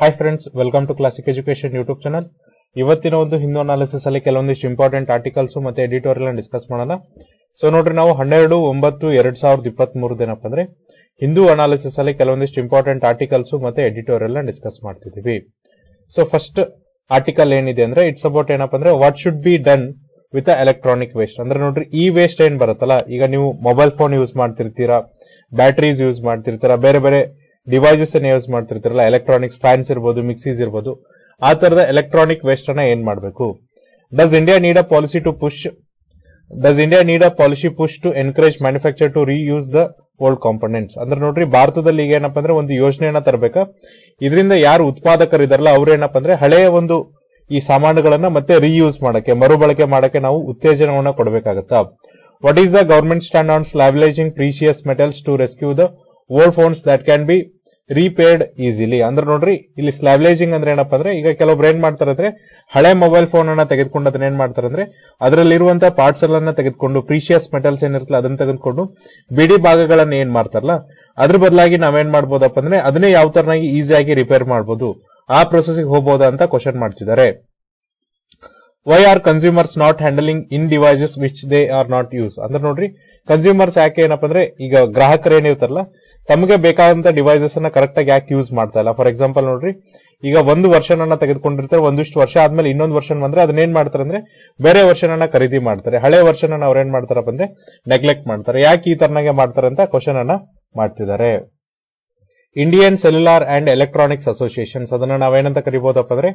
Hi friends welcome to classic education YouTube channel ಇವತ್ತಿನ ಒಂದು Hindu analysis ಅಲ್ಲಿ ಕೆಲವೊಂದಿಷ್ಟು ಇಂಪಾರ್ಟೆಂಟ್ ಆರ್ಟಿಕಲ್ಸ್ ಮತ್ತೆ ಎಡಿಟೋರಿಯಲ್ ಡಿಸ್ಕಸ್ ಮಾಡೋಣ. ಸೊ ನೋಡ್ರಿ, ನಾವು ಹನ್ನೆರಡು, ಒಂಬತ್ತು, ಎರಡ್ ಸಾವಿರದ ಇಪ್ಪತ್ತ್ ಏನಪ್ಪ ಅಂದ್ರೆ ಹಿಂದೂ ಅನಾಲಿಸಿಸ್ ಅಲ್ಲಿ ಕೆಲವೊಂದಿಷ್ಟು ಇಂಪಾರ್ಟೆಂಟ್ ಆರ್ಟಿಕಲ್ಸ್ ಮತ್ತೆ ಎಡಿಟೋರಿಯಲ್ ಡಿಸ್ಕಸ್ ಮಾಡ್ತಿದೀವಿ ಸೊ ಫಸ್ಟ್ ಆರ್ಟಿಕಲ್ ಏನಿದೆ ಅಂದ್ರೆ ಇಟ್ಸ್ ಅಬೌಟ್ ಏನಪ್ಪ ಅಂದ್ರೆ what should be done with electronic waste ಅಂದ್ರೆ ನೋಡ್ರಿ, ಈ ವೇಸ್ಟ್ ಏನ್ ಬರುತ್ತಲ್ಲ, ಈಗ ನೀವು ಮೊಬೈಲ್ ಫೋನ್ ಯೂಸ್ ಮಾಡ್ತಿರ್ತೀರಾ ಬ್ಯಾಟ್ರೀಸ್ ಯೂಸ್ ಮಾಡ್ತಿರ್ತೀರಾ, ಬೇರೆ ಬೇರೆ ಡಿವೈಸಸ್ ಅನ್ನ ಯೂಸ್ ಮಾಡ್ತಿರ್ತಾರಲ್ಲ ಎಲೆಕ್ಟ್ರಾನಿಕ್ಸ್ ಫ್ಯಾನ್ಸ್ ಇರ್ಬೋದು ಮಿಕ್ಸೀಸ್ ಇರ್ಬೋದು, ಆ ತರದ ಎಲೆಕ್ಟ್ರಾನಿಕ್ ವೇಸ್ಟ್ ಅನ್ನ ಏನ್ ಮಾಡಬೇಕು? Does India need a policy to push does India need a policy push to encourage manufacture to reuse the old components ಅಂದ್ರೆ ನೋಡ್ರಿ, ಭಾರತದಲ್ಲಿ ಈಗ ಏನಪ್ಪ ಅಂದ್ರೆ ಒಂದು ಯೋಜನೆಯನ್ನ ತರಬೇಕಾ? ಇದರಿಂದ ಯಾರು ಉತ್ಪಾದಕರಿದಾರಲ್ಲ ಅವ್ರೇನಪ್ಪ ಅಂದ್ರೆ ಹಳೆಯ ಒಂದು ಈ ಸಾಮಾನುಗಳನ್ನ ಮತ್ತೆ ರೀಯೂಸ್ ಮಾಡಕ್ಕೆ, ಮರುಬಳಕೆ ಮಾಡಕ್ಕೆ ನಾವು ಉತ್ತೇಜನವನ್ನ ಕೊಡಬೇಕಾಗತ್ತಾ? What is the government stand on precious metals to rescue the old phones that can be repaired easily ಅಂದ್ರೆ ನೋಡ್ರಿ, ಇಲ್ಲಿ ಸ್ಲಾಬ್ಲೈಸಿಂಗ್ ಅಂದ್ರೆ ಏನಪ್ಪ ಅಂದ್ರೆ, ಈಗ ಕೆಲವೊಬ್ರು ಏನ್ ಮಾಡ್ತಾರೆ ಹಳೆ ಮೊಬೈಲ್ ಫೋನ್ ಅನ್ನ ತೆಗೆದುಕೊಂಡು ಅದನ್ನ ಏನ್ ಮಾಡ್ತಾರೆ ಅಂದ್ರೆ ಅದರಲ್ಲಿರುವಂತಹ ಪಾರ್ಟ್ಸ್ ಎಲ್ಲ ತೆಗೆದುಕೊಂಡು ಪ್ರೀಶಿಯಸ್ ಮೆಟಲ್ಸ್ ಏನಿರುತ್ತಲ್ಲ, ಅದನ್ನ ತೆಗೆದುಕೊಂಡು ಬಿಡಿ ಭಾಗಗಳನ್ನ ಏನ್ ಮಾಡ್ತಾರಲ್ಲ, ಅದ್ರ ಬದಲಾಗಿ ನಾವೇನ್ ಮಾಡ್ಬೋದಪ್ಪ ಅಂದ್ರೆ, ಅದನ್ನೇ ಯಾವ ತರನಾಗಿ ಈಸಿಯಾಗಿ ರಿಪೇರ್ ಮಾಡಬಹುದು ಆ ಪ್ರೊಸೆಸ್ಗೆ ಹೋಗ್ಬೋದಾ ಅಂತ ಕ್ವಶನ್ ಮಾಡ್ತಿದ್ದಾರೆ. Why are consumers not handling in devices which they are not use ಅಂದ್ರೆ ನೋಡ್ರಿ ಕನ್ಸ್ಯೂಮರ್ಸ್ ಯಾಕೆ ಏನಪ್ಪ ಅಂದ್ರೆ, ಈಗ ಗ್ರಾಹಕರು ಏನಿರ್ತಾರಲ್ಲ ತಮಗೆ ಬೇಕಾದಂತ ಡಿವೈಸಸ್ ಅನ್ನ ಕರೆಕ್ಟ್ ಆಗಿ ಯಾಕೆ ಯೂಸ್ ಮಾಡ್ತಾ ಇಲ್ಲ? ಫಾರ್ ಎಕ್ಸಾಂಪಲ್ ನೋಡ್ರಿ, ಈಗ ಒಂದು ವರ್ಷನ ತೆಗೆದುಕೊಂಡಿರ್ತಾರೆ, ಒಂದಿಷ್ಟು ವರ್ಷ ಆದ್ಮೇಲೆ ಇನ್ನೊಂದು ವರ್ಷನ್ ಬಂದ್ರೆ ಅದನ್ನ ಏನ್ ಮಾಡ್ತಾರೆ ಅಂದ್ರೆ ಬೇರೆ ವರ್ಷನ ಖರೀದಿ ಮಾಡ್ತಾರೆ. ಹಳೆ ವರ್ಷನ ಅವ್ರ ಏನ್ ಮಾಡ್ತಾರಪ್ಪ ಅಂದ್ರೆ ನೆಗ್ಲೆಕ್ಟ್ ಮಾಡ್ತಾರೆ. ಯಾಕೆ ಈ ತರನಾಗೆ ಮಾಡ್ತಾರೆ ಅಂತ ಕ್ವಶನ್ ಅನ್ನ ಮಾಡ್ತಿದ್ದಾರೆ. Indian cellular and electronics associations ಅದನ್ನ ನಾವೇನಂತ ಕರಿಬಹುದಪ್ಪ ಅಂದ್ರೆ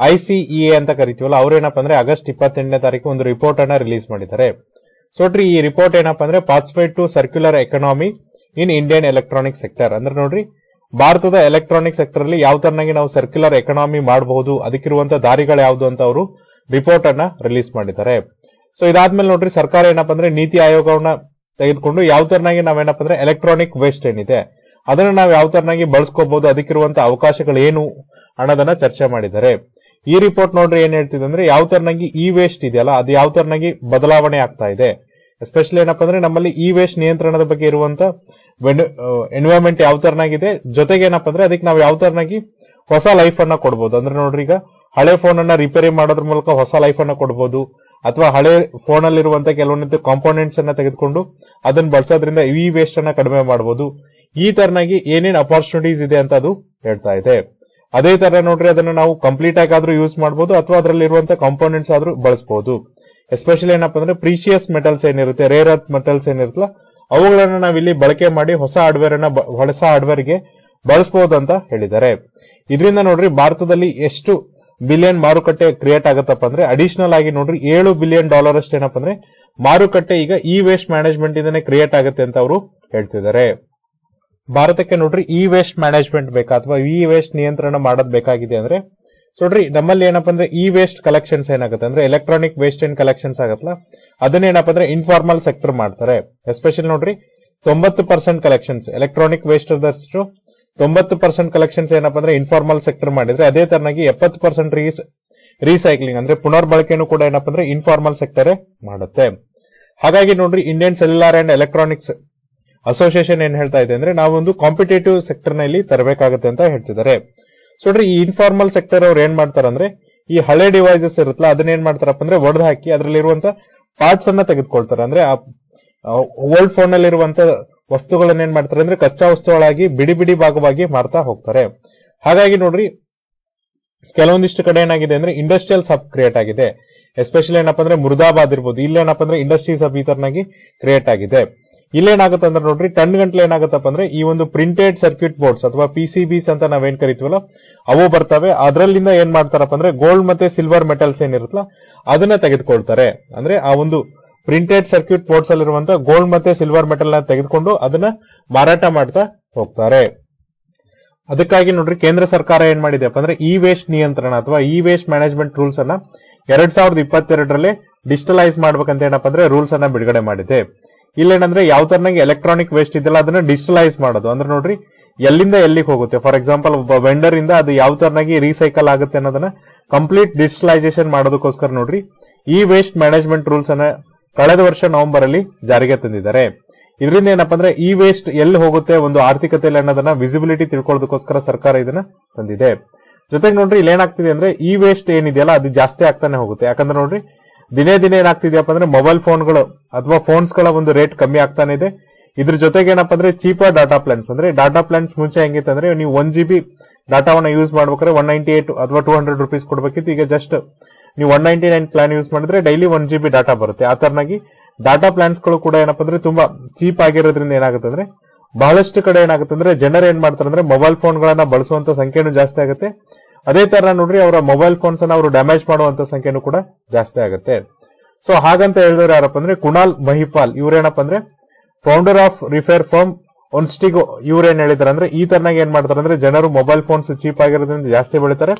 ಐಸಿಇಎ ಅಂತ ಕರಿತೀವಲ್ಲ ಅವ್ರೇನಪ್ಪ ಅಂದ್ರೆ ಆಗಸ್ಟ್ ಇಪ್ಪತ್ತೆಂಟನೇ ತಾರೀಕು ಒಂದು ರಿಪೋರ್ಟ್ ಅನ್ನ ರಿಲೀಸ್ ಮಾಡಿದ್ದಾರೆ. ಸೊ ನೋಡ್ರಿ ಈ ರಿಪೋರ್ಟ್ ಏನಪ್ಪ ಅಂದ್ರೆ participate to circular economy in Indian electronic sector ಅಂದ್ರೆ ನೋಡ್ರಿ, ಭಾರತದ ಎಲೆಕ್ಟ್ರಾನಿಕ್ ಸೆಕ್ಟರ್ ಅಲ್ಲಿ ಯಾವ ತರನಾಗಿ ನಾವು ಸರ್ಕ್ಯುಲರ್ ಎಕನಾಮಿ ಮಾಡಬಹುದು ಅದಕ್ಕಿರುವಂತಹ ದಾರಿಗಳು ಯಾವುದು ಅಂತ ಅವರು ರಿಪೋರ್ಟ್ ಅನ್ನ ರಿಲೀಸ್ ಮಾಡಿದ್ದಾರೆ. ಸೊ ಇದಾದ್ಮೇಲೆ ನೋಡ್ರಿ, ಸರ್ಕಾರ ಏನಪ್ಪ ಅಂದ್ರೆ ನೀತಿ ಆಯೋಗವನ್ನ ತೆಗೆದುಕೊಂಡು ಯಾವ ತರನಾಗಿ ನಾವೇನಪ್ಪ ಅಂದ್ರೆ ಎಲೆಕ್ಟ್ರಾನಿಕ್ ವೇಸ್ಟ್ ಏನಿದೆ, ಅದನ್ನ ನಾವು ಯಾವ ತರನಾಗಿ ಬಳಸ್ಕೋಬಹುದು ಅದಕ್ಕಿರುವಂತಹ ಅವಕಾಶಗಳು ಏನು ಅನ್ನೋದನ್ನ ಚರ್ಚೆ ಮಾಡಿದ್ದಾರೆ. ಈ ರಿಪೋರ್ಟ್ ನೋಡ್ರಿ ಏನ್ ಹೇಳ್ತಿದೆ ಅಂದ್ರೆ, ಯಾವ ತರನಾಗಿ ಈ ವೇಸ್ಟ್ ಇದೆಯಲ್ಲ, ಅದು ಯಾವ ತರನಾಗಿ ಬದಲಾವಣೆ ಆಗ್ತಾ ಇದೆ. ಎಸ್ಪೆಷಲಿ ಏನಪ್ಪ ಅಂದ್ರೆ ನಮ್ಮಲ್ಲಿ ಇ ವೇಸ್ಟ್ ನಿಯಂತ್ರಣದ ಬಗ್ಗೆ ಇರುವಂತ ಎನ್ವೈರನ್ಮೆಂಟ್ ಯಾವ ತರನಾಗಿದೆ. ಜೊತೆಗೆ ಏನಪ್ಪ ಅಂದ್ರೆ ಅದಕ್ಕೆ ನಾವು ಯಾವ ತರನಾಗಿ ಹೊಸ ಲೈಫ್ ಅನ್ನ ಕೊಡಬಹುದು ಅಂದ್ರೆ ನೋಡ್ರಿ ಈಗ ಹಳೆ ಫೋನ್ ಅನ್ನ ರಿಪೇರಿ ಮಾಡೋದ್ರ ಮೂಲಕ ಹೊಸ ಲೈಫ್ ಅನ್ನ ಕೊಡಬಹುದು ಅಥವಾ ಹಳೆ ಫೋನ್ ಅಲ್ಲಿರುವಂತ ಕೆಲವೊಂದು ಕಾಂಪೋನೆಂಟ್ಸ್ ಅನ್ನ ತೆಗೆದುಕೊಂಡು ಅದನ್ನ ಬಳಸೋದ್ರಿಂದ ಇ ವೇಸ್ಟ್ ಅನ್ನ ಕಡಿಮೆ ಮಾಡಬಹುದು ಈ ತರನಾಗಿ ಏನೇನು ಅಪಾರ್ಚುನಿಟೀಸ್ ಇದೆ ಅಂತ ಅದು ಹೇಳ್ತಾ ಇದೆ. ಅದೇ ತರ ನೋಡ್ರಿ ಅದನ್ನ ನಾವು ಕಂಪ್ಲೀಟ್ ಆಗಿ ಆದ್ರೂ ಯೂಸ್ ಮಾಡಬಹುದು ಅಥವಾ ಅದರಲ್ಲಿರುವಂತ ಕಾಂಪೋನೆಂಟ್ಸ್ ಆದ್ರೂ ಬಳಸಬಹುದು ಎಸ್ಪೆಷಲಿ ಏನಪ್ಪ ಅಂದ್ರೆ ಪ್ರೀಶಿಯಸ್ ಮೆಟಲ್ಸ್ ಏನಿರುತ್ತೆ ರೇರ್ ಅರ್ತ್ ಮೆಟಲ್ಸ್ ಏನಿರುತ್ತಲ್ಲ, ಅವುಗಳನ್ನ ನಾವು ಇಲ್ಲಿ ಬಳಕೆ ಮಾಡಿ ಹೊಸ ಹಾರ್ಡ್ವೇರ್ ಅನ್ನ ಹೊಸ ಹಾರ್ಡ್ವೇರ್ಗೆ ಬಳಸಬಹುದು ಅಂತ ಹೇಳಿದ್ದಾರೆ. ಇದರಿಂದ ನೋಡ್ರಿ, ಭಾರತದಲ್ಲಿ ಎಷ್ಟು ಬಿಲಿಯನ್ ಮಾರುಕಟ್ಟೆ ಕ್ರಿಯೇಟ್ ಆಗತ್ತಪ್ಪ ಅಂದ್ರೆ ಅಡಿಷನಲ್ ಆಗಿ ನೋಡ್ರಿ, ಏಳು ಬಿಲಿಯನ್ ಡಾಲರ್ ಅಷ್ಟು ಏನಪ್ಪ ಅಂದ್ರೆ, ಮಾರುಕಟ್ಟೆ ಈಗ ಇ ವೇಸ್ಟ್ ಮ್ಯಾನೇಜ್ಮೆಂಟ್ ಇಂದನೇ ಕ್ರಿಯೇಟ್ ಆಗುತ್ತೆ ಅಂತ ಅವರು ಹೇಳ್ತಿದ್ದಾರೆ. ಭಾರತಕ್ಕೆ ನೋಡ್ರಿ ಇ ವೇಸ್ಟ್ ಮ್ಯಾನೇಜ್ಮೆಂಟ್ ಬೇಕಾ, ಅಥವಾ ಇ ವೇಸ್ಟ್ ನಿಯಂತ್ರಣ ಮಾಡೋದ್ ಬೇಕಾಗಿದೆ ಅಂದ್ರೆ ಸೊ ನಮ್ಮಲ್ಲಿ ಏನಪ್ಪ ಅಂದ್ರೆ ಇ ವೇಸ್ಟ್ ಕಲೆಕ್ಷನ್ಸ್ ಏನಾಗುತ್ತೆ ಅಂದ್ರೆ ಎಲೆಕ್ಟ್ರಾನಿಕ್ ವೇಸ್ಟ್ ಏನ್ ಕಲೆಕ್ಷನ್ಸ್ ಆಗತ್ತಲ್ಲ? ಅದನ್ನ ಏನಪ್ಪ ಅಂದ್ರೆ ಇನ್ಫಾರ್ಮಲ್ ಸೆಕ್ಟರ್ ಮಾಡ್ತಾರೆ. ಎಸ್ಪೆಷಲ್ ನೋಡ್ರಿ, ತೊಂಬತ್ತು ಪರ್ಸೆಂಟ್ ಕಲೆಕ್ಷನ್ಸ್ ಎಲೆಕ್ಟ್ರಾನಿಕ್ ವೇಸ್ಟ್ ಅದಷ್ಟು ತೊಂಬತ್ತು ಪರ್ಸೆಂಟ್ ಕಲೆಕ್ಷನ್ಸ್ ಏನಪ್ಪ ಅಂದ್ರೆ ಇನ್ಫಾರ್ಮಲ್ ಸೆಕ್ಟರ್ ಮಾಡಿದ್ರೆ ಅದೇ ತರನಾಗಿ ಎಪ್ಪತ್ತು ಪರ್ಸೆಂಟ್ ರೀಸ್ ರೀಸೈಕ್ಲಿಂಗ್ ಅಂದ್ರೆ ಪುನರ್ಬಳಕೆನೂ ಕೂಡ ಏನಪ್ಪ ಅಂದ್ರೆ ಇನ್ಫಾರ್ಮಲ್ ಸೆಕ್ಟರ್ ಮಾಡುತ್ತೆ. ಹಾಗಾಗಿ ನೋಡ್ರಿ Indian cellular and electronics association ಏನ್ ಹೇಳ್ತಾ ಇದೆ ಅಂದ್ರೆ ನಾವೊಂದು ಕಾಂಪಿಟೇಟಿವ್ ಸೆಕ್ಟರ್ನಲ್ಲಿ ತರಬೇಕಾಗುತ್ತೆ ಅಂತ ಹೇಳ್ತಿದ್ದಾರೆ. ಸೊ ನೋಡ್ರಿ ಈ ಇನ್ಫಾರ್ಮಲ್ ಸೆಕ್ಟರ್ ಅವ್ರು ಏನ್ ಮಾಡ್ತಾರಂದ್ರೆ, ಈ ಹಳೆ ಡಿವೈಸಸ್ ಇರುತ್ತಲ್ಲ, ಅದನ್ನ ಏನ್ ಮಾಡ್ತಾರಪ್ಪ ಅಂದ್ರೆ ಒಡೆದು ಹಾಕಿ ಅದರಲ್ಲಿರುವಂತ ಪಾರ್ಟ್ಸ್ ಅನ್ನ ತೆಗೆದುಕೊಳ್ತಾರೆ. ಅಂದ್ರೆ ಓಲ್ಡ್ ಫೋನ್ ನಲ್ಲಿರುವಂತ ವಸ್ತುಗಳನ್ನ ಏನ್ ಮಾಡ್ತಾರೆ ಅಂದ್ರೆ ಕಚ್ಚಾ ವಸ್ತುಗಳಾಗಿ ಬಿಡಿ ಬಿಡಿ ಭಾಗವಾಗಿ ಮಾರ್ತಾ ಹೋಗ್ತಾರೆ. ಹಾಗಾಗಿ ನೋಡ್ರಿ, ಕೆಲವೊಂದಿಷ್ಟು ಕಡೆ ಏನಾಗಿದೆ ಅಂದ್ರೆ ಇಂಡಸ್ಟ್ರಿಯಲ್ ಸಬ್ ಕ್ರಿಯೇಟ್ ಆಗಿದೆ. ಎಸ್ಪೆಷಲಿ ಏನಪ್ಪಾ ಅಂದ್ರೆ ಮುರ್ದಾಬಾದ್ ಇರ್ಬೋದು. ಇಲ್ಲೇನಪ್ಪ ಅಂದ್ರೆ ಇಂಡಸ್ಟ್ರೀಸ್ ಸಬ್ ಈ ತರನಾಗಿ ಕ್ರಿಯೇಟ್ ಆಗಿದೆ. ಇಲ್ಲೇನಾಗುತ್ತೆ ಅಂದ್ರೆ ನೋಡ್ರಿ ಟನ್ ಗಂಟ್ಲೆ ಏನಾಗುತ್ತಪ್ಪ ಅಂದ್ರೆ ಈ ಒಂದು ಪ್ರಿಂಟೆಡ್ ಸರ್ಕ್ಯೂಟ್ ಬೋರ್ಡ್ಸ್ ಅಥವಾ ಪಿ ಸಿ ಬಿಸ್ ಅಂತ ನಾವೇನ್ ಕರಿತೀವಲ್ಲ, ಅವು ಬರ್ತವೆ. ಅದರಲ್ಲಿಂದ ಏನ್ ಮಾಡ್ತಾರಪ್ಪ ಅಂದ್ರೆ ಗೋಲ್ಡ್ ಮತ್ತೆ ಸಿಲ್ವರ್ ಮೆಟಲ್ಸ್ ಏನಿರುತ್ತಲ್ಲ, ಅದನ್ನ ತೆಗೆದುಕೊಳ್ತಾರೆ. ಅಂದ್ರೆ ಆ ಒಂದು ಪ್ರಿಂಟೆಡ್ ಸರ್ಕ್ಯೂಟ್ ಬೋರ್ಡ್ಸ್ ಅಲ್ಲಿರುವಂತ ಗೋಲ್ಡ್ ಮತ್ತೆ ಸಿಲ್ವರ್ ಮೆಟಲ್ನ ತೆಗೆದುಕೊಂಡು ಅದನ್ನ ಮಾರಾಟ ಮಾಡ್ತಾ ಹೋಗ್ತಾರೆ. ಅದಕ್ಕಾಗಿ ನೋಡ್ರಿ, ಕೇಂದ್ರ ಸರ್ಕಾರ ಏನ್ ಮಾಡಿದೆ ಅಂದ್ರೆ ಇ ವೇಸ್ಟ್ ನಿಯಂತ್ರಣ ಅಥವಾ ಇ ವೇಸ್ಟ್ ಮ್ಯಾನೇಜ್ಮೆಂಟ್ ರೂಲ್ಸ್ ಅನ್ನ ಎರಡ್ ಸಾವಿರದ ಇಪ್ಪತ್ತೆರಡರಲ್ಲಿ ಡಿಜಿಟಲೈಸ್ ಮಾಡ್ಬೇಕಂತ ಏನಪ್ಪ ಅಂದ್ರೆ ರೂಲ್ಸ್ ಅನ್ನ ಬಿಡುಗಡೆ ಮಾಡಿದೆ. ಇಲ್ಲೇನಂದ್ರೆ ಯಾವ ತರನಾಗಿ ಎಲೆಕ್ಟ್ರಾನಿಕ್ ವೇಸ್ಟ್ ಇದೆಲ್ಲ ಅದನ್ನ ಡಿಜಿಟಲೈಸ್ ಮಾಡೋದು. ಅಂದ್ರೆ ನೋಡ್ರಿ, ಎಲ್ಲಿಂದ ಎಲ್ಲಿಗೆ ಹೋಗುತ್ತೆ? ಫಾರ್ ಎಕ್ಸಾಂಪಲ್ ಒಬ್ಬ ವೆಂಡರ್ ಇಂದ ಅದು ಯಾವ ತರನಾಗಿ ರೀಸೈಕಲ್ ಆಗುತ್ತೆ ಅನ್ನೋದನ್ನ ಕಂಪ್ಲೀಟ್ ಡಿಜಿಟಲೈಸೇಷನ್ ಮಾಡೋದಕ್ಕೋಸ್ಕರ ನೋಡ್ರಿ, ಈ ವೇಸ್ಟ್ ಮ್ಯಾನೇಜ್ಮೆಂಟ್ ರೂಲ್ಸ್ ಅನ್ನ ಕಳೆದ ವರ್ಷ ನವೆಂಬರ್ ಅಲ್ಲಿ ಜಾರಿಗೆ ತಂದಿದ್ದಾರೆ. ಇದರಿಂದ ಏನಪ್ಪಾ ಅಂದ್ರೆ, ಈ ವೇಸ್ಟ್ ಎಲ್ಲಿ ಹೋಗುತ್ತೆ, ಒಂದು ಆರ್ಥಿಕತೆಯಲ್ಲಿ ಅನ್ನೋದನ್ನ ವಿಸಿಬಿಲಿಟಿ ತಿಳ್ಕೊಳ್ಳೋದಕ್ಕೋಸ್ಕರ ಸರ್ಕಾರ ಇದನ್ನ ತಂದಿದೆ. ಜೊತೆಗೆ ನೋಡ್ರಿ ಇಲ್ಲಿ ಏನಾಗ್ತಿದೆ ಅಂದ್ರೆ, ಈ ವೇಸ್ಟ್ ಏನಿದೆಯಲ್ಲ, ಅದು ಜಾಸ್ತಿ ಆಗ್ತಾನೆ ಹೋಗುತ್ತೆ. ಯಾಕಂದ್ರೆ ನೋಡ್ರಿ ದಿನೇ ದಿನೇ ಏನಾಗ್ತಿದ್ಯಪ್ಪ ಅಂದ್ರೆ ಮೊಬೈಲ್ ಫೋನ್ಗಳು ಅಥವಾ ಫೋನ್ಸ್ಗಳ ಒಂದು ರೇಟ್ ಕಮ್ಮಿ ಆಗ್ತಾನೆ ಇದೆ. ಇದ್ರ ಜೊತೆಗೆ ಏನಪ್ಪ ಅಂದ್ರೆ ಚೀಪರ್ ಡಾಟಾ ಪ್ಲಾನ್ಸ್ ಅಂದ್ರೆ ಡಾಟಾ ಪ್ಲಾನ್ಸ್ ಮುಂಚೆ ಹೆಂಗಿತ್ತು ಅಂದ್ರೆ ನೀವು ಒನ್ ಜಿ ಬಿ ಡಾಟಾವನ್ನ ಯೂಸ್ ಮಾಡ್ಬೇಕಾದ್ರೆ ಒನ್ ನೈಂಟಿ ಏಟ್ ಅಥವಾ ಟೂ ಹಂಡ್ರೆಡ್ ರುಪೀಸ್ ಕೊಡಬೇಕಿತ್ತು. ಈಗ ಜಸ್ಟ್ ನೀವು one ninety nine plan use ಮಾಡಿದ್ರೆ daily one G B data ಬರುತ್ತೆ. ಆ ತರನಾಗಿ ಡಾಟಾ ಪ್ಲಾನ್ಸ್ಗಳು ಕೂಡ ಏನಪ್ಪ ಅಂದ್ರೆ ತುಂಬಾ ಚೀಪ್ ಆಗಿರೋದ್ರಿಂದ ಏನಾಗುತ್ತೆ ಅಂದ್ರೆ ಬಹಳಷ್ಟು ಕಡೆ ಏನಾಗುತ್ತೆ ಅಂದ್ರೆ ಜನರು ಏನ್ ಮಾಡ್ತಾರೆ ಅಂದ್ರೆ ಮೊಬೈಲ್ ಫೋನ್ ಗಳನ್ನ ಬಳಸುವಂತ ಸಂಖ್ಯೆನೂ ಜಾಸ್ತಿ ಆಗುತ್ತೆ. ಅದೇ ತರ ನೋಡ್ರಿ, ಅವರ ಮೊಬೈಲ್ ಫೋನ್ಸ್ ಅನ್ನ ಅವರು ಡ್ಯಾಮೇಜ್ ಮಾಡುವಂತ ಸಂಖ್ಯೆನೂ ಕೂಡ ಜಾಸ್ತಿ ಆಗುತ್ತೆ. ಸೊ ಹಾಗಂತ ಹೇಳಿದ್ರೆ ಯಾರಪ್ಪ ಅಂದ್ರೆ, ಕುಣಾಲ್ ಮಹಿಪಾಲ್. ಇವ್ರೇನಪ್ಪ ಅಂದ್ರೆ ಫೌಂಡರ್ ಆಫ್ ರಿಫೇರ್ ಫಾರ್ಮ್ ಒನ್ಸ್ಟಿಗೋ ಸ್ಟಿಗೋ ಏನ್ ಹೇಳಿದಾರೆ ಅಂದ್ರೆ, ಈ ತರನಾಗ ಏನ್ ಮಾಡ್ತಾರೆ ಅಂದ್ರೆ, ಜನರು ಮೊಬೈಲ್ ಫೋನ್ಸ್ ಚೀಪ್ ಆಗಿರೋದ್ರಿಂದ ಜಾಸ್ತಿ ಬೆಳಿತಾರೆ.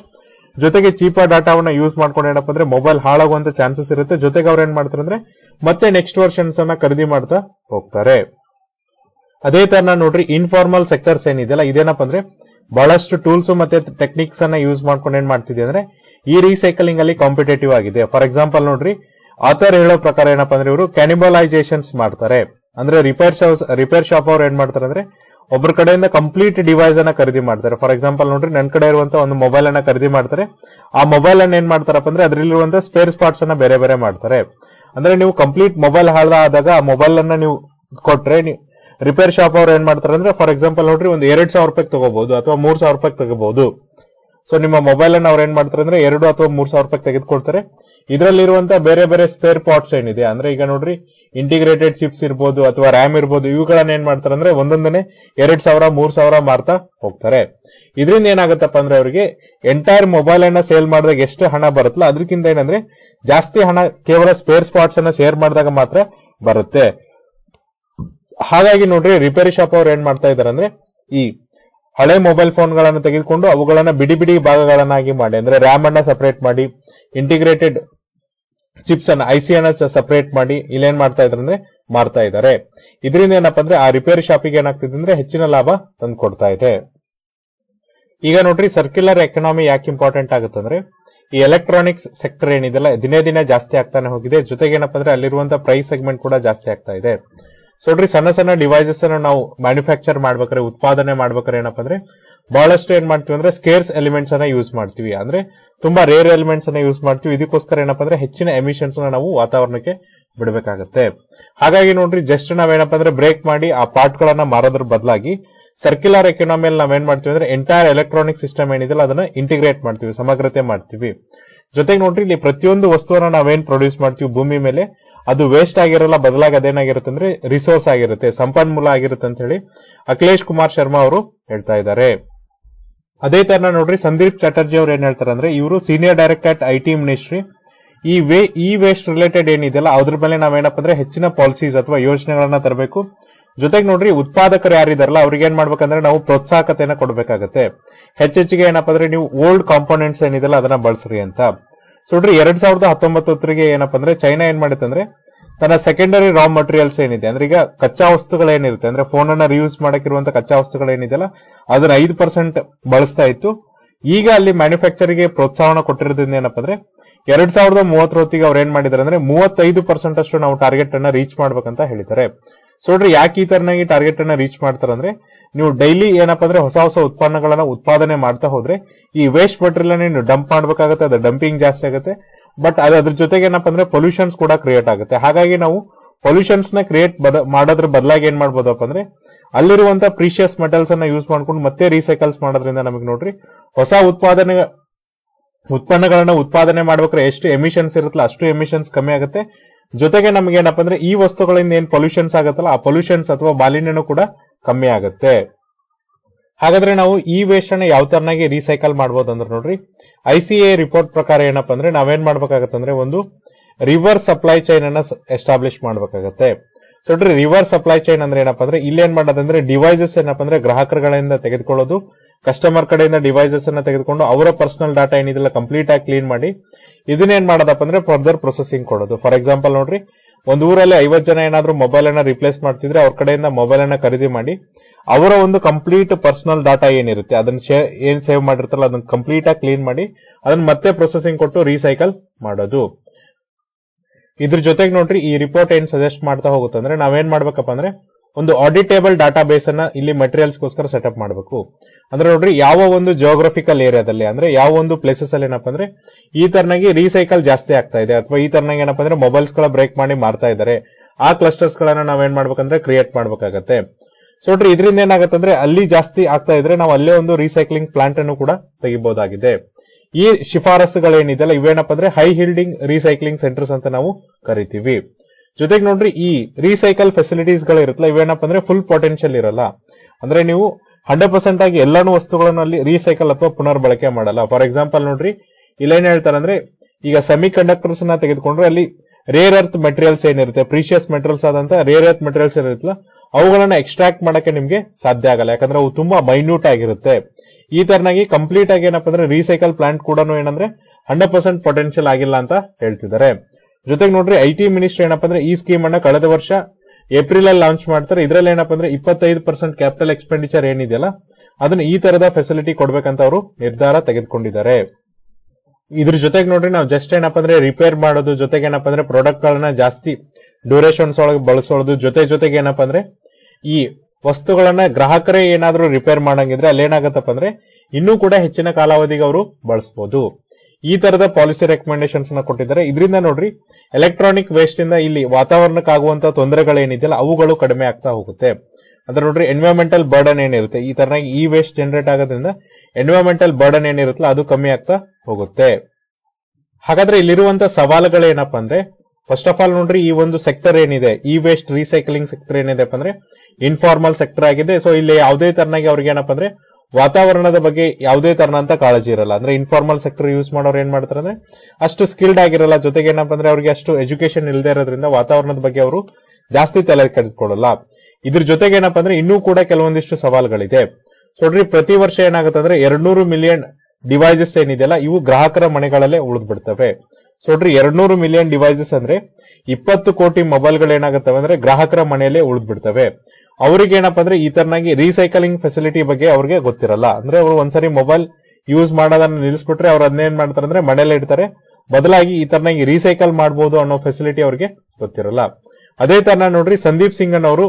ಜೊತೆಗೆ ಚೀಪರ್ ಡಾಟಾವನ್ನ ಯೂಸ್ ಮಾಡ್ಕೊಂಡು ಏನಪ್ಪ ಅಂದ್ರೆ ಮೊಬೈಲ್ ಹಾಳಾಗುವಂತ ಚಾನ್ಸಸ್ ಇರುತ್ತೆ. ಜೊತೆಗೆ ಅವ್ರು ಏನ್ ಮಾಡ್ತಾರೆ ಅಂದ್ರೆ, ಮತ್ತೆ ನೆಕ್ಸ್ಟ್ ವರ್ಷನ್ಸ್ ಅನ್ನ ಖರೀದಿ ಮಾಡ್ತಾ ಹೋಗ್ತಾರೆ. ಅದೇ ತರ ನೋಡ್ರಿ ಇನ್ಫಾರ್ಮಲ್ ಸೆಕ್ಟರ್ಸ್ ಏನಿದೆಯಲ್ಲ, ಇದೇನಪ್ಪ ಅಂದ್ರೆ ಬಹಳಷ್ಟು ಟೂಲ್ಸ್ ಮತ್ತೆ ಟೆಕ್ನಿಕ್ಸ್ ಅನ್ನ ಯೂಸ್ ಮಾಡ್ಕೊಂಡು ಏನ್ ಮಾಡ್ತಿದೆ ಅಂದ್ರೆ, ಈ ರೀಸೈಕಲಿಂಗ್ ಅಲ್ಲಿ ಕಾಂಪಿಟೇಟಿವ್ ಆಗಿದೆ. ಫಾರ್ ಎಕ್ಸಾಂಪಲ್ ನೋಡ್ರಿ ಆತರ್ ಹೇಳೋ ಪ್ರಕಾರ ಏನಪ್ಪಾ ಅಂದ್ರೆ ಇವರು ಕ್ಯಾನಿಬಲೈಸೇಷನ್ಸ್ ಮಾಡ್ತಾರೆ. ಅಂದ್ರೆ ರಿಪೇರ್ ರಿಪೇರ್ ಶಾಪ್ ಅವ್ರು ಏನ್ ಮಾಡ್ತಾರೆ ಅಂದ್ರೆ ಒಬ್ಬರ ಕಡೆಯಿಂದ ಕಂಪ್ಲೀಟ್ ಡಿವೈಸ್ ಅನ್ನ ಖರೀದಿ ಮಾಡ್ತಾರೆ. ಫಾರ್ ಎಕ್ಸಾಂಪಲ್ ನೋಡ್ರಿ ನನ್ನ ಕಡೆ ಇರುವಂತ ಒಂದು ಮೊಬೈಲ್ ಅನ್ನ ಖರೀದಿ ಮಾಡ್ತಾರೆ. ಆ ಮೊಬೈಲ್ ಅನ್ನ ಏನ್ ಮಾಡ್ತಾರಪ್ಪ ಅಂದ್ರೆ, ಅದರಲ್ಲಿರುವಂತ ಸ್ಪೇರ್ ಸ್ಪಾಟ್ಸ್ ಅನ್ನ ಬೇರೆ ಬೇರೆ ಮಾಡ್ತಾರೆ. ಅಂದ್ರೆ ನೀವು ಕಂಪ್ಲೀಟ್ ಮೊಬೈಲ್ ಹಾಳಾದಾಗ ಆ ಮೊಬೈಲ್ ಅನ್ನ ನೀವು ಕೊಟ್ರೆ ರಿಪೇರ್ ಶಾಪ್ ಅವ್ರು ಏನ್ ಮಾಡ್ತಾರೆ ಅಂದ್ರೆ ಫಾರ್ ಎಕ್ಸಾಂಪಲ್ ನೋಡ್ರಿ, ಒಂದು ಎರಡ್ ಸಾವಿರ ರೂಪಾಯಿ ತಗೋಬಹುದು ಅಥವಾ ಮೂರ್ ಸಾವಿರ ರೂಪಾಯಿ ತಗೋಬಹುದು ಸೊ ನಿಮ್ಮ ಮೊಬೈಲ್ ಅನ್ನ ಅವ್ರು ಏನ್ ಮಾಡ್ತಾರೆ ಅಂದ್ರೆ, ಎರಡು ಅಥವಾ ಮೂರ್ ಸಾವಿರ ರೂಪಾಯಿ ತೆಗೆದುಕೊಡ್ತಾರೆ ಇದರಲ್ಲಿರುವಂತ ಬೇರೆ ಬೇರೆ ಸ್ಪೇರ್ ಪಾರ್ಟ್ಸ್ ಏನಿದೆ, ಅಂದ್ರೆ ಈಗ ನೋಡ್ರಿ ಇಂಟಿಗ್ರೇಟೆಡ್ ಚಿಪ್ಸ್ ಇರ್ಬೋದು ಅಥವಾ ರ್ಯಾಮ್ ಇರ್ಬೋದು, ಇವುಗಳನ್ನ ಏನ್ ಮಾಡ್ತಾರೆ ಅಂದ್ರೆ ಒಂದೊಂದನೆ ಎರಡ್ ಸಾವಿರ, ಮೂರ್ ಸಾವಿರ ಮಾರ್ತಾ ಹೋಗ್ತಾರೆ. ಇದರಿಂದ ಏನಾಗುತ್ತಪ್ಪ ಅಂದ್ರೆ, ಅವರಿಗೆ ಎಂಟೈರ್ ಮೊಬೈಲ್ ಅನ್ನ ಸೇಲ್ ಮಾಡಿದಾಗ ಎಷ್ಟು ಹಣ ಬರುತ್ತಲ್ಲ, ಅದಕ್ಕಿಂತ ಏನಂದ್ರೆ, ಜಾಸ್ತಿ ಹಣ ಕೇವಲ ಸ್ಪೇರ್ ಸ್ಪಾರ್ಟ್ಸ್ ಅನ್ನ ಶೇರ್ ಮಾಡಿದಾಗ ಮಾತ್ರ ಬರುತ್ತೆ. ಹಾಗಾಗಿ ನೋಡ್ರಿ ರಿಪೇರಿ ಶಾಪ್ ಅವ್ರು ಏನ್ ಮಾಡ್ತಾ ಇದಾರೆ ಅಂದ್ರೆ, ಈ ಹಳೆ ಮೊಬೈಲ್ ಫೋನ್ ಗಳನ್ನ ತೆಗೆದುಕೊಂಡು ಅವುಗಳನ್ನ ಬಿಡಿ ಬಿಡಿ ಭಾಗಗಳನ್ನಾಗಿ ಮಾಡಿ, ಅಂದ್ರೆ ರ್ಯಾಮ್ ಅನ್ನ ಸಪರೇಟ್ ಮಾಡಿ ಇಂಟಿಗ್ರೇಟೆಡ್ ಚಿಪ್ಸ್ ಅನ್ನ ಐಸಿ ಅನ್ನ ಸಪರೇಟ್ ಮಾಡಿ ಇಲ್ಲೇನ್ ಮಾಡ್ತಾ ಇದ್ರೆ ಅಂದ್ರೆ ಮಾರ್ತಾ ಇದ್ದಾರೆ ಇದರಿಂದ ಏನಪ್ಪಾ ಅಂದ್ರೆ ಆ ರಿಪೇರಿ ಶಾಪಿಗೆ ಏನಾಗ್ತಿದೆ ಅಂದ್ರೆ ಹೆಚ್ಚಿನ ಲಾಭ ತಂದು ಕೊಡ್ತಾ ಇದೆ. ಈಗ ನೋಡ್ರಿ ಸರ್ಕ್ಯುಲರ್ ಎಕನಾಮಿ ಯಾಕೆ ಇಂಪಾರ್ಟೆಂಟ್ ಆಗುತ್ತಂದ್ರೆ ಈ ಎಲೆಕ್ಟ್ರಾನಿಕ್ಸ್ ಸೆಕ್ಟರ್ ಏನಿದೆಲ್ಲ ದಿನೇ ದಿನೇ ಜಾಸ್ತಿ ಆಗ್ತಾನೆ ಹೋಗಿದೆ. ಜೊತೆಗೆ ಏನಪ್ಪಾ ಅಂದ್ರೆ ಅಲ್ಲಿರುವಂತಹ ಪ್ರೈಸ್ ಸೆಗ್ಮೆಂಟ್ ಕೂಡ ಜಾಸ್ತಿ ಆಗ್ತಾ ಇದೆ. ನೋಡ್ರಿ, ಸಣ್ಣ ಸಣ್ಣ ಡಿವೈಸಸ್ ಅನ್ನ ನಾವು ಮ್ಯಾನುಫ್ಯಾಕ್ಚರ್ ಮಾಡ್ಬೇಕಾರೆ ಉತ್ಪಾದನೆ ಮಾಡ್ಬೇಕಾರೆ ಏನಪ್ಪ ಅಂದ್ರೆ, ಬಹಳಷ್ಟು ಏನ್ ಮಾಡ್ತೀವಿ ಅಂದ್ರೆ ಸ್ಕೇರ್ಸ್ ಎಲಿಮೆಂಟ್ಸ್ ಅನ್ನ ಯೂಸ್ ಮಾಡ್ತೀವಿ. ಅಂದ್ರೆ, ತುಂಬಾ ರೇರ್ ಎಲಿಮೆಂಟ್ಸ್ ಅನ್ನ ಯೂಸ್ ಮಾಡ್ತೀವಿ. ಇದಕ್ಕೋಸ್ಕರ ಏನಪ್ಪ ಅಂದ್ರೆ, ಹೆಚ್ಚಿನ ಎಮಿಷನ್ಸ್ನ ನಾವು ವಾತಾವರಣಕ್ಕೆ ಬಿಡಬೇಕಾಗತ್ತೆ. ಹಾಗಾಗಿ ನೋಡ್ರಿ ಜಸ್ಟ್ ನಾವೇನಪ್ಪ ಅಂದ್ರೆ ಬ್ರೇಕ್ ಮಾಡಿ ಆ ಪಾರ್ಟ್ ಗಳನ್ನ ಮಾರೋದ್ರ ಬದಲಾಗಿ ಸರ್ಕ್ಯುಲರ್ ಎಕನಾಮಿಯಲ್ಲಿ ನಾವೇನ್ ಮಾಡ್ತೀವಿ ಅಂದ್ರೆ ಎಂಟೈರ್ ಎಲೆಕ್ಟ್ರಾನಿಕ್ ಸಿಸ್ಟಮ್ ಏನಿದೆಯಲ್ಲ, ಅದನ್ನ ಇಂಟಿಗ್ರೇಟ್ ಮಾಡ್ತೀವಿ, ಸಮಗ್ರತೆ ಮಾಡ್ತೀವಿ. ಜೊತೆಗೆ ನೋಡ್ರಿ, ಇಲ್ಲಿ ಪ್ರತಿಯೊಂದು ವಸ್ತುವನ್ನ ನಾವೇನ್ ಪ್ರೊಡ್ಯೂಸ್ ಮಾಡ್ತೀವಿ, ಭೂಮಿ ಮೇಲೆ ಅದು ವೇಸ್ಟ್ ಆಗಿರಲ್ಲ, ಬದಲಾಗಿ ಅದೇನಾಗಿರುತ್ತೆ ಅಂದ್ರೆ ರಿಸೋರ್ಸ್ ಆಗಿರುತ್ತೆ, ಸಂಪನ್ಮೂಲ ಆಗಿರುತ್ತೆ ಅಂತ ಹೇಳಿ ಅಖಿಲೇಶ್ ಕುಮಾರ್ ಶರ್ಮಾ ಅವರು ಹೇಳ್ತಾ ಇದ್ದಾರೆ. ಅದೇ ತರ ನೋಡ್ರಿ, ಸಂದೀಪ್ ಚಟರ್ಜಿ ಅವ್ರು ಏನ್ ಹೇಳ್ತಾರೆ ಅಂದ್ರೆ, ಇವರು senior director at I T ministry ಈ ವೇ, ಈ ವೇಸ್ಟ್ ರಿಲೇಟೆಡ್ ಏನಿದೆಯಲ್ಲ, ಅದ್ರ ಮೇಲೆ ನಾವೇನಪ್ಪ ಅಂದ್ರೆ ಹೆಚ್ಚಿನ ಪಾಲಿಸೀಸ್ ಅಥವಾ ಯೋಜನೆಗಳನ್ನ ತರಬೇಕು. ಜೊತೆಗೆ ನೋಡ್ರಿ, ಉತ್ಪಾದಕರು ಯಾರಿದಾರಲ್ಲ ಅವ್ರಿಗೆ ಏನ್ ಮಾಡ್ಬೇಕಂದ್ರೆ ನಾವು ಪ್ರೋತ್ಸಾಹಕತೆಯನ್ನ ಕೊಡಬೇಕಾಗತ್ತೆ. ಹೆಚ್ಚೆಚ್ಚಿಗೆ ಏನಪ್ಪ ಅಂದ್ರೆ ನೀವು ಓಲ್ಡ್ ಕಾಂಪೋನೆಂಟ್ಸ್ ಏನಿದೆಯಲ್ಲ, ಅದನ್ನ ಬಳಸ್ರಿ ಅಂತ. ಸೊ ನೋಡ್ರಿ, ಎರಡ್ ಸಾವಿರದ ಹತ್ತೊಂಬತ್ತೊತ್ತರಿಗೆ ಏನಪ್ಪ ಅಂದ್ರೆ ಚೈನಾ ಏನ್ ಮಾಡುತ್ತೆ ಅಂದ್ರೆ, ತನ್ನ ಸೆಕೆಂಡರಿ ರಾ ಮಟೀರಿಯಲ್ಸ್ ಏನಿದೆ, ಅಂದ್ರೆ ಈಗ ಕಚ್ಚಾ ವಸ್ತುಗಳೇನಿರುತ್ತೆ ಅಂದ್ರೆ ಫೋನ್ ಅನ್ನ ರಿಯೂಸ್ ಮಾಡಕ್ಕಿರುವಂತ ಕಚ್ಚಾ ವಸ್ತುಗಳೇನಿದೆಯಲ್ಲ ಅದನ್ನ ಐದು ಪರ್ಸೆಂಟ್ ಬಳಸ್ತಾ ಇತ್ತು. ಈಗ ಅಲ್ಲಿ ಮ್ಯಾನುಫ್ಯಾಕ್ಚರಿಗೆ ಪ್ರೋತ್ಸಾಹನ ಕೊಟ್ಟಿರೋದ್ರಿಂದ ಏನಪ್ಪ ಅಂದ್ರೆ, ಎರಡ್ ಸಾವಿರದ ಮೂವತ್ತರೊತ್ತಿಗೆ ಅವ್ರು ಏನ್ ಮಾಡಿದಾರೆ ಅಂದ್ರೆ, ಮೂವತ್ತೈದು ಪರ್ಸೆಂಟ್ ಅಷ್ಟು ನಾವು ಟಾರ್ಗೆಟ್ ಅನ್ನ ರೀಚ್ ಮಾಡ್ಬೇಕಂತ ಹೇಳಿದ್ದಾರೆ. ಸೊ ನೋಡ್ರಿ, ಯಾಕೆ ಈ ತರನಾಗಿ ಟಾರ್ಗೆಟ್ ಅನ್ನ ರೀಚ್ ಮಾಡ್ತಾರೆ ಅಂದ್ರೆ ನೀವು ಡೈಲಿ ಏನಪ್ಪ ಅಂದ್ರೆ ಹೊಸ ಹೊಸ ಉತ್ಪನ್ನಗಳನ್ನ ಉತ್ಪಾದನೆ ಮಾಡ್ತಾ ಹೋದ್ರೆ ಈ ವೇಸ್ಟ್ ಮಟೀರಿಯಲ್ ನೀವು ಡಂಪ್ ಮಾಡ್ಬೇಕಾಗುತ್ತೆ, ಅದು ಡಂಪಿಂಗ್ ಜಾಸ್ತಿ ಆಗುತ್ತೆ. ಬಟ್ ಅದು ಅದ್ರ ಜೊತೆಗೆ ಏನಪ್ಪಾ ಅಂದ್ರೆ ಪೊಲ್ಯೂಷನ್ಸ್ ಕೂಡ ಕ್ರಿಯೇಟ್ ಆಗುತ್ತೆ. ಹಾಗಾಗಿ ನಾವು ಪೊಲ್ಯೂಷನ್ಸ್ನ ಕ್ರಿಯೇಟ್ ಮಾಡೋದ್ರ ಬದಲಾಗಿ ಏನ್ ಮಾಡ್ಬೋದಪ್ಪ ಅಂದ್ರೆ ಅಲ್ಲಿರುವಂತ ಪ್ರೀಶಿಯಸ್ ಮೆಟಲ್ಸ್ ಅನ್ನ ಯೂಸ್ ಮಾಡ್ಕೊಂಡು ಮತ್ತೆ ರೀಸೈಕಲ್ಸ್ ಮಾಡೋದ್ರಿಂದ ನಮಗೆ ನೋಡ್ರಿ ಹೊಸ ಉತ್ಪಾದನೆ, ಉತ್ಪನ್ನಗಳನ್ನ ಉತ್ಪಾದನೆ ಮಾಡ್ಬೇಕಾದ್ರೆ ಎಷ್ಟು ಎಮಿಷನ್ಸ್ ಇರುತ್ತಲ್ಲ ಅಷ್ಟು ಎಮಿಷನ್ಸ್ ಕಮ್ಮಿ ಆಗುತ್ತೆ. ಜೊತೆಗೆ ನಮ್ಗೆ ಏನಪ್ಪಾ ಅಂದ್ರೆ ಈ ವಸ್ತುಗಳಿಂದ ಏನ್ ಪೊಲ್ಯೂಷನ್ಸ್ ಆಗುತ್ತಲ್ಲ, ಆ ಪೊಲ್ಯೂಷನ್ಸ್ ಅಥವಾ ಮಾಲಿನ್ಯನೂ ಕೂಡ ಕಮ್ಮಿ ಆಗುತ್ತೆ. ಹಾಗಾದ್ರೆ ನಾವು ಈ ಅನ್ನ ಯಾವ ತರನಾಗಿ ರೀಸೈಕಲ್ ಮಾಡಬಹುದು ಅಂದ್ರೆ ನೋಡ್ರಿ ಐಸಿಎ ರಿಪೋರ್ಟ್ ಪ್ರಕಾರ ಏನಪ್ಪಾ ಅಂದ್ರೆ ನಾವೇನ್ ಮಾಡ್ಬೇಕಾಗತ್ತೆ ಅಂದ್ರೆ ಒಂದು ರಿವರ್ಸ್ ಸಪ್ಲೈ ಚೈನ್ ಅನ್ನ ಎಸ್ಟಾಬ್ಲಿಷ್ ಮಾಡ್ಬೇಕಾಗತ್ತೆ. ಸೊ ನೋಡ್ರಿ ರಿವರ್ಸ್ ಸಪ್ಲೈ ಚೈನ್ ಅಂದ್ರೆ ಏನಪ್ಪಾ ಅಂದ್ರೆ ಇಲ್ಲೇನ್ ಮಾಡೋದಂದ್ರೆ ಡಿವೈಸಸ್ ಏನಪ್ಪಾ ಅಂದ್ರೆ ಗ್ರಾಹಕರುಗಳಿಂದ ತೆಗೆದುಕೊಳ್ಳೋದು ಕಸ್ಟಮರ್ ಕಡೆಯಿಂದ ಡಿವೈಸಸ್ ಅನ್ನ ತೆಗೆದುಕೊಂಡು ಅವರ ಪರ್ಸನಲ್ ಡಾಟಾ ಏನಿದೆಲ್ಲ ಕಂಪ್ಲೀಟ್ ಆಗಿ ಕ್ಲೀನ್ ಮಾಡಿ, ಇದನ್ನೇನ್ ಮಾಡೋದಪ್ಪ ಅಂದ್ರೆ ಫರ್ದರ್ ಪ್ರೊಸೆಸಿಂಗ್ ಕೊಡೋದು. ಫಾರ್ ಎಕ್ಸಾಂಪಲ್ ನೋಡ್ರಿ ಒಂದ್ ಊರಲ್ಲಿ ಐವತ್ ಜನ ಏನಾದ್ರು ಮೊಬೈಲ್ ಅನ್ನ ರಿಪ್ಲೇಸ್ ಮಾಡ್ತಿದ್ರೆ ಅವ್ರ ಕಡೆಯಿಂದ ಮೊಬೈಲ್ ಅನ್ನ ಖರೀದಿ ಮಾಡಿ, ಅವರ ಒಂದು ಕಂಪ್ಲೀಟ್ ಪರ್ಸನಲ್ ಡಾಟಾ ಏನಿರುತ್ತೆ, ಅದನ್ನ ಏನ್ ಸೇವ್ ಮಾಡಿರ್ತಾರಲ್ಲ, ಅದನ್ನ ಕಂಪ್ಲೀಟ್ ಆಗಿ ಕ್ಲೀನ್ ಮಾಡಿ, ಅದನ್ನ ಮತ್ತೆ ಪ್ರೊಸೆಸಿಂಗ್ ಕೊಟ್ಟು ರೀಸೈಕಲ್ ಮಾಡೋದು. ಇದ್ರ ಜೊತೆಗೆ ನೋಡ್ರಿ, ಈ ರಿಪೋರ್ಟ್ ಏನ್ ಸಜೆಸ್ಟ್ ಮಾಡ್ತಾ ಹೋಗುತ್ತೆ ಅಂದ್ರೆ ನಾವೇನ್ ಮಾಡ್ಬೇಕಪ್ಪ ಅಂದ್ರೆ ಒಂದು ಆಡಿಟೇಬಲ್ ಡಾಟಾ ಬೇಸ್ ಅನ್ನ ಇಲ್ಲಿ ಮಟೀರಿಯಲ್ಸ್ ಗೋಸ್ಕರ ಸೆಟಪ್ ಮಾಡಬೇಕು. ಅಂದ್ರೆ ನೋಡ್ರಿ, ಯಾವ ಒಂದು ಜಿಯೋಗ್ರಫಿಕಲ್ ಏರಿಯಾದಲ್ಲಿ ಅಂದ್ರೆ ಯಾವ ಒಂದು ಪ್ಲೇಸಸ್ ಅಲ್ಲಿ ಏನಪ್ಪಾ ಅಂದ್ರೆ, ಈ ತರನಾಗಿ ರೀಸೈಕಲ್ ಜಾಸ್ತಿ ಆಗ್ತಾ ಇದೆ, ಅಥವಾ ಈ ತರನಾಗಿ ಏನಪ್ಪಾ ಅಂದ್ರೆ ಮೊಬೈಲ್ಸ್ಗಳ ಬ್ರೇಕ್ ಮಾಡಿ ಮಾರ್ತಾ ಇದ್ದಾರೆ. ಆ ಕ್ಲಸ್ಟರ್ಸ್ ಗಳನ್ನ ನಾವೇನ್ ಮಾಡ್ಬೇಕಂದ್ರೆ ಕ್ರಿಯೇಟ್ ಮಾಡ್ಬೇಕಾಗತ್ತೆ. ಸೊ ನೋಡ್ರಿ, ಇದರಿಂದ ಏನಾಗುತ್ತೆ ಅಂದ್ರೆ, ಅಲ್ಲಿ ಜಾಸ್ತಿ ಆಗ್ತಾ ಇದ್ರೆ ನಾವು ಅಲ್ಲೇ ಒಂದು ರೀಸೈಕ್ಲಿಂಗ್ ಪ್ಲಾಂಟ್ ಅನ್ನು ಕೂಡ ತೆಗಿಬಹುದಾಗಿದೆ. ಈ ಶಿಫಾರಸುಗಳೇನಿದೆಯಲ್ಲ, ಇವೇನಪ್ಪ ಅಂದ್ರೆ ಹೈ ಹಿಲ್ಡಿಂಗ್ ರೀಸೈಕ್ಲಿಂಗ್ ಸೆಂಟರ್ಸ್ ಅಂತ ನಾವು ಕರಿತೀವಿ. ಜೊತೆಗೆ ನೋಡ್ರಿ, ಈ ರೀಸೈಕಲ್ ಫೆಸಿಲಿಟೀಸ್ಗಳು ಇರುತ್ತಲ್ಲ, ಇವೇನಪ್ಪ ಅಂದ್ರೆ ಫುಲ್ ಪೊಟೆನ್ಶಿಯಲ್ ಇರಲ್ಲ. ಅಂದ್ರೆ ನೀವು ಹಂಡ್ರೆಡ್ ಪರ್ಸೆಂಟ್ ಆಗಿ ಎಲ್ಲಾನು ವಸ್ತುಗಳನ್ನು ಅಲ್ಲಿ ರೀಸೈಕಲ್ ಅಥವಾ ಪುನರ್ಬಳಕೆ ಮಾಡಲ್ಲ. ಫಾರ್ ಎಕ್ಸಾಂಪಲ್ ನೋಡ್ರಿ, ಇಲ್ಲೇನ್ ಹೇಳ್ತಾರೆ ಅಂದ್ರೆ, ಈಗ ಸೆಮಿ ಕಂಡಕ್ಟರ್ಸ್ನ ತೆಗೆದುಕೊಂಡ್ರೆ ಅಲ್ಲಿ ರೇರ್ ಅರ್ತ್ ಮೆಟೀರಿಯಲ್ಸ್ ಏನಿರುತ್ತೆ ಪ್ರೀಶಿಯಸ್ ಮೆಟೀರಿಯಲ್ಸ್ ಆದಂತ ರೇರ್ ಅರ್ತ್ ಮೆಟೀರಿಯಲ್ಸ್ ಏನಿರುತ್ತಲ್ಲ, ಅವುಗಳನ್ನ ಎಕ್ಸ್ಟ್ರಾಕ್ಟ್ ಮಾಡಕ್ಕೆ ನಿಮ್ಗೆ ಸಾಧ್ಯ ಆಗಲ್ಲ. ಯಾಕಂದ್ರೆ ಅವು ತುಂಬಾ ಮೈನ್ಯೂಟ್ ಆಗಿರುತ್ತೆ. ಈ ತರನಾಗಿ ಕಂಪ್ಲೀಟ್ ಆಗಿ ಏನಪ್ಪ ಅಂದ್ರೆ ರೀಸೈಕಲ್ ಪ್ಲಾಂಟ್ ಕೂಡ ಏನಂದ್ರೆ ಹಂಡ್ರೆಡ್ ಪರ್ಸೆಂಟ್ ಪೊಟೆನ್ಶಿಯಲ್ ಆಗಿಲ್ಲ ಅಂತ ಹೇಳ್ತಿದ್ದಾರೆ. ಜೊತೆಗೆ ನೋಡ್ರಿ ಐ ಟಿ ಮಿನಿಸ್ಟರ್ ಏನಪ್ಪ ಅಂದ್ರೆ ಈ ಸ್ಕೀಮ್ ಅನ್ನ ಕಳೆದ ವರ್ಷ ಏಪ್ರಿಲ್ ಅಲ್ಲಿ ಲಾಂಚ್ ಮಾಡ್ತಾರೆ. ಇದ್ರಲ್ಲಿ ಏನಪ್ಪ ಅಂದ್ರೆ ಇಪ್ಪತ್ತೈದು ಪರ್ಸೆಂಟ್ ಕ್ಯಾಪಿಟಲ್ ಎಕ್ಸ್ಪೆಂಡಿಚರ್ ಏನಿದೆಯಲ್ಲ, ಅದನ್ನ ಈ ತರದ ಫೆಸಿಲಿಟಿ ಕೊಡ್ಬೇಕಂತ ಅವರು ನಿರ್ಧಾರ ತೆಗೆದುಕೊಂಡಿದ್ದಾರೆ. ಇದ್ರ ಜೊತೆಗೆ ನೋಡ್ರಿ, ನಾವು ಜಸ್ಟ್ ಏನಪ್ಪ ಅಂದ್ರೆ ರಿಪೇರ್ ಮಾಡೋದು, ಜೊತೆಗೆ ಏನಪ್ಪ ಅಂದ್ರೆ ಪ್ರಾಡಕ್ಟ್ ಗಳನ್ನ ಜಾಸ್ತಿ ಡ್ಯೂರೇಷನ್ಸ್ ಒಳಗೆ ಬಳಸೋದು, ಜೊತೆ ಜೊತೆಗೆ ಏನಪ್ಪ ಅಂದ್ರೆ ಈ ವಸ್ತುಗಳನ್ನ ಗ್ರಾಹಕರೇ ಏನಾದ್ರೂ ರಿಪೇರ್ ಮಾಡಂಗಿದ್ರೆ ಅಲ್ಲಿ ಏನಾಗತ್ತಪ್ಪ ಅಂದ್ರೆ ಇನ್ನೂ ಕೂಡ ಹೆಚ್ಚಿನ ಕಾಲಾವಧಿಗೆ ಅವರು ಬಳಸಬಹುದು ಈ ತರದ ಪಾಲಿಸಿ ರೆಕಮೆಂಡೇಶನ್ಸ್ನ ಕೊಟ್ಟಿದ್ದಾರೆ. ಇದರಿಂದ ನೋಡ್ರಿ ಎಲೆಕ್ಟ್ರಾನಿಕ್ ವೇಸ್ಟ್ ಇಂದ ಇಲ್ಲಿ ವಾತಾವರಣಕ್ಕಾಗುವಂತಹ ತೊಂದರೆಗಳೇನಿದೆಯಲ್ಲ, ಅವುಗಳು ಕಡಿಮೆ ಆಗ್ತಾ ಹೋಗುತ್ತೆ. ಅಂದ್ರೆ ನೋಡ್ರಿ ಎನ್ವೈರ್ಮೆಂಟಲ್ ಬರ್ಡನ್ ಏನಿರುತ್ತೆ, ಈ ತರನಾಗಿ ಈ ವೇಸ್ಟ್ ಜನರೇಟ್ ಆಗೋದ್ರಿಂದ ಎನ್ವೈರ್ಮೆಂಟಲ್ ಬರ್ಡನ್ ಏನಿರುತ್ತಲ್ಲ, ಅದು ಕಮ್ಮಿ ಆಗ್ತಾ ಹೋಗುತ್ತೆ. ಹಾಗಾದ್ರೆ ಇಲ್ಲಿರುವಂತ ಸವಾಲುಗಳು ಏನಪ್ಪಾ ಅಂದ್ರೆ ಫಸ್ಟ್ ಆಫ್ ಆಲ್ ನೋಡ್ರಿ, ಈ ಒಂದು ಸೆಕ್ಟರ್ ಏನಿದೆ, ಈ ವೇಸ್ಟ್ ರೀಸೈಕ್ಲಿಂಗ್ ಸೆಕ್ಟರ್ ಏನಿದೆ ಅಂದ್ರೆ ಇನ್ಫಾರ್ಮಲ್ ಸೆಕ್ಟರ್ ಆಗಿದೆ. ಸೊ ಇಲ್ಲಿ ಯಾವುದೇ ತರನಾಗಿ ಅವ್ರಿಗೆ ಏನಪ್ಪಾ ಅಂದ್ರೆ ವಾತಾವರಣದ ಬಗ್ಗೆ ಯಾವುದೇ ತರನಂತ ಕಾಳಜಿ ಇರಲ್ಲ. ಅಂದ್ರೆ ಇನ್ಫಾರ್ಮಲ್ ಸೆಕ್ಟರ್ ಯೂಸ್ ಮಾಡೋರು ಏನ್ ಮಾಡ್ತಾರೆ ಅಂದ್ರೆ ಅಷ್ಟು ಸ್ಕಿಲ್ಡ್ ಆಗಿರಲ್ಲ. ಜೊತೆಗೆ ಏನಪ್ಪಾ ಅಂದ್ರೆ ಅವ್ರಿಗೆ ಅಷ್ಟು ಎಜುಕೇಶನ್ ಇಲ್ಲದೆ ಇರೋದ್ರಿಂದ ವಾತಾವರಣದ ಬಗ್ಗೆ ಅವರು ಜಾಸ್ತಿ ತಲೆ ಕೆಡಿಸ್ಕೊಳ್ಳಲ್ಲ. ಇದ್ರ ಜೊತೆಗೆ ಏನಪ್ಪಾ ಅಂದ್ರೆ ಇನ್ನೂ ಕೂಡ ಕೆಲವೊಂದಿಷ್ಟು ಸವಾಲುಗಳಿದೆ. ನೋಡ್ರಿ, ಪ್ರತಿ ವರ್ಷ ಏನಾಗುತ್ತೆ ಅಂದ್ರೆ ಎರಡ್ನೂರು ಮಿಲಿಯನ್ ಡಿವೈಸಸ್ ಏನಿದೆಯಲ್ಲ, ಇವು ಗ್ರಾಹಕರ ಮನೆಗಳಲ್ಲೇ ಉಳಿದ್ ಬಿಡ್ತವೆ ಸೊ ನೋಡ್ರಿ, ಎರಡ್ನೂರು ಮಿಲಿಯನ್ ಡಿವೈಸಸ್ ಅಂದ್ರೆ ಇಪ್ಪತ್ತು ಕೋಟಿ ಮೊಬೈಲ್ಗಳು ಏನಾಗುತ್ತವೆ ಅಂದ್ರೆ ಗ್ರಾಹಕರ ಮನೆಯಲ್ಲೇ ಉಳಿದ್ ಬಿಡ್ತವೆ ಅವ್ರಿಗೆ ಏನಪ್ಪಾ ಅಂದ್ರೆ ಈ ತರನಾಗಿ ರೀಸೈಕಲಿಂಗ್ ಫೆಸಿಲಿಟಿ ಬಗ್ಗೆ ಅವ್ರಿಗೆ ಗೊತ್ತಿರಲ್ಲ. ಅಂದ್ರೆ ಅವರು ಒಂದ್ಸರಿ ಮೊಬೈಲ್ ಯೂಸ್ ಮಾಡೋದನ್ನ ನಿಲ್ಲಿಸ್ಬಿಟ್ರೆ ಅವ್ರು ಅದನ್ನೇನ್ ಮಾಡ್ತಾರೆ ಅಂದ್ರೆ ಮನೆಯಲ್ಲೇ ಇಡ್ತಾರೆ. ಬದಲಾಗಿ ಈ ತರನಾಗಿ ರೀಸೈಕಲ್ ಮಾಡಬಹುದು ಅನ್ನೋ ಫೆಸಿಲಿಟಿ ಅವ್ರಿಗೆ ಗೊತ್ತಿರಲ್ಲ. ಅದೇ ತರ ನೋಡ್ರಿ ಸಂದೀಪ್ ಸಿಂಗ್ ಅವರು,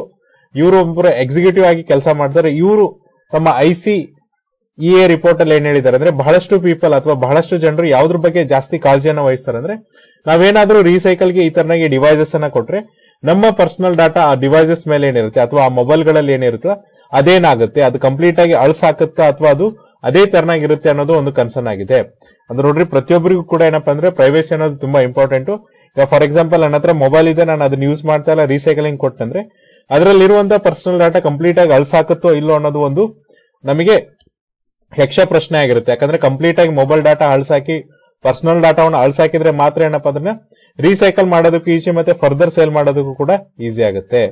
ಇವರು ಒಬ್ಬರು ಎಕ್ಸಿಕ್ಯೂಟಿವ್ ಆಗಿ ಕೆಲಸ ಮಾಡ್ತಾರೆ. ಇವರು ತಮ್ಮ I C E A report ಅಲ್ಲಿ ಏನ್ ಹೇಳಿದ್ದಾರೆ ಅಂದ್ರೆ ಬಹಳಷ್ಟು ಪೀಪಲ್ ಅಥವಾ ಬಹಳಷ್ಟು ಜನರು ಯಾವ್ದ್ರ ಬಗ್ಗೆ ಜಾಸ್ತಿ ಕಾಳಜಿಯನ್ನ ವಹಿಸ್ತಾರೆ ಅಂದ್ರೆ ನಾವೇನಾದ್ರೂ ರೀಸೈಕಲ್ಗೆ ಈ ತರನಾಗಿ ಡಿವೈಸಸ್ ಅನ್ನ ಕೊಟ್ರೆ ನಮ್ಮ ಪರ್ಸನಲ್ ಡಾಟಾ ಆ ಡಿವೈಸಸ್ ಮೇಲೆ ಏನಿರುತ್ತೆ ಅಥವಾ ಆ ಮೊಬೈಲ್ಗಳಲ್ಲಿ ಏನಿರುತ್ತೆ ಅದೇನಾಗುತ್ತೆ? ಅದು ಕಂಪ್ಲೀಟ್ ಆಗಿ ಅಳ್ಸಾಕತ್ತಾ ಅಥವಾ ಅದು ಅದೇ ತರನಾಗಿರುತ್ತೆ ಅನ್ನೋದು ಒಂದು ಕನ್ಸರ್ನ್ ಆಗಿದೆ. ಅಂದ್ರೆ ನೋಡ್ರಿ, ಪ್ರತಿಯೊಬ್ಬರಿಗೂ ಕೂಡ ಏನಪ್ಪಾ ಅಂದ್ರೆ ಪ್ರೈವೇಸಿ ಅನ್ನೋದು ತುಂಬಾ ಇಂಪಾರ್ಟೆಂಟ್ ಈಗ ಫಾರ್ ಎಕ್ಸಾಂಪಲ್ ನನ್ನ ಹತ್ರ ಮೊಬೈಲ್ ಇದೆ, ನಾನು ಅದನ್ನ ಯೂಸ್ ಮಾಡ್ತಾ ಇಲ್ಲ ರೀಸೈಕಲಿಂಗ್ ಕೊಟ್ಟಂದ್ರೆ ಅದರಲ್ಲಿರುವಂತ ಪರ್ಸನಲ್ ಡಾಟಾ ಕಂಪ್ಲೀಟ್ ಆಗಿ ಅಳ್ಸಾಕತ್ತೋ ಇಲ್ಲೋ ಅನ್ನೋದು ಒಂದು ನಮಗೆ ಯಕ್ಷ ಪ್ರಶ್ನೆ ಆಗಿರುತ್ತೆ. ಯಾಕಂದ್ರೆ ಕಂಪ್ಲೀಟ್ ಆಗಿ ಮೊಬೈಲ್ ಡಾಟಾ ಅಳ್ಸಾಕಿ ಪರ್ಸನಲ್ ಡಾಟಾವನ್ನು ಅಳ್ಸಾಕಿದ್ರೆ ಮಾತ್ರ ಏನಪ್ಪಾ ಅದನ್ನ ರೀಸೈಕಲ್ ಮಾಡೋದಕ್ಕೂ ಈಸಿ ಮತ್ತೆ ಫರ್ದರ್ ಸೇಲ್ ಮಾಡೋದಕ್ಕೂ ಕೂಡ ಈಸಿ ಆಗುತ್ತೆ.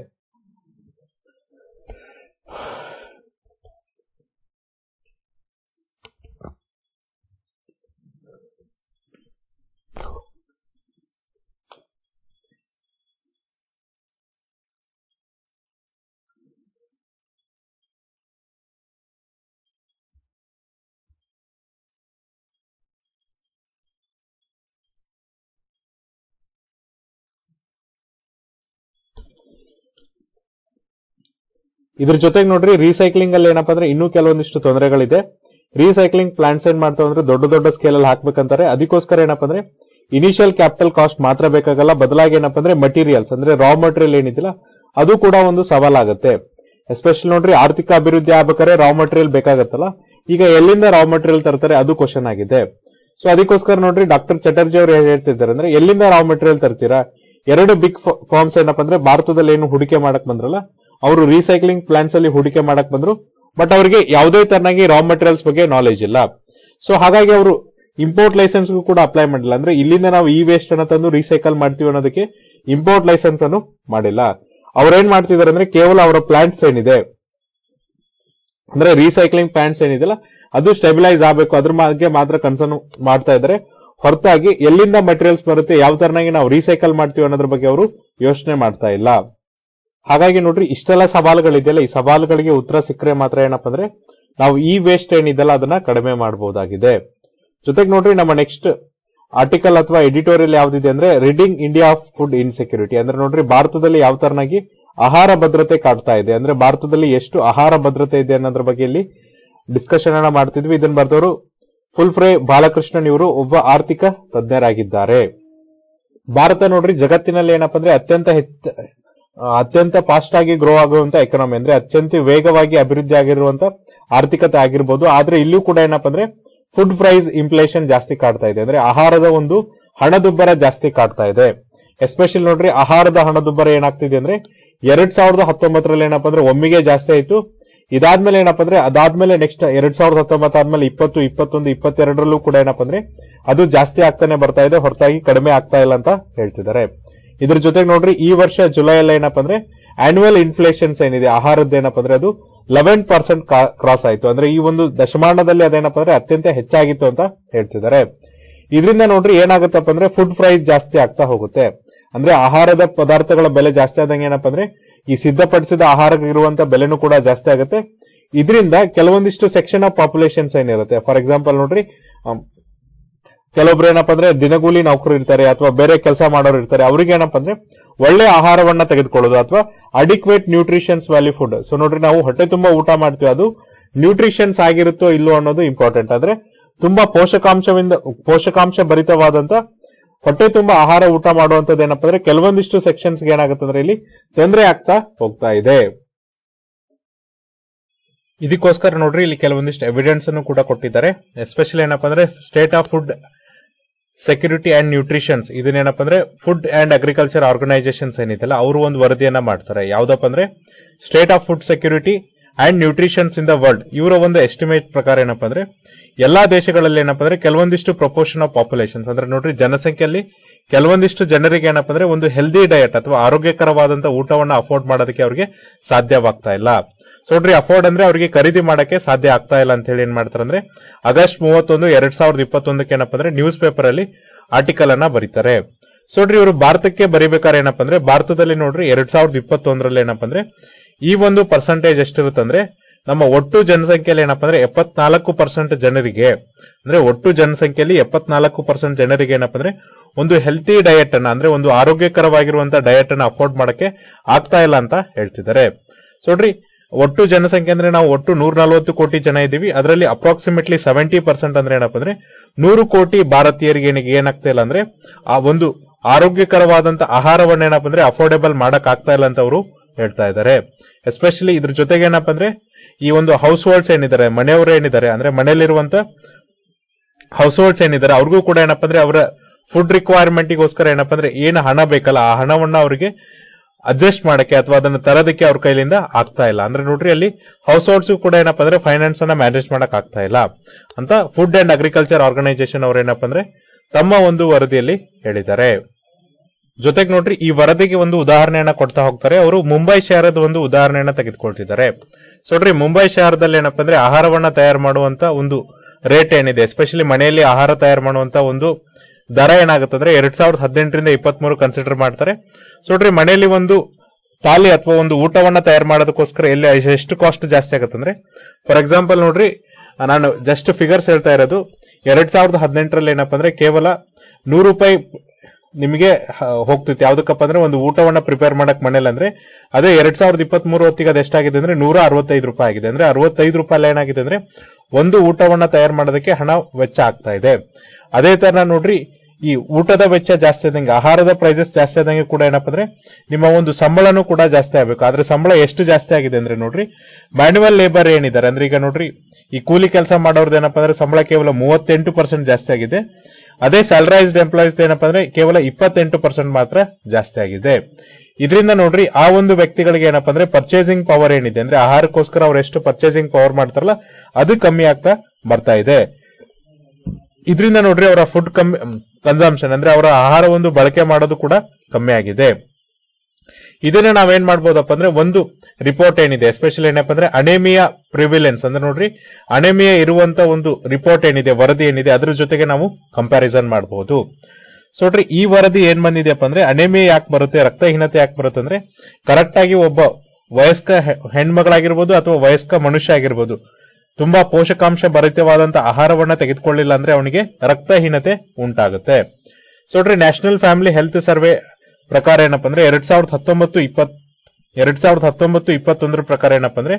ಇದ್ರ ಜೊತೆಗೆ ನೋಡ್ರಿ ರೀಸೈಕ್ಲಿಂಗ್ ಅಲ್ಲಿ ಏನಪ್ಪಾ ಅಂದ್ರೆ ಇನ್ನೂ ಕೆಲವೊಂದಿಷ್ಟು ತೊಂದರೆಗಳಿದೆ. ರೀಸೈಕ್ಲಿಂಗ್ ಪ್ಲಾಂಟ್ಸ್ ಏನ್ ಮಾಡ್ತಾವ ಅಂದ್ರೆ ದೊಡ್ಡ ದೊಡ್ಡ ಸ್ಕೇಲ್ ಅಲ್ಲಿ ಹಾಕ್ಬೇಕಂತಾರೆ. ಅದಕ್ಕೋಸ್ಕರ ಏನಪ್ಪಾ ಅಂದ್ರೆ ಇನಿಷಿಯಲ್ ಕ್ಯಾಪಿಟಲ್ ಕಾಸ್ಟ್ ಮಾತ್ರ ಬೇಕಾಗಲ್ಲ, ಬದಲಾಗಿ ಏನಪ್ಪಾ ಅಂದ್ರೆ ಮಟೀರಿಯಲ್ಸ್ ಅಂದ್ರೆ ರಾ ಮಟೀರಿಯಲ್ ಏನಿದಿಲ್ಲ ಅದು ಕೂಡ ಒಂದು ಸವಾಲಾಗುತ್ತೆ. ಎಸ್ಪೆಷಲಿ ನೋಡ್ರಿ, ಆರ್ಥಿಕ ಅಭಿವೃದ್ಧಿ ಆಗ್ಬೇಕಾದ್ರೆ ರಾ ಮಟೀರಿಯಲ್ ಬೇಕಾಗತ್ತಲ್ಲ. ಈಗ ಎಲ್ಲಿಂದ ರಾ ಮಟೀರಿಯಲ್ ತರ್ತಾರೆ, ಅದು ಕ್ವಶನ್ ಆಗಿದೆ. ಸೊ ಅದಕ್ಕೋಸ್ಕರ ನೋಡ್ರಿ ಡಾಕ್ಟರ್ ಚಟರ್ಜಿ ಅವರು ಹೇಳ್ತಿದ್ದಾರೆ ಅಂದ್ರೆ, ಎಲ್ಲಿಂದ ರಾ ಮಟೀರಿಯಲ್ ತರ್ತೀರಾ? ಎರಡು ಬಿಗ್ ಫಾರ್ಮ್ಸ್ ಏನಪ್ಪಾ ಅಂದ್ರೆ ಭಾರತದಲ್ಲಿ ಏನು ಹೂಡಿಕೆ ಮಾಡಕ್ ಬಂದ್ರಲ್ಲ ಅವರು ರೀಸೈಕ್ಲಿಂಗ್ ಪ್ಲಾಂಟ್ಸ್ ಅಲ್ಲಿ ಹೂಡಿಕೆ ಮಾಡಕ್ ಬಂದ್ರು ಬಟ್ ಅವರಿಗೆ ಯಾವುದೇ ತರನಾಗಿ ರಾ ಮೆಟೀರಿಯಲ್ಸ್ ಬಗ್ಗೆ ನಾಲೆಜ್ ಇಲ್ಲ. ಸೊ ಹಾಗಾಗಿ ಅವರು ಇಂಪೋರ್ಟ್ ಲೈಸೆನ್ಸ್ ಕೂಡ ಅಪ್ಲೈ ಮಾಡಿಲ್ಲ. ಅಂದ್ರೆ ಇಲ್ಲಿಂದ ನಾವು ಈ ವೇಸ್ಟ್ ಅನ್ನ ತಂದು ರೀಸೈಕಲ್ ಮಾಡ್ತೀವಿ ಅನ್ನೋದಕ್ಕೆ ಇಂಪೋರ್ಟ್ ಲೈಸೆನ್ಸ್ ಅನ್ನು ಮಾಡಿಲ್ಲ. ಅವ್ರೇನ್ ಮಾಡ್ತಿದಾರೆ ಅಂದ್ರೆ ಕೇವಲ ಅವರ ಪ್ಲಾಂಟ್ಸ್ ಏನಿದೆ. ಅಂದ್ರೆ ರೀಸೈಕ್ಲಿಂಗ್ ಪ್ಲಾಂಟ್ಸ್ ಏನಿದೆಲ್ಲ ಅದು ಸ್ಟೆಬಿಲೈಸ್ ಆಗಬೇಕು. ಅದ್ರ ಬಗ್ಗೆ ಮಾತ್ರ ಕನ್ಸರ್ನ್ ಮಾಡ್ತಾ ಇದ್ದಾರೆ ಹೊರತಾಗಿ ಎಲ್ಲಿಂದ ಮೆಟೀರಿಯಲ್ಸ್ ಬರುತ್ತೆ, ಯಾವ ತರನಾಗಿ ನಾವು ರೀಸೈಕಲ್ ಮಾಡ್ತೀವಿ ಅನ್ನೋದ್ರ ಬಗ್ಗೆ ಅವರು ಯೋಚನೆ ಮಾಡ್ತಾ ಇಲ್ಲ. ಹಾಗಾಗಿ ನೋಡ್ರಿ, ಇಷ್ಟೆಲ್ಲ ಸವಾಲುಗಳಿದೆಯಲ್ಲ, ಈ ಸವಾಲುಗಳಿಗೆ ಉತ್ತರ ಸಿಕ್ಕರೆ ಮಾತ್ರ ಏನಪ್ಪಾ ಅಂದ್ರೆ, ನಾವು ಈ ವೇಸ್ಟ್ ಏನಿದೆಲ್ಲ ಅದನ್ನ ಕಡಿಮೆ ಮಾಡಬಹುದಾಗಿದೆ ಜೊತೆಗೆ ನೋಡ್ರಿ, ನಮ್ಮ ನೆಕ್ಸ್ಟ್ ಆರ್ಟಿಕಲ್ ಅಥವಾ ಎಡಿಟೋರಿಯಲ್ ಯಾವ್ದಿದೆ ಅಂದ್ರೆ ridding India of food insecurity ಅಂದ್ರೆ ನೋಡ್ರಿ, ಭಾರತದಲ್ಲಿ ಯಾವ ತರನಾಗಿ ಆಹಾರ ಭದ್ರತೆ ಕಾಡ್ತಾ ಇದೆ. ಅಂದ್ರೆ ಭಾರತದಲ್ಲಿ ಎಷ್ಟು ಆಹಾರ ಭದ್ರತೆ ಇದೆ ಅನ್ನೋದ್ರ ಬಗ್ಗೆ ಇಲ್ಲಿ ಡಿಸ್ಕಷನ್ ಅನ್ನ ಮಾಡ್ತಿದ್ವಿ. ಇದನ್ನ ಬರೆದವರು ಫುಲ್ ಫ್ರೈ ಬಾಲಕೃಷ್ಣನ್ ಇವರು, ಒಬ್ಬ ಆರ್ಥಿಕ ತಜ್ಞರಾಗಿದ್ದಾರೆ. ಭಾರತ ನೋಡ್ರಿ, ಜಗತ್ತಿನಲ್ಲಿ ಏನಪ್ಪಾ ಅಂದ್ರೆ ಅತ್ಯಂತ ಅತ್ಯಂತ ಫಾಸ್ಟ್ ಆಗಿ ಗ್ರೋ ಆಗುವಂತ ಎಕನಾಮಿ ಅಂದ್ರೆ ಅತ್ಯಂತ ವೇಗವಾಗಿ ಅಭಿವೃದ್ಧಿ ಆಗಿರುವಂತ ಆರ್ಥಿಕತೆ ಆಗಿರ್ಬೋದು. ಆದ್ರೆ ಇಲ್ಲೂ ಕೂಡ ಏನಪ್ಪಾ ಅಂದ್ರೆ ಫುಡ್ ಪ್ರೈಸ್ ಇನ್ಫ್ಲೇಷನ್ ಜಾಸ್ತಿ ಕಾಡ್ತಾ ಇದೆ. ಅಂದ್ರೆ ಆಹಾರದ ಒಂದು ಹಣದುಬ್ಬರ ಜಾಸ್ತಿ ಕಾಡ್ತಾ ಇದೆ. ಎಸ್ಪೆಷಲಿ ನೋಡ್ರಿ, ಆಹಾರದ ಹಣದುಬ್ಬರ ಏನಾಗ್ತಿದೆ ಅಂದ್ರೆ ಎರಡ್ ಸಾವಿರದ ಹತ್ತೊಂಬತ್ತರಲ್ಲಿ ಏನಪ್ಪಾ ಅಂದ್ರೆ ಒಮ್ಮಿಗೆ ಜಾಸ್ತಿ ಆಯ್ತು. ಇದಾದ್ಮೇಲೆ ಏನಪ್ಪಾ ಅಂದ್ರೆ ಅದಾದ್ಮೇಲೆ ನೆಕ್ಸ್ಟ್ ಎರಡ್ ಸಾವಿರದ ಹತ್ತೊಂಬತ್ತು ಆದ್ಮೇಲೆ ಇಪ್ಪತ್ತು, ಇಪ್ಪತ್ತೊಂದು, ಇಪ್ಪತ್ತೆರಡರಲ್ಲೂ ಕೂಡ ಏನಪ್ಪಾ ಅಂದ್ರೆ ಅದು ಜಾಸ್ತಿ ಆಗ್ತಾನೆ ಬರ್ತಾ ಇದೆ, ಹೊರತಾಗಿ ಕಡಿಮೆ ಆಗ್ತಾ ಇಲ್ಲ ಅಂತ ಹೇಳ್ತಿದ್ದಾರೆ. ಇದ್ರ ಜೊತೆಗೆ ನೋಡ್ರಿ, ಈ ವರ್ಷ ಜುಲೈ ಅಲ್ಲಿ ಏನಪ್ಪಾ ಅಂದ್ರೆ ಆನ್ಯುವಲ್ ಇನ್ಫ್ಲೇಷನ್ಸ್ ಏನಿದೆ ಆಹಾರದ ಏನಪ್ಪಾ ಅಂದ್ರೆ ಅದು ಲೆವೆನ್ ಪರ್ಸೆಂಟ್ ಕ್ರಾಸ್ ಆಯಿತು. ಅಂದ್ರೆ ಈ ಒಂದು ದಶಮಾನದಲ್ಲಿ ಅದೇನಪ್ಪ ಅಂದ್ರೆ ಅತ್ಯಂತ ಹೆಚ್ಚಾಗಿತ್ತು ಅಂತ ಹೇಳ್ತಿದ್ದಾರೆ. ಇದರಿಂದ ನೋಡ್ರಿ ಏನಾಗುತ್ತಪ್ಪ ಅಂದ್ರೆ ಫುಡ್ ಪ್ರೈಸ್ ಜಾಸ್ತಿ ಆಗ್ತಾ ಹೋಗುತ್ತೆ. ಅಂದ್ರೆ ಆಹಾರದ ಪದಾರ್ಥಗಳ ಬೆಲೆ ಜಾಸ್ತಿ ಆದಂಗೆ ಏನಪ್ಪ ಅಂದ್ರೆ, ಈ ಸಿದ್ಧಪಡಿಸಿದ ಆಹಾರಕ್ಕೆ ಇರುವಂತ ಬೆಲೆನೂ ಕೂಡ ಜಾಸ್ತಿ ಆಗುತ್ತೆ. ಇದರಿಂದ ಕೆಲವೊಂದಿಷ್ಟು ಸೆಕ್ಷನ್ ಆಫ್ ಪಾಪ್ಯುಲೇಷನ್ಸ್ ಏನಿರುತ್ತೆ. ಫಾರ್ ಎಕ್ಸಾಂಪಲ್ ನೋಡ್ರಿ ಕೆಲವೊಬ್ರು ಏನಪ್ಪ ಅಂದ್ರೆ ದಿನಗೂಲಿ ನೌಕರು ಇರ್ತಾರೆ ಅಥವಾ ಬೇರೆ ಕೆಲಸ ಮಾಡೋರು ಇರ್ತಾರೆ, ಅವ್ರಿಗೆ ಏನಪ್ಪಾ ಅಂದ್ರೆ ಒಳ್ಳೆ ಆಹಾರವನ್ನ ತೆಗೆದುಕೊಳ್ಳೋದು ಅಥವಾ adequate nutritions value food so ನೋಡ್ರಿ, ನಾವು ಹೊಟ್ಟೆ ತುಂಬಾ ಊಟ ಮಾಡ್ತೀವಿ, ಅದು ನ್ಯೂಟ್ರಿಷನ್ಸ್ ಆಗಿರುತ್ತೋ ಇಲ್ಲೋ ಅನ್ನೋದು ಇಂಪಾರ್ಟೆಂಟ್ ಆದ್ರೆ ತುಂಬಾ ಪೋಷಕಾಂಶವಿಂದ, ಪೋಷಕಾಂಶ ಭರಿತವಾದಂತ ಹೊಟ್ಟೆ ತುಂಬಾ ಆಹಾರ ಊಟ ಮಾಡುವಂತದ್ದು ಏನಪ್ಪಾ ಅಂದ್ರೆ ಕೆಲವೊಂದಿಷ್ಟು ಸೆಕ್ಷನ್ಸ್ ಏನಾಗುತ್ತೆ ಅಂದ್ರೆ ಇಲ್ಲಿ ತೊಂದರೆ ಆಗ್ತಾ ಹೋಗ್ತಾ ಇದೆ. ಇದಕ್ಕೋಸ್ಕರ ನೋಡ್ರಿ, ಇಲ್ಲಿ ಕೆಲವೊಂದಿಷ್ಟು ಎವಿಡೆನ್ಸ್ ಅನ್ನು ಕೂಡ ಕೊಟ್ಟಿದ್ದಾರೆ. ಎಸ್ಪೆಷಲಿ ಏನಪ್ಪಾ ಅಂದ್ರೆ state of food security and nutritions ಇದನ್ನೇನಪ್ಪ ಅಂದ್ರೆ ಫುಡ್ ಅಂಡ್ ಅಗ್ರಿಕಲ್ಚರ್ ಆರ್ಗನೈಸೇಷನ್ಸ್ ಏನಿದೆಲ್ಲ ಅವರು ಒಂದು ವರದಿಯನ್ನ ಮಾಡ್ತಾರೆ. ಯಾವ್ದಪ್ಪ ಅಂದ್ರೆ state of food security and nutritions in the world ಇವರ ಒಂದು ಎಸ್ಟಿಮೇಟ್ ಪ್ರಕಾರ ಏನಪ್ಪ ಅಂದ್ರೆ ಎಲ್ಲಾ ದೇಶಗಳಲ್ಲಿ ಏನಪ್ಪ ಅಂದ್ರೆ ಕೆಲವೊಂದಿಷ್ಟು ಪ್ರಪೋರ್ಷನ್ ಆಫ್ ಪಾಪ್ಯುಲೇಷನ್ಸ್ ಅಂದ್ರೆ ನೋಡ್ರಿ, ಜನಸಂಖ್ಯೆಯಲ್ಲಿ ಕೆಲವೊಂದಿಷ್ಟು ಜನರಿಗೆ ಏನಪ್ಪ ಅಂದ್ರೆ ಒಂದು ಹೆಲ್ದಿ ಡಯಟ್ ಅಥವಾ ಆರೋಗ್ಯಕರವಾದಂತಹ ಊಟವನ್ನು ಅಫೋರ್ಡ್ ಮಾಡೋದಕ್ಕೆ ಅವರಿಗೆ ಸಾಧ್ಯವಾಗ್ತಾ ಇಲ್ಲ. ಸೊ ನೋಡ್ರಿ ಅಫೋರ್ಡ್ ಅಂದ್ರೆ ಅವರಿಗೆ ಖರೀದಿ ಮಾಡಕ್ಕೆ ಸಾಧ್ಯ ಆಗ್ತಾ ಇಲ್ಲ ಅಂತ ಹೇಳಿ ಏನ್ ಮಾಡ್ತಾರೆ ಅಂದ್ರೆ ಆಗಸ್ಟ್ ಮೂವತ್ತೊಂದು, ಎರಡ್ ಸಾವಿರದ ಇಪ್ಪತ್ತೊಂದಕ್ಕೆ ಏನಪ್ಪಾ ಅಂದ್ರೆ ನ್ಯೂಸ್ ಪೇಪರ್ ಅಲ್ಲಿ ಆರ್ಟಿಕಲ್ ಅನ್ನ ಬರೀತಾರೆ. ನೋಡ್ರಿ ಇವರು ಭಾರತಕ್ಕೆ ಬರೀಬೇಕಾದ್ರೆ ಏನಪ್ಪಾ ಅಂದ್ರೆ, ಭಾರತದಲ್ಲಿ ನೋಡ್ರಿ ಎರಡ್ ಸಾವಿರದ ಇಪ್ಪತ್ತೊಂದರಲ್ಲಿ ಏನಪ್ಪಾ ಅಂದ್ರೆ, ಈ ಒಂದು ಪರ್ಸೆಂಟೇಜ್ ಎಷ್ಟಿರುತ್ತಂದ್ರೆ ನಮ್ಮ ಒಟ್ಟು ಜನಸಂಖ್ಯೆಯಲ್ಲಿ ಏನಪ್ಪಾ ಅಂದ್ರೆ ಎಪ್ಪತ್ನಾಲ್ಕು ಪರ್ಸೆಂಟ್ ಜನರಿಗೆ, ಅಂದ್ರೆ ಒಟ್ಟು ಜನಸಂಖ್ಯೆಯಲ್ಲಿ ಎಪ್ಪತ್ನಾಲ್ಕು ಪರ್ಸೆಂಟ್ ಜನರಿಗೆ ಏನಪ್ಪಾ ಅಂದ್ರೆ, ಒಂದು ಹೆಲ್ತಿ ಡಯಟ್ ಅನ್ನ, ಅಂದ್ರೆ ಒಂದು ಆರೋಗ್ಯಕರವಾಗಿರುವಂತಹ ಡಯಟ್ ಅನ್ನ ಅಫೋರ್ಡ್ ಮಾಡಕ್ಕೆ ಆಗ್ತಾ ಇಲ್ಲ ಅಂತ ಹೇಳ್ತಿದ್ದಾರೆ. ಸೊಡ್ರಿ ನೋಡ್ರಿ ಒಟ್ಟು ಜನಸಂಖ್ಯೆ ಅಂದ್ರೆ ನಾವು ಒಟ್ಟು ನೂರ ನಲವತ್ತು ಕೋಟಿ ಜನ ಇದೀವಿ ಅದರಲ್ಲಿ ಅಪ್ರಾಕ್ಸಿಮೇಟ್ಲಿ ಸೆವೆಂಟಿ ಪರ್ಸೆಂಟ್ ಅಂದ್ರೆ ಏನಪ್ಪ ಅಂದ್ರೆ ನೂರು ಕೋಟಿ ಭಾರತೀಯರಿಗೆ ಏನಿಗೆ ಏನಾಗ್ತಾ ಇಲ್ಲ ಅಂದ್ರೆ ಆ ಒಂದು ಆರೋಗ್ಯಕರವಾದಂತ ಆಹಾರವನ್ನ ಏನಪ್ಪ ಅಂದ್ರೆ ಅಫೋರ್ಡೆಬಲ್ ಮಾಡಕ್ ಆಗ್ತಾ ಇಲ್ಲ ಅಂತ ಅವರು ಹೇಳ್ತಾ ಇದ್ದಾರೆ. ಎಸ್ಪೆಷಲಿ ಇದ್ರ ಜೊತೆಗೆ ಏನಪ್ಪ ಅಂದ್ರೆ ಈ ಒಂದು ಹೌಸ್ ಹೋಲ್ಡ್ಸ್ ಏನಿದ್ದಾರೆ, ಮನೆಯವರು ಏನಿದ್ದಾರೆ, ಅಂದ್ರೆ ಮನೆಯಲ್ಲಿರುವಂತ ಹೌಸ್ ಹೋಲ್ಡ್ಸ್ ಏನಿದ್ದಾರೆ, ಅವ್ರಿಗೂ ಕೂಡ ಏನಪ್ಪ ಅಂದ್ರೆ ಅವರ ಫುಡ್ ರಿಕ್ವೈರ್ಮೆಂಟ್ಗೋಸ್ಕರ ಏನಪ್ಪ ಅಂದ್ರೆ ಏನು ಹಣ ಬೇಕಲ್ಲ, ಆ ಹಣವನ್ನ ಅವರಿಗೆ ಅಡ್ಜಸ್ಟ್ ಮಾಡಕ್ಕೆ ಅಥವಾ ಅದನ್ನ ತರೋದಕ್ಕೆ ಅವ್ರ ಕೈಲಿಂದ ಆಗ್ತಾ ಇಲ್ಲ. ಅಂದ್ರೆ ನೋಡ್ರಿ, ಅಲ್ಲಿ ಹೌಸ್ ಹೋಲ್ಡ್ಸ್ ಕೂಡ ಏನಪ್ಪಾ ಅಂದ್ರೆ ಫೈನಾನ್ಸ್ ಅನ್ನ ಮ್ಯಾನೇಜ್ ಮಾಡಕ್ ಆಗ್ತಾ ಇಲ್ಲ. ಅಂತ ಫುಡ್ ಅಂಡ್ ಅಗ್ರಿಕಲ್ಚರ್ ಆರ್ಗನೈಸೇಷನ್ ಅವ್ರ ಏನಪ್ಪಾ ಅಂದ್ರೆ ತಮ್ಮ ಒಂದು ವರದಿಯಲ್ಲಿ ಹೇಳಿದ್ದಾರೆ. ಜೊತೆಗೆ ನೋಡ್ರಿ, ಈ ವರದಿಗೆ ಒಂದು ಉದಾಹರಣೆಯನ್ನ ಕೊಡ್ತಾ ಹೋಗ್ತಾರೆ. ಅವರು ಮುಂಬೈ ಶಹರದ ಒಂದು ಉದಾಹರಣೆಯನ್ನ ತೆಗೆದುಕೊಳ್ತಿದ್ದಾರೆ. ಸೊ ನೋಡ್ರಿ ಮುಂಬೈ ಶಹರದಲ್ಲಿ ಏನಪ್ಪಾ ಅಂದ್ರೆ ಆಹಾರವನ್ನ ತಯಾರು ಮಾಡುವಂತ ಒಂದು ರೇಟ್ ಏನಿದೆ? ಎಸ್ಪೆಷಲಿ ಮನೆಯಲ್ಲಿ ಆಹಾರ ತಯಾರು ಮಾಡುವಂತ ಒಂದು ದರ ಏನಾಗುತ್ತೆ ಅಂದ್ರೆ ಎರಡ್ ಸಾವಿರದ ಹದಿನೆಂಟರಿಂದ ಇಪ್ಪತ್ಮೂರು ಕನ್ಸಿಡರ್ ಮಾಡ್ತಾರೆ. ಸೊ ನೋಡ್ರಿ ಮನೆಯಲ್ಲಿ ಒಂದು ತಾಲಿ ಅಥವಾ ಒಂದು ಊಟವನ್ನ ತಯಾರು ಮಾಡೋದಕ್ಕೋಸ್ಕರ ಎಲ್ಲಿ ಎಷ್ಟು ಕಾಸ್ಟ್ ಜಾಸ್ತಿ ಆಗುತ್ತೆ ಅಂದ್ರೆ ಫಾರ್ ಎಕ್ಸಾಂಪಲ್ ನೋಡ್ರಿ, ನಾನು ಜಸ್ಟ್ ಫಿಗರ್ಸ್ ಹೇಳ್ತಾ ಇರೋದು, ಎರಡ್ ಸಾವಿರದ ಹದಿನೆಂಟರಲ್ಲಿ ಏನಪ್ಪಾ ಅಂದ್ರೆ ಕೇವಲ ನೂರು ರೂಪಾಯಿ ನಿಮಗೆ ಹೋಗ್ತಿತ್ತು. ಯಾವ್ದಕ್ಕಪ್ಪ ಅಂದ್ರೆ ಒಂದು ಊಟವನ್ನ ಪ್ರಿಪೇರ್ ಮಾಡಕ್ ಮನೇಲಿ ಅಂದ್ರೆ, ಅದೇ ಎರಡ್ ಸಾವಿರದ ಇಪ್ಪತ್ತ್ ಮೂರು ಹೊತ್ತಿಗೆ ಅದು ಎಷ್ಟಾಗಿದೆ ಅಂದ್ರೆ ನೂರ ಅರವತ್ತೈದು ರೂಪಾಯಿ ಆಗಿದೆ. ಅಂದ್ರೆ ಅರವತ್ತೈದು ರೂಪಾಯಿ ಏನಾಗಿದೆ ಅಂದ್ರೆ ಒಂದು ಊಟವನ್ನ ತಯಾರು ಮಾಡೋದಕ್ಕೆ ಹಣ ವೆಚ್ಚ ಆಗ್ತಾ ಇದೆ. ಅದೇ ತರ ನೋಡ್ರಿ ಈ ಊಟದ ವೆಚ್ಚ ಜಾಸ್ತಿ ಆದಂಗೆ, ಆಹಾರದ ಪ್ರೈಸಸ್ ಜಾಸ್ತಿ ಆದಂಗೆ ಕೂಡ ಏನಪ್ಪ ಅಂದ್ರೆ ನಿಮ್ಮ ಒಂದು ಸಂಬಳನೂ ಕೂಡ ಜಾಸ್ತಿ ಆಗ್ಬೇಕು. ಆದ್ರೆ ಸಂಬಳ ಎಷ್ಟು ಜಾಸ್ತಿ ಆಗಿದೆ ಅಂದ್ರೆ ನೋಡ್ರಿ ಮ್ಯಾನ್ಯುವಲ್ ಲೇಬರ್ ಏನಿದ್ದಾರೆ, ಅಂದ್ರೆ ಈಗ ನೋಡ್ರಿ, ಈ ಕೂಲಿ ಕೆಲಸ ಮಾಡೋರ್ದು ಏನಪ್ಪ ಅಂದ್ರೆ ಸಂಬಳ ಕೇವಲ ಮೂವತ್ತೆಂಟು ಪರ್ಸೆಂಟ್ ಜಾಸ್ತಿ ಆಗಿದೆ. ಅದೇ ಸ್ಯಾಲರೈಸ್ಡ್ ಎಂಪ್ಲಾಯೀಸ್ ಏನಪ್ಪ ಅಂದ್ರೆ ಕೇವಲ ಇಪ್ಪತ್ತೆಂಟು ಪರ್ಸೆಂಟ್ ಮಾತ್ರ ಜಾಸ್ತಿ ಆಗಿದೆ. ಇದರಿಂದ ನೋಡ್ರಿ, ಆ ಒಂದು ವ್ಯಕ್ತಿಗಳಿಗೆ ಏನಪ್ಪ ಅಂದ್ರೆ ಪರ್ಚೇಸಿಂಗ್ ಪವರ್ ಏನಿದೆ, ಅಂದ್ರೆ ಆಹಾರಕ್ಕೋಸ್ಕರ ಅವ್ರು ಎಷ್ಟು ಪರ್ಚೇಸಿಂಗ್ ಪವರ್ ಮಾಡ್ತಾರಲ್ಲ, ಅದು ಕಮ್ಮಿ ಆಗ್ತಾ ಬರ್ತಾ ಇದೆ. ಇದರಿಂದ ನೋಡ್ರಿ ಅವರ ಫುಡ್ ಕಮ್ಮಿ ಕನ್ಸಂಪ್ಷನ್ ಅಂದ್ರೆ ಅವರ ಆಹಾರ ಒಂದು ಬಳಕೆ ಮಾಡೋದು ಕೂಡ ಕಮ್ಮಿ ಆಗಿದೆ. ಇದನ್ನ ನಾವೇನ್ ಮಾಡ್ಬೋದಪ್ಪ ಅಂದ್ರೆ ಒಂದು ರಿಪೋರ್ಟ್ ಏನಿದೆ ಎಸ್ಪೆಷಲಿ ಏನಪ್ಪ ಅಂದ್ರೆ ಅನೇಮಿಯಾ ಪ್ರಿವಿಲೆನ್ಸ್ ಅಂದ್ರೆ ನೋಡ್ರಿ ಅನೇಮಿಯಾ ಇರುವಂತ ಒಂದು ರಿಪೋರ್ಟ್ ಏನಿದೆ, ವರದಿ ಏನಿದೆ, ಅದ್ರ ಜೊತೆಗೆ ನಾವು ಕಂಪ್ಯಾರಿಸನ್ ಮಾಡಬಹುದು ಸೊ ನೋಡ್ರಿ, ಈ ವರದಿ ಏನ್ ಬಂದಿದೆಯಪ್ಪ ಅಂದ್ರೆ ಅನೇಮಿಯಾ ಯಾಕೆ ಬರುತ್ತೆ, ರಕ್ತಹೀನತೆ ಯಾಕೆ ಬರುತ್ತೆ ಅಂದ್ರೆ ಕರೆಕ್ಟ್ ಆಗಿ ಒಬ್ಬ ವಯಸ್ಕ ಹೆಣ್ಮಗಳಾಗಿರ್ಬೋದು ಅಥವಾ ವಯಸ್ಕ ಮನುಷ್ಯ ಆಗಿರ್ಬೋದು ತುಂಬಾ ಪೋಷಕಾಂಶ ಭರಿತವಾದಂತ ಆಹಾರವನ್ನ ತೆಗೆದುಕೊಳ್ಳಿಲ್ಲ ಅಂದ್ರೆ ಅವನಿಗೆ ರಕ್ತಹೀನತೆ ಉಂಟಾಗುತ್ತೆ. ಸೊ ನೋಡ್ರಿ ನ್ಯಾಷನಲ್ ಫ್ಯಾಮಿಲಿ ಹೆಲ್ತ್ ಸರ್ವೆ ಪ್ರಕಾರ ಏನಪ್ಪಾ ಅಂದ್ರೆ ಎರಡ್ ಸಾವಿರದ ಹತ್ತೊಂಬತ್ತು ಇಪ್ಪತ್ ಎರಡ್ ಸಾವಿರದ ಹತ್ತೊಂಬತ್ತು ಇಪ್ಪತ್ತೊಂದರ ಪ್ರಕಾರ ಏನಪ್ಪಾ ಅಂದ್ರೆ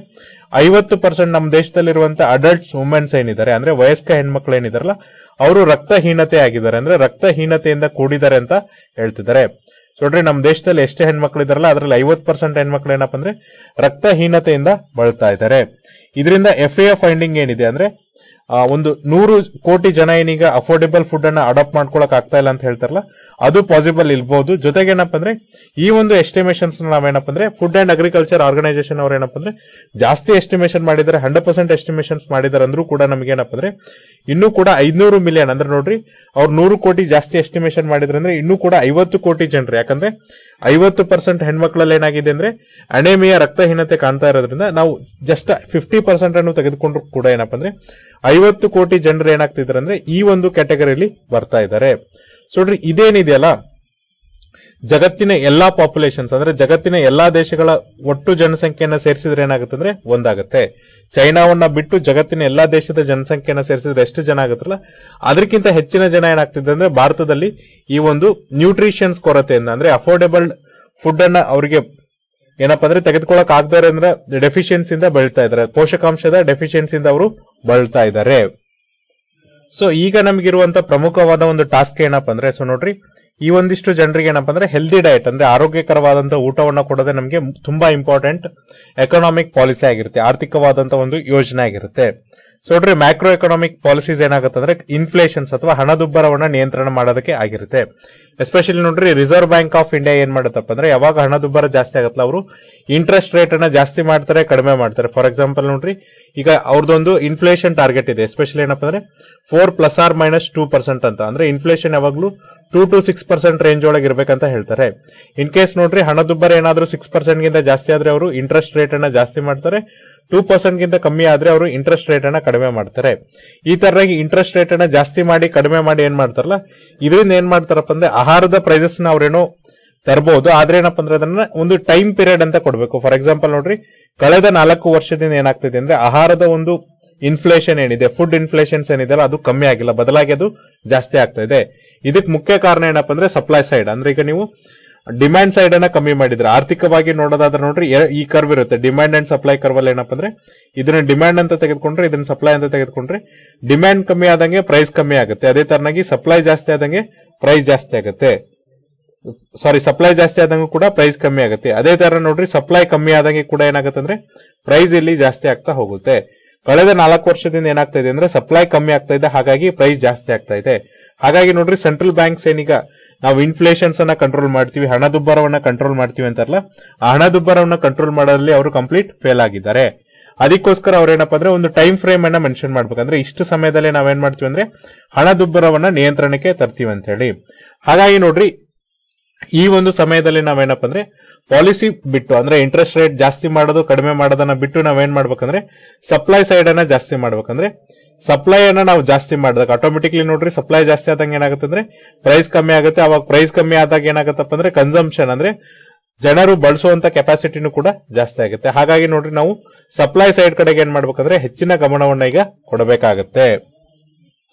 ಐವತ್ತು ಪರ್ಸೆಂಟ್ ನಮ್ಮ ದೇಶದಲ್ಲಿರುವಂತ ಅಡಲ್ಟ್ಸ್ ವುಮೆನ್ಸ್ ಏನಿದ್ದಾರೆ, ಅಂದ್ರೆ ವಯಸ್ಕ ಹೆಣ್ಮಕ್ಳು ಏನಿದಾರಲ್ಲ, ಅವರು ರಕ್ತಹೀನತೆ ಆಗಿದ್ದಾರೆ ಅಂದ್ರೆ ರಕ್ತಹೀನತೆಯಿಂದ ಕೂಡಿದ್ದಾರೆ ಅಂತ ಹೇಳ್ತಿದ್ದಾರೆ. ನೋಡ್ರಿ ನಮ್ಮ ದೇಶದಲ್ಲಿ ಎಷ್ಟೇ ಹೆಣ್ಮಕ್ಳು ಇದಾರಲ್ಲ ಅದರಲ್ಲಿ ಐವತ್ ಪರ್ಸೆಂಟ್ ಹೆಣ್ಮಕ್ಳು ಏನಪ್ಪ ಅಂದ್ರೆ ರಕ್ತಹೀನತೆಯಿಂದ ಬಳಲ್ತಾ ಇದ್ದಾರೆ. ಇದರಿಂದ ಎಫ್ ಎ ಫೈಂಡಿಂಗ್ ಏನಿದೆ ಅಂದ್ರೆ ಒಂದು ನೂರು ಕೋಟಿ ಜನ ಏನೀಗ ಅಫೋರ್ಡೆಬಲ್ ಫುಡ್ ಅನ್ನ ಅಡಾಪ್ಟ್ ಮಾಡ್ಕೊಳಕ್ ಆಗ್ತಾ ಇಲ್ಲ ಅಂತ ಹೇಳ್ತಾರಲ್ಲ, ಅದು ಪಾಸಿಬಲ್ ಇಲ್ಬಹುದು ಜೊತೆಗೆ ಏನಪ್ಪ ಅಂದ್ರೆ, ಈ ಒಂದು ಎಸ್ಟಿಮೇಷನ್ಸ್ ನಾವೇನಪ್ಪ ಅಂದ್ರೆ ಫುಡ್ ಅಂಡ್ ಅಗ್ರಿಕಲ್ಚರ್ ಆರ್ಗನೈಸೇಷನ್ ಅವ್ರು ಏನಪ್ಪ ಅಂದ್ರೆ, ಜಾಸ್ತಿ ಎಸ್ಟಿಮೇಷನ್ ಮಾಡಿದ್ದಾರೆ ಹಂಡ್ರೆಡ್ ಪರ್ಸೆಂಟ್ ಎಸ್ಟಿಮೇಷನ್ಸ್ ಮಾಡಿದ್ದಾರೆ ಅಂದ್ರೂ ಕೂಡ ನಮ್ಗೆ ಏನಪ್ಪ ಅಂದ್ರೆ, ಇನ್ನೂ ಕೂಡ ಐದ್ನೂರು ಮಿಲಿಯನ್ ಅಂದ್ರೆ ನೋಡ್ರಿ, ಅವ್ರು ನೂರು ಕೋಟಿ ಜಾಸ್ತಿ ಎಸ್ಟಿಮೇಷನ್ ಮಾಡಿದ್ರೆ ಅಂದ್ರೆ ಇನ್ನೂ ಕೂಡ ಐವತ್ತು ಕೋಟಿ ಜನರು. ಯಾಕಂದ್ರೆ, ಐವತ್ತು ಪರ್ಸೆಂಟ್ ಹೆಣ್ಮಕ್ಳಲ್ಲಿ ಏನಾಗಿದೆ ಅಂದ್ರೆ ಅಣೆಮಿಯ ರಕ್ತಹೀನತೆ ಕಾಣ್ತಾ ಇರೋದ್ರಿಂದ ನಾವು ಜಸ್ಟ್ ಫಿಫ್ಟಿ ಪರ್ಸೆಂಟ್ ಅನ್ನು ತೆಗೆದುಕೊಂಡ್ರು ಕೂಡ ಏನಪ್ಪ ಅಂದ್ರೆ ಐವತ್ತು ಕೋಟಿ ಜನರು ಏನಾಗ್ತಿದ್ದಾರೆ ಅಂದ್ರೆ ಈ ಒಂದು ಕ್ಯಾಟಗರಿಯಲ್ಲಿ ಬರ್ತಾ ಇದ್ದಾರೆ ಸೊ ನೋಡ್ರಿ, ಇದೇನಿದೆಯಲ್ಲ? ಜಗತ್ತಿನ ಎಲ್ಲಾ ಪಾಪ್ಯುಲೇಷನ್ಸ್ ಅಂದ್ರೆ ಜಗತ್ತಿನ ಎಲ್ಲಾ ದೇಶಗಳ ಒಟ್ಟು ಜನಸಂಖ್ಯೆಯನ್ನ ಸೇರಿಸಿದ್ರೆ ಏನಾಗುತ್ತೆ ಅಂದ್ರೆ ಒಂದಾಗುತ್ತೆ. ಚೈನಾವನ್ನ ಬಿಟ್ಟು ಜಗತ್ತಿನ ಎಲ್ಲಾ ದೇಶದ ಜನಸಂಖ್ಯೆಯನ್ನ ಸೇರಿಸಿದ್ರೆ ಎಷ್ಟು ಜನ ಆಗುತ್ತಲ್ಲ? ಅದಕ್ಕಿಂತ ಹೆಚ್ಚಿನ ಜನ ಏನಾಗ್ತಿದೆ ಅಂದ್ರೆ ಭಾರತದಲ್ಲಿ ಈ ಒಂದು ನ್ಯೂಟ್ರಿಷನ್ಸ್ ಕೊರತೆಯಿಂದ ಅಂದ್ರೆ ಅಫೋರ್ಡೆಬಲ್ ಫುಡ್ ಅನ್ನ ಅವರಿಗೆ ಏನಪ್ಪಾ ಅಂದ್ರೆ ತೆಗೆದುಕೊಳ್ಳಕ್ ಆಗದೇ ಅಂದ್ರೆ ಡೆಫಿಷಿಯನ್ಸಿಯಿಂದ ಬೆಳ್ತಾ ಇದಾರೆ ಪೋಷಕಾಂಶದ ಡೆಫಿಷಿಯನ್ಸಿಯಿಂದ ಅವರು ಬಳಲ್ತಾ ಇದ್ದಾರೆ. ಸೊ ಈಗ ನಮಗಿರುವಂತ ಪ್ರಮುಖವಾದ ಒಂದು ಟಾಸ್ಕ್ ಏನಪ್ಪ ಅಂದ್ರೆ ಸೊ ನೋಡ್ರಿ, ಈ ಒಂದಿಷ್ಟು ಜನರಿಗೆ ಏನಪ್ಪ ಅಂದ್ರೆ ಹೆಲ್ದಿ ಡಯಟ್ ಅಂದ್ರೆ ಆರೋಗ್ಯಕರವಾದಂತಹ ಊಟವನ್ನ ಕೊಡೋದೇ ನಮಗೆ ತುಂಬಾ ಇಂಪಾರ್ಟೆಂಟ್ ಎಕನಾಮಿಕ್ ಪಾಲಿಸಿ ಆಗಿರುತ್ತೆ ಆರ್ಥಿಕವಾದಂತಹ ಒಂದು ಯೋಜನೆ ಆಗಿರುತ್ತೆ. ಸೊ ನೋಡ್ರಿ ಮ್ಯಾಕ್ರೋ ಎಕನಾಮಿಕ್ ಪಾಲಿಸೀಸ್ ಏನಾಗುತ್ತೆ ಅಂದ್ರೆ ಇನ್ಫ್ಲೇಷನ್ಸ್ ಅಥವಾ ಹಣದುಬ್ಬರವನ್ನ ನಿಯಂತ್ರಣ ಮಾಡೋದಕ್ಕೆ ಆಗಿರುತ್ತೆ. ಎಸ್ಪೆಷಲಿ ನೋಡ್ರಿ ರಿಸರ್ವ್ ಬ್ಯಾಂಕ್ ಆಫ್ ಇಂಡಿಯಾ ಏನ್ ಮಾಡುತ್ತಪ್ಪ ಅಂದ್ರೆ, ಯಾವಾಗ ಹಣದುಬ್ಬರ ಜಾಸ್ತಿ ಆಗತ್ತಲ್ಲ, ಅವರು ಇಂಟ್ರೆಸ್ಟ್ ರೇಟ್ ಅನ್ನ ಜಾಸ್ತಿ ಮಾಡ್ತಾರೆ, ಕಡಿಮೆ ಮಾಡ್ತಾರೆ. ಫಾರ್ ಎಕ್ಸಾಂಪಲ್ ನೋಡ್ರಿ, ಈಗ ಅವ್ರದ್ದೊಂದು ಇನ್ಫ್ಲೇಷನ್ ಟಾರ್ಗೆಟ್ ಇದೆ. ಎಸ್ಪೆಷಲಿ ಏನಪ್ಪ ಅಂದ್ರೆ four plus or minus two percent ಅಂತ. ಅಂದ್ರೆ ಇನ್ಫ್ಲೇಷನ್ ಯಾವಾಗ್ಲೂ two to six percent range ಒಳಗೆ ಇರಬೇಕಂತ ಹೇಳ್ತಾರೆ. ಇನ್ ಕೇಸ್ ನೋಡ್ರಿ, ಹಣದುಬ್ಬರ ಏನಾದ್ರೂ ಸಿಕ್ಸ್ ಪರ್ಸೆಂಟ್ ಗಿಂತ ಜಾಸ್ತಿ ಆದ್ರೆ ಅವರು ಇಂಟ್ರೆಸ್ಟ್ ರೇಟ್ ಅನ್ನ ಜಾಸ್ತಿ ಮಾಡ್ತಾರೆ. ಟೂ ಪರ್ಸೆಂಟ್ ಗಿಂತ ಕಮ್ಮಿ ಆದ್ರೆ ಅವರು ಇಂಟ್ರೆಸ್ಟ್ ರೇಟ್ ಅನ್ನ ಕಡಿಮೆ ಮಾಡ್ತಾರೆ. ಈ ತರ ಇಂಟ್ರೆಸ್ಟ್ ರೇಟ್ ಅನ್ನ ಜಾಸ್ತಿ ಮಾಡಿ, ಕಡಿಮೆ ಮಾಡಿ ಏನ್ ಮಾಡ್ತಾರಲ್ಲ, ಇದರಿಂದ ಏನ್ ಮಾಡ್ತಾರಪ್ಪ ಅಂದ್ರೆ ಆಹಾರದ ಪ್ರೈಸಸ್ನ ಅವ್ರೇನು ತರಬಹುದು ಆದ್ರೆ ಏನಪ್ಪ ಅಂದ್ರೆ ಅದನ್ನ ಒಂದು ಟೈಮ್ ಪೀರಿಯಡ್ ಅಂತ ಕೊಡಬೇಕು. ಫಾರ್ ಎಕ್ಸಾಂಪಲ್ ನೋಡ್ರಿ, ಕಳೆದ ನಾಲ್ಕು ವರ್ಷದಿಂದ ಏನಾಗ್ತಿದೆ ಅಂದ್ರೆ ಆಹಾರದ ಒಂದು ಇನ್ಫ್ಲೇಷನ್ ಏನಿದೆ ಫುಡ್ ಇನ್ಫ್ಲೇಷನ್ಸ್ ಏನಿದೆ ಅದು ಕಮ್ಮಿ ಆಗಿಲ್ಲ. ಬದಲಾಗಿ ಅದು ಜಾಸ್ತಿ ಆಗ್ತಾ ಇದೆ. ಇದಕ್ಕೆ ಮುಖ್ಯ ಕಾರಣ ಏನಪ್ಪ ಅಂದ್ರೆ ಸಪ್ಲೈ ಸೈಡ್ ಅಂದ್ರೆ ಈಗ ನೀವು ಡಿಮ್ಯಾಂಡ್ ಸೈಡ್ ಅನ್ನ ಕಮ್ಮಿ ಮಾಡಿದ್ರೆ. ಆರ್ಥಿಕವಾಗಿ ನೋಡೋದಾದ್ರೆ ನೋಡ್ರಿ ಈ ಕರ್ವ್ ಇರುತ್ತೆ. ಡಿಮ್ಯಾಂಡ್ ಅಂಡ್ ಸಪ್ಲೈ ಕರ್ವ್ ಅಲ್ಲಿ ಏನಪ್ಪ ಅಂದ್ರೆ, ಇದನ್ನ ಡಿಮ್ಯಾಂಡ್ ಅಂತ ತೆಗೆದುಕೊಂಡ್ರೆ, ಇದನ್ನ ಸಪ್ಲೈ ಅಂತ ತೆಗೆದುಕೊಂಡ್ರೆ ಡಿಮ್ಯಾಂಡ್ ಕಮ್ಮಿ ಆದಂಗೆ ಪ್ರೈಸ್ ಕಮ್ಮಿ ಆಗುತ್ತೆ. ಅದೇ ತರನಾಗಿ ಸಪ್ಲೈ ಜಾಸ್ತಿ ಆದಂಗೆ ಪ್ರೈಸ್ ಜಾಸ್ತಿ ಆಗುತ್ತೆ. ಸಾರಿ ಸಪ್ಲೈ ಜಾಸ್ತಿ ಆದಂಗೂ ಕೂಡ ಪ್ರೈಸ್ ಕಮ್ಮಿ ಆಗುತ್ತೆ. ಅದೇ ತರ ನೋಡ್ರಿ ಸಪ್ಲೈ ಕಮ್ಮಿ ಆದಂಗೆ ಕೂಡ ಏನಾಗುತ್ತೆ ಅಂದ್ರೆ ಪ್ರೈಸ್ ಇಲ್ಲಿ ಜಾಸ್ತಿ ಆಗ್ತಾ ಹೋಗುತ್ತೆ. ಕಳೆದ ನಾಲ್ಕು ವರ್ಷದಿಂದ ಏನಾಗ್ತಾ ಇದೆ ಅಂದ್ರೆ ಸಪ್ಲೈ ಕಮ್ಮಿ ಆಗ್ತಾ ಇದೆ. ಹಾಗಾಗಿ ಪ್ರೈಸ್ ಜಾಸ್ತಿ ಆಗ್ತಾ ಇದೆ. ಹಾಗಾಗಿ ನೋಡ್ರಿ ಸೆಂಟ್ರಲ್ ಬ್ಯಾಂಕ್ಸ್ ಏನೀಗ ನಾವು ಇನ್ಫ್ಲೇಷನ್ಸ್ ಅನ್ನ ಕಂಟ್ರೋಲ್ ಮಾಡ್ತೀವಿ, ಹಣದುಬ್ಬರವನ್ನ ಕಂಟ್ರೋಲ್ ಮಾಡ್ತೀವಿ ಅಂತಾರಲ್ಲ, ಆ ಹಣದುಬ್ಬರವನ್ನ ಕಂಟ್ರೋಲ್ ಮಾಡೋದ್ರಲ್ಲಿ ಅವರು ಕಂಪ್ಲೀಟ್ ಫೇಲ್ ಆಗಿದ್ದಾರೆ. ಅದಕ್ಕೋಸ್ಕರ ಅವ್ರೇನಪ್ಪ ಅಂದ್ರೆ ಒಂದು ಟೈಮ್ ಫ್ರೇಮ್ ಅನ್ನ ಮೆನ್ಷನ್ ಮಾಡ್ಬೇಕಂದ್ರೆ ಇಷ್ಟು ಸಮಯದಲ್ಲಿ ನಾವೇನ್ ಮಾಡ್ತೀವಿ ಅಂದ್ರೆ ಹಣದುಬ್ಬರವನ್ನ ನಿಯಂತ್ರಣಕ್ಕೆ ತರ್ತೀವಿ ಅಂತ ಹೇಳಿ ಹಾಗಾಗಿ ನೋಡ್ರಿ, ಈ ಒಂದು ಸಮಯದಲ್ಲಿ ನಾವೇನಪ್ಪ ಅಂದ್ರೆ ಪಾಲಿಸಿ ಬಿಟ್ಟು, ಅಂದ್ರೆ ಇಂಟ್ರೆಸ್ಟ್ ರೇಟ್ ಜಾಸ್ತಿ ಮಾಡೋದು ಕಡಿಮೆ ಮಾಡೋದನ್ನ ಬಿಟ್ಟು ನಾವೇನ್ ಮಾಡ್ಬೇಕಂದ್ರೆ ಸಪ್ಲೈ ಸೈಡ್ ಅನ್ನ ಜಾಸ್ತಿ ಮಾಡ್ಬೇಕಂದ್ರೆ ಸಪ್ಲೈ ಅನ್ನ ನಾವು ಜಾಸ್ತಿ ಮಾಡಿದಾಗ ಆಟೋಮೆಟಿಕ್ಲಿ ನೋಡ್ರಿ ಸಪ್ಲೈ ಜಾಸ್ತಿ ಆದಂಗೆ ಏನಾಗುತ್ತೆ ಅಂದ್ರೆ ಪ್ರೈಸ್ ಕಮ್ಮಿ ಆಗುತ್ತೆ. ಅವಾಗ ಪ್ರೈಸ್ ಕಮ್ಮಿ ಆದಾಗ ಏನಾಗುತ್ತಪ್ಪ ಅಂದ್ರೆ ಕನ್ಸಂಪ್ಷನ್ ಅಂದ್ರೆ ಜನರು ಬಳಸುವಂತ ಕೆಪಾಸಿಟಿನೂ ಕೂಡ ಜಾಸ್ತಿ ಆಗುತ್ತೆ. ಹಾಗಾಗಿ ನೋಡ್ರಿ ನಾವು ಸಪ್ಲೈ ಸೈಡ್ ಕಡೆಗೆ ಏನ್ ಮಾಡ್ಬೇಕಂದ್ರೆ, ಹೆಚ್ಚಿನ ಗಮನವನ್ನ ಈಗ ಕೊಡಬೇಕಾಗತ್ತೆ.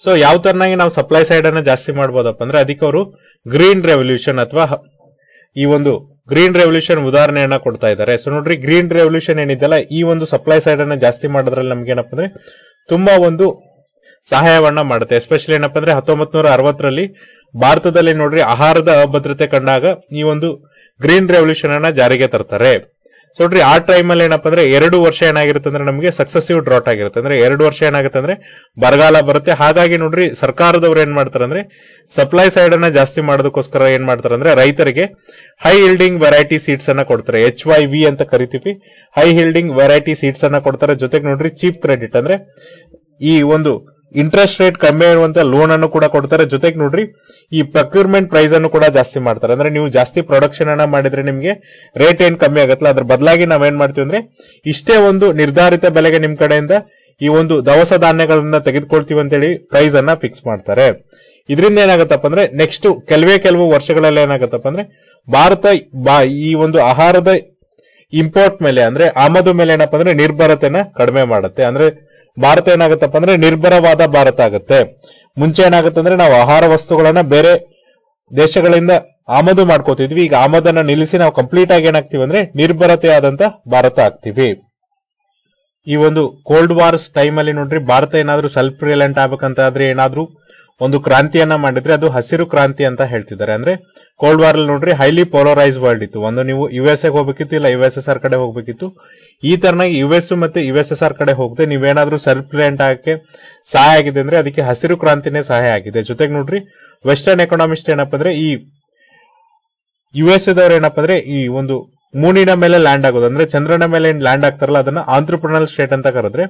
ಸೊ ಯಾವ ತರನಾಗಿ ನಾವು ಸಪ್ಲೈ ಸೈಡ್ ಅನ್ನ ಜಾಸ್ತಿ ಮಾಡ್ಬೋದಪ್ಪ ಅಂದ್ರೆ, ಅದಕ್ಕೆ ಅವರು ಗ್ರೀನ್ ರೆವಲ್ಯೂಷನ್ ಅಥವಾ ಈ ಒಂದು ಗ್ರೀನ್ ರೆವಲ್ಯೂಷನ್ ಉದಾಹರಣೆಯನ್ನ ಕೊಡ್ತಾ ಇದ್ದಾರೆ. ಸೊ ನೋಡ್ರಿ ಗ್ರೀನ್ ರೆವಲ್ಯೂಷನ್ ಏನಿದೆಯಲ್ಲ, ಈ ಒಂದು ಸಪ್ಲೈ ಸೈಡ್ ಅನ್ನ ಜಾಸ್ತಿ ಮಾಡೋದ್ರಲ್ಲಿ ನಮ್ಗೆ ಏನಪ್ಪ ಅಂದ್ರೆ ತುಂಬಾ ಒಂದು ಸಹಾಯವನ್ನ ಮಾಡುತ್ತೆ. ಎಸ್ಪೆಷಲಿ ಏನಪ್ಪ ಅಂದ್ರೆ ಹತ್ತೊಂಬತ್ ನೂರ ಅರವತ್ತರಲ್ಲಿ ಭಾರತದಲ್ಲಿ ನೋಡ್ರಿ, ಆಹಾರದ ಅಭದ್ರತೆ ಕಂಡಾಗ ಈ ಒಂದು ಗ್ರೀನ್ ರೆವಲ್ಯೂಷನ್ ಅನ್ನ ಜಾರಿಗೆ ತರ್ತಾರೆ. ಸೊ ನೋಡ್ರಿ, ಆ ಟೈಮಲ್ಲಿ ಏನಪ್ಪ ಅಂದ್ರೆ ಎರಡು ವರ್ಷ ಏನಾಗಿರುತ್ತೆ ಅಂದ್ರೆ ನಮಗೆ ಸಕ್ಸಸಿವ್ ಡ್ರಾಟ್ ಆಗಿರುತ್ತೆ. ಅಂದ್ರೆ ಎರಡು ವರ್ಷ ಏನಾಗುತ್ತೆ ಅಂದ್ರೆ ಬರಗಾಲ ಬರುತ್ತೆ. ಹಾಗಾಗಿ ನೋಡ್ರಿ, ಸರ್ಕಾರದವ್ರು ಏನ್ ಮಾಡ್ತಾರೆ ಅಂದ್ರೆ ಸಪ್ಲೈ ಸೈಡ್ ಅನ್ನ ಜಾಸ್ತಿ ಮಾಡೋದಕ್ಕೋಸ್ಕರ ಏನ್ ಮಾಡ್ತಾರೆ ಅಂದ್ರೆ ರೈತರಿಗೆ ಹೈ ಹಿಲ್ಡಿಂಗ್ ವೆರೈಟಿ ಸೀಡ್ಸ್ ಅನ್ನ ಕೊಡ್ತಾರೆ. ಎಚ್ ವೈ ವಿ ಅಂತ ಕರಿತೀವಿ. ಹೈ ಹಿಲ್ಡಿಂಗ್ ವೆರೈಟಿ ಸೀಡ್ಸ್ ಅನ್ನ ಕೊಡ್ತಾರೆ. ಜೊತೆಗೆ ನೋಡ್ರಿ ಚೀಪ್ ಕ್ರೆಡಿಟ್ ಅಂದ್ರೆ ಈ ಒಂದು ಇಂಟ್ರೆಸ್ಟ್ ರೇಟ್ ಕಮ್ಮಿ ಇರುವಂತ ಲೋನ್ ಅನ್ನು ಕೂಡ ಕೊಡ್ತಾರೆ. ಜೊತೆಗೆ ನೋಡ್ರಿ, ಈ ಪ್ರಕ್ಯೂರ್ಮೆಂಟ್ ಪ್ರೈಸ್ ಅನ್ನು ಕೂಡ ಜಾಸ್ತಿ ಮಾಡ್ತಾರೆ. ಅಂದ್ರೆ ನೀವು ಜಾಸ್ತಿ ಪ್ರೊಡಕ್ಷನ್ ಅನ್ನ ಮಾಡಿದ್ರೆ ನಿಮಗೆ ರೇಟ್ ಏನ್ ಕಮ್ಮಿ ಆಗತ್ತಲ್ಲ ಅದ್ರ ಬದಲಾಗಿ ನಾವೇನ್ ಮಾಡ್ತೀವಿ ಅಂದ್ರೆ, ಇಷ್ಟೇ ಒಂದು ನಿರ್ಧಾರಿತ ಬೆಲೆಗೆ ನಿಮ್ ಕಡೆಯಿಂದ ಈ ಒಂದು ದವಸ ಧಾನ್ಯಗಳನ್ನ ತೆಗೆದುಕೊಳ್ತೀವಿ ಅಂತೇಳಿ ಪ್ರೈಸ್ ಅನ್ನ ಫಿಕ್ಸ್ ಮಾಡ್ತಾರೆ. ಇದರಿಂದ ಏನಾಗತ್ತಪ್ಪ ಅಂದ್ರೆ ನೆಕ್ಸ್ಟ್ ಕೆಲವೇ ಕೆಲವು ವರ್ಷಗಳಲ್ಲಿ ಏನಾಗತ್ತಪ್ಪ ಅಂದ್ರೆ, ಭಾರತ ಈ ಒಂದು ಆಹಾರದ ಇಂಪೋರ್ಟ್ ಮೇಲೆ ಅಂದ್ರೆ ಆಮದು ಮೇಲೆ ಏನಪ್ಪಾ ಅಂದ್ರೆ ನಿರ್ಭರತೆನ ಕಡಿಮೆ ಮಾಡುತ್ತೆ. ಅಂದ್ರೆ ಭಾರತ ಏನಾಗುತ್ತಪ್ಪ ಅಂದ್ರೆ ನಿರ್ಭರವಾದ ಭಾರತ ಆಗುತ್ತೆ. ಮುಂಚೆ ಏನಾಗುತ್ತೆ ಅಂದ್ರೆ ನಾವು ಆಹಾರ ವಸ್ತುಗಳನ್ನ ಬೇರೆ ದೇಶಗಳಿಂದ ಆಮದು ಮಾಡ್ಕೋತಿದ್ವಿ. ಈಗ ಆಮದನ್ನ ನಿಲ್ಲಿಸಿ ನಾವು ಕಂಪ್ಲೀಟ್ ಆಗಿ ಏನಾಗ್ತೀವಿ ಅಂದ್ರೆ ನಿರ್ಭರತೆ ಆದಂತ ಭಾರತ ಆಗ್ತೀವಿ. ಈ ಒಂದು ಕೋಲ್ಡ್ ವಾರ್ಸ್ ಟೈಮ್ ಅಲ್ಲಿ ನೋಡ್ರಿ, ಭಾರತ ಏನಾದ್ರೂ ಸೆಲ್ಫ್ ರಿಲೆಂಟ್ ಆಗ್ಬೇಕಂತ ಆದ್ರೆ ಏನಾದ್ರೂ ಒಂದು ಕ್ರಾಂತಿಯನ್ನ ಮಾಡಿದ್ರೆ ಅದು ಹಸಿರು ಕ್ರಾಂತಿ ಅಂತ ಹೇಳ್ತಿದ್ದಾರೆ. ಅಂದ್ರೆ ಕೋಲ್ಡ್ ವಾರ್ ಅಲ್ಲಿ ನೋಡ್ರಿ ಹೈಲಿ ಪೋಲರೈಸ್ ವರ್ಲ್ಡ್ ಇತ್ತು. ಒಂದು ನೀವು ಯು ಎಸ್ ಎ ಹೋಗ್ಬೇಕಿತ್ತು, ಇಲ್ಲ ಯು ಎಸ್ ಎಸ್ ಆರ್ ಕಡೆ ಹೋಗ್ಬೇಕಿತ್ತು. ಈ ತರನಾಗಿ ಯು ಎಸ್ ಮತ್ತೆ ಯು ಎಸ್ ಎಸ್ ಆರ್ ಕಡೆ ಹೋಗದೆ ನೀವೇನಾದ್ರೂ ಸರ್ಪ್ರೆಂಟ್ ಆಗಕ್ಕೆ ಸಹಾಯ ಆಗಿದೆ ಅಂದ್ರೆ ಅದಕ್ಕೆ ಹಸಿರು ಕ್ರಾಂತಿನೇ ಸಹಾಯ ಆಗಿದೆ. ಜೊತೆಗೆ ನೋಡ್ರಿ ವೆಸ್ಟರ್ನ್ ಎಕನಾಮಿಸ್ಟ್ ಏನಪ್ಪ ಅಂದ್ರೆ ಈ ಯು ಎಸ್ ಎದವ್ರು ಏನಪ್ಪ ಅಂದ್ರೆ ಈ ಒಂದು ಮೂನಿನ ಮೇಲೆ ಲ್ಯಾಂಡ್ ಆಗೋದು. ಅಂದ್ರೆ ಚಂದ್ರನ ಮೇಲೆ ಏನ್ ಲ್ಯಾಂಡ್ ಆಗ್ತಾರಲ್ಲ, ಅದನ್ನ ಆಂಟ್ರಪ್ರನಲ್ ಸ್ಟೇಟ್ ಅಂತ ಕರೆದ್ರೆ,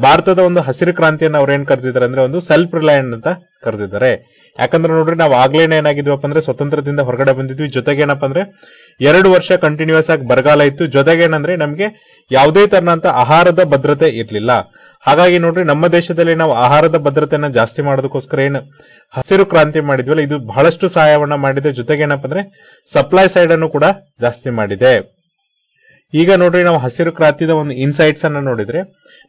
ಭಾರತದ ಒಂದು ಹಸಿರು ಕ್ರಾಂತಿಯನ್ನು ಅವ್ರು ಏನ್ ಕರೆದಿದ್ದಾರೆ ಅಂದ್ರೆ ಒಂದು ಸೆಲ್ಫ್ ರಿಲಯಂಟ್ ಅಂತ ಕರೆದಿದ್ದಾರೆ. ಯಾಕಂದ್ರೆ ನೋಡ್ರಿ, ನಾವು ಆಗ್ಲೇನೆ ಏನಾಗಿದ್ವಪ್ಪ ಅಂದ್ರೆ ಸ್ವತಂತ್ರದಿಂದ ಹೊರಗಡೆ ಬಂದಿದ್ವಿ. ಜೊತೆಗೆ ಏನಪ್ಪಾ ಅಂದ್ರೆ, ಎರಡು ವರ್ಷ ಕಂಟಿನ್ಯೂಸ್ ಆಗಿ ಬರಗಾಲ ಇತ್ತು. ಜೊತೆಗೆ ಏನಂದ್ರೆ, ನಮ್ಗೆ ಯಾವುದೇ ತರನಂತ ಆಹಾರದ ಭದ್ರತೆ ಇರ್ಲಿಲ್ಲ. ಹಾಗಾಗಿ ನೋಡ್ರಿ, ನಮ್ಮ ದೇಶದಲ್ಲಿ ನಾವು ಆಹಾರದ ಭದ್ರತೆಯನ್ನ ಜಾಸ್ತಿ ಮಾಡೋದಕ್ಕೋಸ್ಕರ ಏನು ಹಸಿರು ಕ್ರಾಂತಿ ಮಾಡಿದ್ವಲ್ಲ, ಇದು ಬಹಳಷ್ಟು ಸಹಾಯವನ್ನ ಮಾಡಿದೆ. ಜೊತೆಗೆ ಏನಪ್ಪ ಅಂದ್ರೆ ಸಪ್ಲೈ ಸೈಡ್ ಅನ್ನು ಕೂಡ ಜಾಸ್ತಿ ಮಾಡಿದೆ. ಈಗ ನೋಡ್ರಿ ನಾವು ಹಸಿರು ಕ್ರಾಂತಿದ ಒಂದು ಇನ್ಸೈಟ್ಸ್ ಅನ್ನ ನೋಡಿದ್ರೆ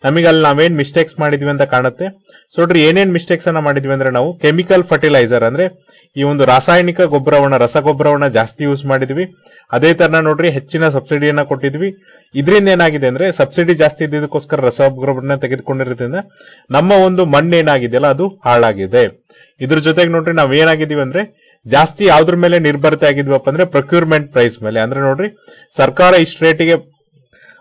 ನಮಗೆ ಅಲ್ಲಿ ನಾವೇನ್ ಮಿಸ್ಟೇಕ್ಸ್ ಮಾಡಿದ್ವಿ ಅಂತ ಕಾಣುತ್ತೆ. ಸೊ ನೋಡ್ರಿ, ಏನೇನ್ ಮಿಸ್ಟೇಕ್ಸ್ ಅನ್ನ ಮಾಡಿದ್ವಿ ಅಂದ್ರೆ ನಾವು ಕೆಮಿಕಲ್ ಫರ್ಟಿಲೈಸರ್ ಅಂದ್ರೆ ಈ ಒಂದು ರಾಸಾಯನಿಕ ಗೊಬ್ಬರವನ್ನ, ರಸಗೊಬ್ಬರವನ್ನ ಜಾಸ್ತಿ ಯೂಸ್ ಮಾಡಿದ್ವಿ. ಅದೇ ತರ ನೋಡ್ರಿ, ಹೆಚ್ಚಿನ ಸಬ್ಸಿಡಿಯನ್ನ ಕೊಟ್ಟಿದ್ವಿ. ಇದರಿಂದ ಏನಾಗಿದೆ ಅಂದ್ರೆ ಸಬ್ಸಿಡಿ ಜಾಸ್ತಿ ಇದ್ದಿದ್ದಕ್ಕೋಸ್ಕರ ರಸಗೊಬ್ಬರವನ್ನ ತೆಗೆದುಕೊಂಡಿರೋದ್ರಿಂದ ನಮ್ಮ ಒಂದು ಮಣ್ಣು ಏನಾಗಿದೆಯಲ್ಲ ಅದು ಹಾಳಾಗಿದೆ. ಇದ್ರ ಜೊತೆಗೆ ನೋಡ್ರಿ ನಾವ್ ಏನಾಗಿದೀವಿ ಅಂದ್ರೆ ಜಾಸ್ತಿ ಯಾವ್ದ್ರ ಮೇಲೆ ನಿರ್ಭರತೆ ಆಗಿದ್ವಪ್ಪ ಅಂದ್ರೆ ಪ್ರೊಕ್ಯೂರ್ಮೆಂಟ್ ಪ್ರೈಸ್ ಮೇಲೆ. ಅಂದ್ರೆ ನೋಡ್ರಿ, ಸರ್ಕಾರ ಇಷ್ಟು ರೇಟಿಗೆ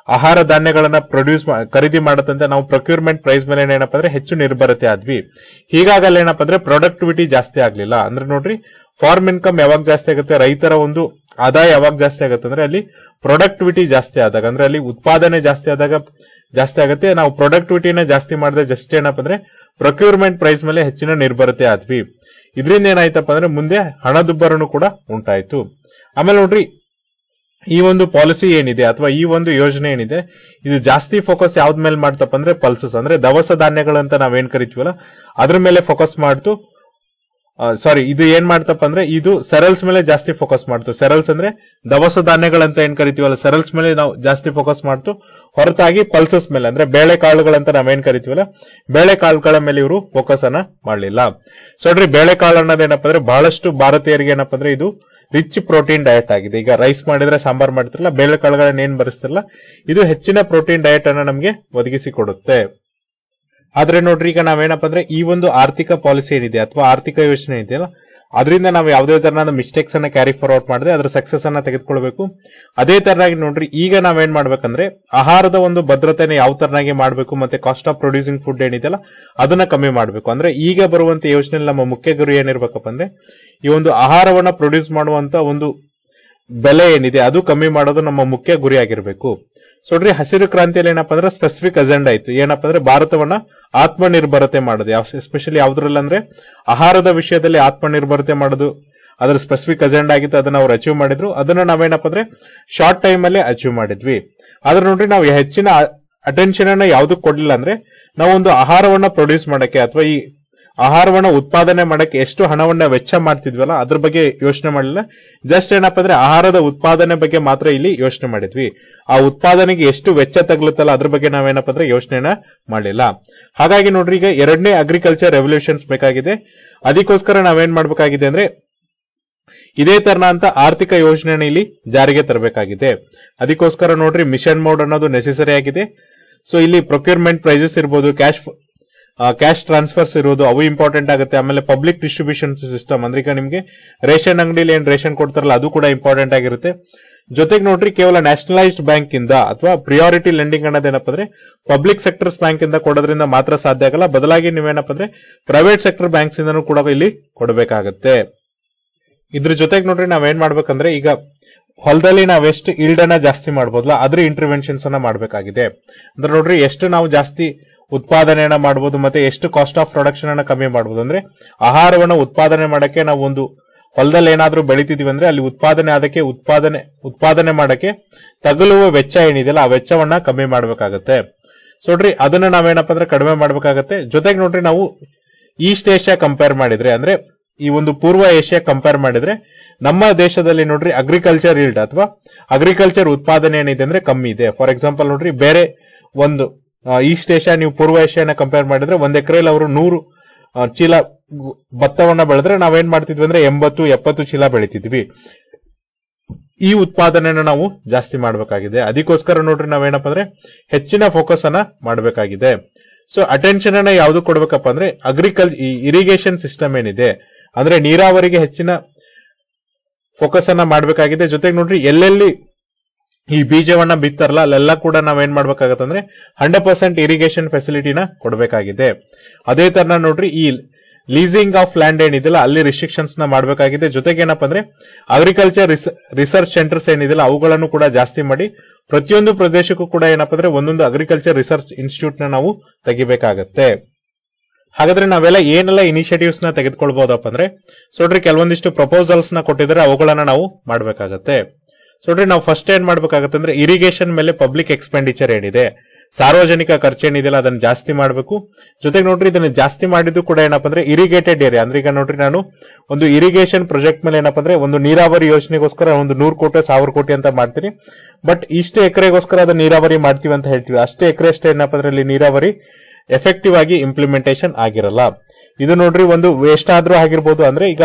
ಆಹಾರ ಧಾನ್ಯಗಳನ್ನ ಪ್ರೊಡ್ಯೂಸ್ ಖರೀದಿ ಮಾಡತ್ತಂತೆ ನಾವು ಪ್ರೊಕ್ಯೂರ್ಮೆಂಟ್ ಪ್ರೈಸ್ ಮೇಲೆ ಏನಪ್ಪ ಅಂದ್ರೆ ಹೆಚ್ಚು ನಿರ್ಭರತೆ ಆದ್ವಿ. ಹೀಗಾಗಲ್ಲ ಏನಪ್ಪ ಅಂದ್ರೆ ಪ್ರೊಡಕ್ಟಿವಿಟಿ ಜಾಸ್ತಿ ಆಗ್ಲಿಲ್ಲ. ಅಂದ್ರೆ ನೋಡ್ರಿ ಫಾರ್ಮ್ ಇನ್ಕಮ್ ಯಾವಾಗ ಜಾಸ್ತಿ ಆಗುತ್ತೆ, ರೈತರ ಒಂದು ಆದಾಯ ಯಾವಾಗ ಜಾಸ್ತಿ ಆಗುತ್ತೆ ಅಂದ್ರೆ ಅಲ್ಲಿ ಪ್ರೊಡಕ್ಟಿವಿಟಿ ಜಾಸ್ತಿ ಆದಾಗ, ಅಂದ್ರೆ ಅಲ್ಲಿ ಉತ್ಪಾದನೆ ಜಾಸ್ತಿ ಆದಾಗ ಜಾಸ್ತಿ ಆಗುತ್ತೆ. ನಾವು ಪ್ರೊಡಕ್ಟಿವಿಟಿನ ಜಾಸ್ತಿ ಮಾಡಿದ್ರೆ ಜಸ್ಟ್ ಏನಪ್ಪ ಅಂದ್ರೆ ಪ್ರೊಕ್ಯೂರ್ಮೆಂಟ್ ಪ್ರೈಸ್ ಮೇಲೆ ಹೆಚ್ಚಿನ ನಿರ್ಭರತೆ ಆದ್ವಿ. ಇದರಿಂದ ಏನಾಯ್ತಪ್ಪ ಅಂದ್ರೆ ಮುಂದೆ ಹಣದುಬ್ಬರನು ಕೂಡ ಉಂಟಾಯ್ತು. ಆಮೇಲೆ ನೋಡ್ರಿ, ಈ ಒಂದು ಪಾಲಿಸಿ ಏನಿದೆ ಅಥವಾ ಈ ಒಂದು ಯೋಜನೆ ಏನಿದೆ, ಇದು ಜಾಸ್ತಿ ಫೋಕಸ್ ಯಾವ್ದ ಮೇಲೆ ಮಾಡ್ತಪ್ಪ ಅಂದ್ರೆ ಪಲ್ಸಸ್ ಅಂದ್ರೆ ದವಸ ಧಾನ್ಯಗಳಂತ ನಾವೇನ್ ಕರಿತೀವಲ್ಲ, ಅದ್ರ ಮೇಲೆ ಫೋಕಸ್ ಮಾಡ್ತು. ಸಾರಿ ಇದು ಏನ್ ಮಾಡ್ತಪ್ಪ ಅಂದ್ರೆ ಇದು ಸೆರಲ್ಸ್ ಮೇಲೆ ಜಾಸ್ತಿ ಫೋಕಸ್ ಮಾಡ್ತು. ಸೆರಲ್ಸ್ ಅಂದ್ರೆ ದವಸ ಧಾನ್ಯಗಳಂತ ಏನ್ ಕರಿತೀವಲ್ಲ, ಸೆರಲ್ಸ್ ಮೇಲೆ ನಾವು ಜಾಸ್ತಿ ಫೋಕಸ್ ಮಾಡ್ತು. ಹೊರತಾಗಿ ಪಲ್ಸಸ್ ಮೇಲೆ, ಅಂದ್ರೆ ಬೇಳೆ ಕಾಳುಗಳಂತ ನಾವೇನ್ ಕರಿತೀವಲ್ಲ, ಬೇಳೆ ಕಾಳುಗಳ ಮೇಲೆ ಇವರು ಫೋಕಸ್ ಅನ್ನ ಮಾಡಲಿಲ್ಲ. ಸೊ ನೋಡ್ರಿ, ಬೇಳೆ ಕಾಳು ಅನ್ನೋದೇನಪ್ಪ ಅಂದ್ರೆ ಬಹಳಷ್ಟು ಭಾರತೀಯರಿಗೆ ಏನಪ್ಪ ಅಂದ್ರೆ ಇದು ರಿಚ್ ಪ್ರೋಟೀನ್ ಡಯಟ್ ಆಗಿದೆ. ಈಗ ರೈಸ್ ಮಾಡಿದ್ರೆ ಸಾಂಬಾರ್ ಮಾಡ್ತಿರಲ್ಲ, ಬೇಳೆ ಕಾಳುಗಳನ್ನ ಏನ್ ಬರೆಸ್ತಿರಲ್ಲ, ಇದು ಹೆಚ್ಚಿನ ಪ್ರೋಟೀನ್ ಡಯಟ್ ಅನ್ನ ನಮಗೆ ಒದಗಿಸಿ ಕೊಡುತ್ತೆ. ಆದ್ರೆ ನೋಡ್ರಿ, ಈಗ ನಾವೇನಪ್ಪ ಅಂದ್ರೆ ಈ ಒಂದು ಆರ್ಥಿಕ ಪಾಲಿಸಿ ಏನಿದೆ ಅಥವಾ ಆರ್ಥಿಕ ಯೋಜನೆ ಇದೆಯಲ್ಲ ಅದರಿಂದ ನಾವು ಯಾವುದೇ ತರನಾದ ಮಿಸ್ಟೇಕ್ಸ್ ಅನ್ನ ಕ್ಯಾರಿ ಫಾರ್ವರ್ಡ್ ಮಾಡದೆ ಅದರ ಸಕ್ಸಸ್ ಅನ್ನ ತೆಗೆದುಕೊಳ್ಬೇಕು. ಅದೇ ತರನಾಗಿ ನೋಡ್ರಿ, ಈಗ ನಾವೇನ್ ಮಾಡ್ಬೇಕಂದ್ರೆ ಆಹಾರದ ಒಂದು ಭದ್ರತೆನ ಯಾವ ತರನಾಗಿ ಮಾಡಬೇಕು ಮತ್ತೆ ಕಾಸ್ಟ್ ಆಫ್ ಪ್ರೊಡ್ಯೂಸಿಂಗ್ ಫುಡ್ ಏನಿದೆಯಲ್ಲ, ಅದನ್ನ ಕಮ್ಮಿ ಮಾಡಬೇಕು. ಅಂದ್ರೆ ಈಗ ಬರುವಂತ ಯೋಜನೆ ನಮ್ಮ ಮುಖ್ಯ ಗುರಿ ಏನಿರ್ಬೇಕಪ್ಪ ಅಂದ್ರೆ, ಈ ಒಂದು ಆಹಾರವನ್ನ ಪ್ರೊಡ್ಯೂಸ್ ಮಾಡುವಂತ ಒಂದು ಬೆಲೆ ಏನಿದೆ, ಅದು ಕಮ್ಮಿ ಮಾಡೋದು ನಮ್ಮ ಮುಖ್ಯ ಗುರಿ ಆಗಿರಬೇಕು. ನೋಡ್ರಿ ಹಸಿರು ಕ್ರಾಂತಿಯಲ್ಲಿ ಏನಪ್ಪ ಅಂದ್ರೆ ಸ್ಪೆಸಿಫಿಕ್ ಅಜೆಂಡಾ ಇತ್ತು. ಏನಪ್ಪ ಅಂದ್ರೆ ಭಾರತವನ್ನ ಆತ್ಮನಿರ್ಭರತೆ ಮಾಡೋದು. ಎಸ್ಪೆಷಲಿ ಯಾವ್ದ್ರಲ್ಲಿ ಅಂದ್ರೆ ಆಹಾರದ ವಿಷಯದಲ್ಲಿ ಆತ್ಮನಿರ್ಭರತೆ ಮಾಡೋದು. ಅದರ ಸ್ಪೆಸಿಫಿಕ್ ಅಜೆಂಡಾ ಆಗಿತ್ತು, ಅದನ್ನ ಅವ್ರು ಅಚೀವ್ ಮಾಡಿದ್ರು. ಅದನ್ನ ನಾವೇನಪ್ಪ ಅಂದ್ರೆ ಶಾರ್ಟ್ ಟೈಮ್ ಅಲ್ಲಿ ಅಚೀವ್ ಮಾಡಿದ್ವಿ. ಆದ್ರೆ ನೋಡ್ರಿ, ನಾವು ಹೆಚ್ಚಿನ ಅಟೆನ್ಷನ್ ಅನ್ನ ಯಾವ್ದು ಕೊಡ್ಲಿಲ್ಲ ಅಂದ್ರೆ ನಾವು ಒಂದು ಆಹಾರವನ್ನ ಪ್ರೊಡ್ಯೂಸ್ ಮಾಡಕ್ಕೆ ಅಥವಾ ಈ ಆಹಾರವನ್ನ ಉತ್ಪಾದನೆ ಮಾಡಕ್ಕೆ ಎಷ್ಟು ಹಣವನ್ನ ವೆಚ್ಚ ಮಾಡ್ತಿದ್ವಲ್ಲ, ಅದ್ರ ಬಗ್ಗೆ ಯೋಚನೆ ಮಾಡಲಿಲ್ಲ. ಜಸ್ಟ್ ಏನಪ್ಪ ಅಂದ್ರೆ ಆಹಾರದ ಉತ್ಪಾದನೆ ಬಗ್ಗೆ ಮಾತ್ರ ಇಲ್ಲಿ ಯೋಚನೆ ಮಾಡಿದ್ವಿ. ಆ ಉತ್ಪಾದನೆಗೆ ಎಷ್ಟು ವೆಚ್ಚ ತಗಲುತ್ತಲ್ಲ, ಅದ್ರ ಬಗ್ಗೆ ನಾವೇನಪ್ಪ ಅಂದ್ರೆ ಯೋಚನೆನ ಮಾಡಲಿಲ್ಲ. ಹಾಗಾಗಿ ನೋಡ್ರಿ, ಈಗ ಎರಡನೇ ಅಗ್ರಿಕಲ್ಚರ್ ರೆವಲ್ಯೂಷನ್ಸ್ ಬೇಕಾಗಿದೆ. ಅದಕ್ಕೋಸ್ಕರ ನಾವೇನ್ ಮಾಡ್ಬೇಕಾಗಿದೆ ಅಂದ್ರೆ, ಇದೇ ತರನಾಂತ ಆರ್ಥಿಕ ಯೋಜನೆನ ಇಲ್ಲಿ ಜಾರಿಗೆ ತರಬೇಕಾಗಿದೆ. ಅದಕ್ಕೋಸ್ಕರ ನೋಡ್ರಿ ಮಿಷನ್ ಮೋಡ್ ಅನ್ನೋದು ನೆಸೆಸರಿ ಆಗಿದೆ. ಸೊ ಇಲ್ಲಿ ಪ್ರೊಕ್ಯೂರ್ಮೆಂಟ್ ಪ್ರೈಸಸ್ ಇರ್ಬೋದು ಕ್ಯಾಶ್ ಕ್ಯಾಶ್ ಟ್ರಾನ್ಸ್ಫರ್ಸ್ ಇರೋದು ಅವು ಇಂಪಾರ್ಟೆಂಟ್ ಆಗುತ್ತೆ. ಆಮೇಲೆ ಪಬ್ಲಿಕ್ ಡಿಸ್ಟ್ರಿಬ್ಯೂಷನ್ ಸಿಸ್ಟಮ್ ಅಂದ್ರೆ ಈಗ ನಿಮಗೆ ರೇಷನ್ ಅಂಗಡಿಲಿ ಏನ್ ರೇಷನ್ ಕೊಡ್ತಾರಲ್ಲ, ಅದು ಕೂಡ ಇಂಪಾರ್ಟೆಂಟ್ ಆಗಿರುತ್ತೆ. ಜೊತೆಗೆ ನೋಡ್ರಿ, ಕೇವಲ ನ್ಯಾಷನಲೈಸ್ಡ್ ಬ್ಯಾಂಕ್ ಇಂದ ಅಥವಾ ಪ್ರಿಯಾರಿಟಿ ಲೆಂಡಿಂಗ್ ಅನ್ನೋದೇನಪ್ಪ ಅಂದ್ರೆ ಪಬ್ಲಿಕ್ ಸೆಕ್ಟರ್ಸ್ ಬ್ಯಾಂಕ್ ಇಂದ ಕೊಡೋದ್ರಿಂದ ಮಾತ್ರ ಸಾಧ್ಯ ಆಗಲ್ಲ. ಬದಲಾಗಿ ನೀವೇನಪ್ಪ ಅಂದ್ರೆ ಪ್ರೈವೇಟ್ ಸೆಕ್ಟರ್ ಬ್ಯಾಂಕ್ಸ್ ಇಂದನೂ ಕೂಡ ಇಲ್ಲಿ ಕೊಡಬೇಕಾಗತ್ತೆ. ಇದ್ರ ಜೊತೆಗೆ ನೋಡ್ರಿ, ನಾವೇನ್ ಮಾಡ್ಬೇಕಂದ್ರೆ ಈಗ ಹೊಲದಲ್ಲಿ ನಾವ್ ಎಷ್ಟು ಇಲ್ಡ್ ಅನ್ನ ಜಾಸ್ತಿ ಮಾಡ್ಬೋದಲ್ಲ ಅದ್ರ ಇಂಟರ್ವೆನ್ಷನ್ಸ್ ಅನ್ನ ಮಾಡ್ಬೇಕಾಗಿದೆ. ಅಂದ್ರೆ ನೋಡ್ರಿ, ಎಷ್ಟು ನಾವು ಜಾಸ್ತಿ ಉತ್ಪಾದನೆಯನ್ನ ಮಾಡಬಹುದು ಮತ್ತೆ ಎಷ್ಟು ಕಾಸ್ಟ್ ಆಫ್ ಪ್ರೊಡಕ್ಷನ್ ಅನ್ನ ಕಮ್ಮಿ ಮಾಡಬಹುದು ಅಂದ್ರೆ ಆಹಾರವನ್ನು ಉತ್ಪಾದನೆ ಮಾಡಕ್ಕೆ ನಾವು ಒಂದು ಹೊಲದಲ್ಲಿ ಏನಾದ್ರೂ ಬೆಳಿತಿದೀವಿ ಅಂದ್ರೆ ಅಲ್ಲಿ ಉತ್ಪಾದನೆ ಅದಕ್ಕೆ ಉತ್ಪಾದನೆ ಉತ್ಪಾದನೆ ಮಾಡಕ್ಕೆ ತಗಲುವ ವೆಚ್ಚ ಏನಿದೆಯಲ್ಲ ಆ ವೆಚ್ಚವನ್ನ ಕಮ್ಮಿ ಮಾಡಬೇಕಾಗತ್ತೆ. ಸೊ ನೋಡ್ರಿ ಅದನ್ನ ನಾವೇನಪ್ಪ ಅಂದ್ರೆ ಕಡಿಮೆ ಮಾಡಬೇಕಾಗತ್ತೆ. ಜೊತೆಗೆ ನೋಡ್ರಿ ನಾವು ಈಸ್ಟ್ ಏಷ್ಯಾ ಕಂಪೇರ್ ಮಾಡಿದ್ರೆ ಅಂದ್ರೆ ಈ ಒಂದು ಪೂರ್ವ ಏಷ್ಯಾ ಕಂಪೇರ್ ಮಾಡಿದ್ರೆ ನಮ್ಮ ದೇಶದಲ್ಲಿ ನೋಡ್ರಿ ಅಗ್ರಿಕಲ್ಚರ್ ಇಲ್ಡ್ ಅಥವಾ ಅಗ್ರಿಕಲ್ಚರ್ ಉತ್ಪಾದನೆ ಏನಿದೆ ಅಂದ್ರೆ ಕಮ್ಮಿ ಇದೆ. ಫಾರ್ ಎಕ್ಸಾಂಪಲ್ ನೋಡ್ರಿ, ಬೇರೆ ಒಂದು ಈಸ್ಟ್ ಏಷ್ಯಾ ನೀವು ಪೂರ್ವ ಏಷ್ಯಾನ ಕಂಪೇರ್ ಮಾಡಿದ್ರೆ ಒಂದ್ ಎಕರೆಯಲ್ಲಿ ಅವರು ನೂರು ಚೀಲ ಭತ್ತವನ್ನ ಬೆಳೆದ್ರೆ ನಾವೇನ್ ಮಾಡ್ತಿದ್ವಿ ಅಂದ್ರೆ ಎಂಬತ್ತು, ಎಪ್ಪತ್ತು ಚೀಲ ಬೆಳಿತಿದ್ವಿ. ಈ ಉತ್ಪಾದನೆಯನ್ನು ನಾವು ಜಾಸ್ತಿ ಮಾಡಬೇಕಾಗಿದೆ. ಅದಕ್ಕೋಸ್ಕರ ನೋಡ್ರಿ ನಾವೇನಪ್ಪ ಅಂದ್ರೆ ಹೆಚ್ಚಿನ ಫೋಕಸ್ ಅನ್ನ ಮಾಡಬೇಕಾಗಿದೆ. ಸೊ ಅಟೆನ್ಷನ್ ಅನ್ನ ಯಾವ್ದು ಕೊಡ್ಬೇಕಪ್ಪ ಅಂದ್ರೆ ಅಗ್ರಿಕಲ್ಚರ್ ಇರಿಗೇಷನ್ ಸಿಸ್ಟಮ್ ಏನಿದೆ, ಅಂದ್ರೆ ನೀರಾವರಿಗೆ ಹೆಚ್ಚಿನ ಫೋಕಸ್ ಅನ್ನ ಮಾಡಬೇಕಾಗಿದೆ. ಜೊತೆಗೆ ನೋಡ್ರಿ ಎಲ್ಲೆಲ್ಲಿ ಈ ಬೀಜವನ್ನ ಬಿತ್ತಾರಲ್ಲ ಅಲ್ಲೆಲ್ಲ ಕೂಡ ನಾವೇನ್ ಮಾಡ್ಬೇಕಾಗತ್ತೆ ಅಂದ್ರೆ ಹಂಡ್ರೆಡ್ ಪರ್ಸೆಂಟ್ ಇರಿಗೇಷನ್ ಫೆಸಿಲಿಟಿನ ಕೊಡಬೇಕಾಗಿದೆ. ಅದೇ ತರ ನೋಡ್ರಿ, ಈ ಲೀಸಿಂಗ್ ಆಫ್ ಲ್ಯಾಂಡ್ ಏನಿದೆಯಲ್ಲ ಅಲ್ಲಿ ರಿಸ್ಟ್ರಿಕ್ಷನ್ಸ್ನ ಮಾಡಬೇಕಾಗಿದೆ. ಜೊತೆಗೆ ಏನಪ್ಪಾ ಅಂದ್ರೆ ಅಗ್ರಿಕಲ್ಚರ್ ರಿಸರ್ಚ್ ಸೆಂಟರ್ಸ್ ಏನಿದೆಯಲ್ಲ ಅವುಗಳನ್ನು ಕೂಡ ಜಾಸ್ತಿ ಮಾಡಿ ಪ್ರತಿಯೊಂದು ಪ್ರದೇಶಕ್ಕೂ ಕೂಡ ಏನಪ್ಪಾ ಅಂದ್ರೆ ಒಂದೊಂದು ಅಗ್ರಿಕಲ್ಚರ್ ರಿಸರ್ಚ್ ಇನ್ಸ್ಟಿಟ್ಯೂಟ್ನ ನಾವು ತೆಗಿಬೇಕಾಗತ್ತೆ. ಹಾಗಾದ್ರೆ ನಾವೆಲ್ಲ ಏನೆಲ್ಲ ಇನಿಷಿಯೇಟಿವ್ಸ್ನ ತೆಗೆದುಕೊಳ್ಬಹುದಪ್ಪ ಅಂದ್ರೆ ಸೊ ನೋಡ್ರಿ ಕೆಲವೊಂದಿಷ್ಟು ಪ್ರಪೋಸಲ್ಸ್ನ ಕೊಟ್ಟಿದ್ರೆ ಅವುಗಳನ್ನ ನಾವು ಮಾಡಬೇಕಾಗತ್ತೆ. ನೋಡ್ರಿ, ನಾವು ಫಸ್ಟ್ ಏನ್ ಮಾಡ್ಬೇಕಾಗತ್ತೆ ಅಂದ್ರೆ ಇರಿಗೇಷನ್ ಮೇಲೆ ಪಬ್ಲಿಕ್ ಎಕ್ಸ್ಪೆಂಡಿಚರ್ ಏನಿದೆ, ಸಾರ್ವಜನಿಕ ಖರ್ಚು ಏನಿದೆಯಲ್ಲ, ಅದನ್ನ ಜಾಸ್ತಿ ಮಾಡಬೇಕು. ಜೊತೆಗೆ ನೋಡ್ರಿ, ಇದನ್ನ ಜಾಸ್ತಿ ಮಾಡಿದ್ದು ಕೂಡ ಏನಪ್ಪ ಅಂದ್ರೆ ಇರಿಗೇಟೆಡ್ ಏರಿಯಾ ಅಂದ್ರೆ ಈಗ ನೋಡ್ರಿ, ನಾನು ಒಂದು ಇರಿಗೇಷನ್ ಪ್ರಾಜೆಕ್ಟ್ ಮೇಲೆ ಏನಪ್ಪ ಅಂದ್ರೆ ಒಂದು ನೀರಾವರಿ ಯೋಜನೆಗೋಸ್ಕರ ಒಂದು ನೂರು ಕೋಟಿ, ಸಾವಿರ ಕೋಟಿ ಅಂತ ಮಾಡ್ತೀನಿ. ಬಟ್ ಇಷ್ಟು ಎಕರೆಗೋಸ್ಕರ ಅದನ್ನ ನೀರಾವರಿ ಮಾಡ್ತೀವಿ ಅಂತ ಹೇಳ್ತೀವಿ. ಅಷ್ಟೇ ಎಕರೆ ಅಷ್ಟೇ ಏನಪ್ಪ ಅಂದ್ರೆ ಇಲ್ಲಿ ನೀರಾವರಿ ಎಫೆಕ್ಟಿವ್ ಆಗಿ ಇಂಪ್ಲಿಮೆಂಟೇಷನ್ ಆಗಿರಲ್ಲ. ಇದು ನೋಡ್ರಿ, ಒಂದು ವೇಸ್ಟ್ ಆದ್ರೂ ಆಗಿರ್ಬೋದು ಅಂದ್ರೆ ಈಗ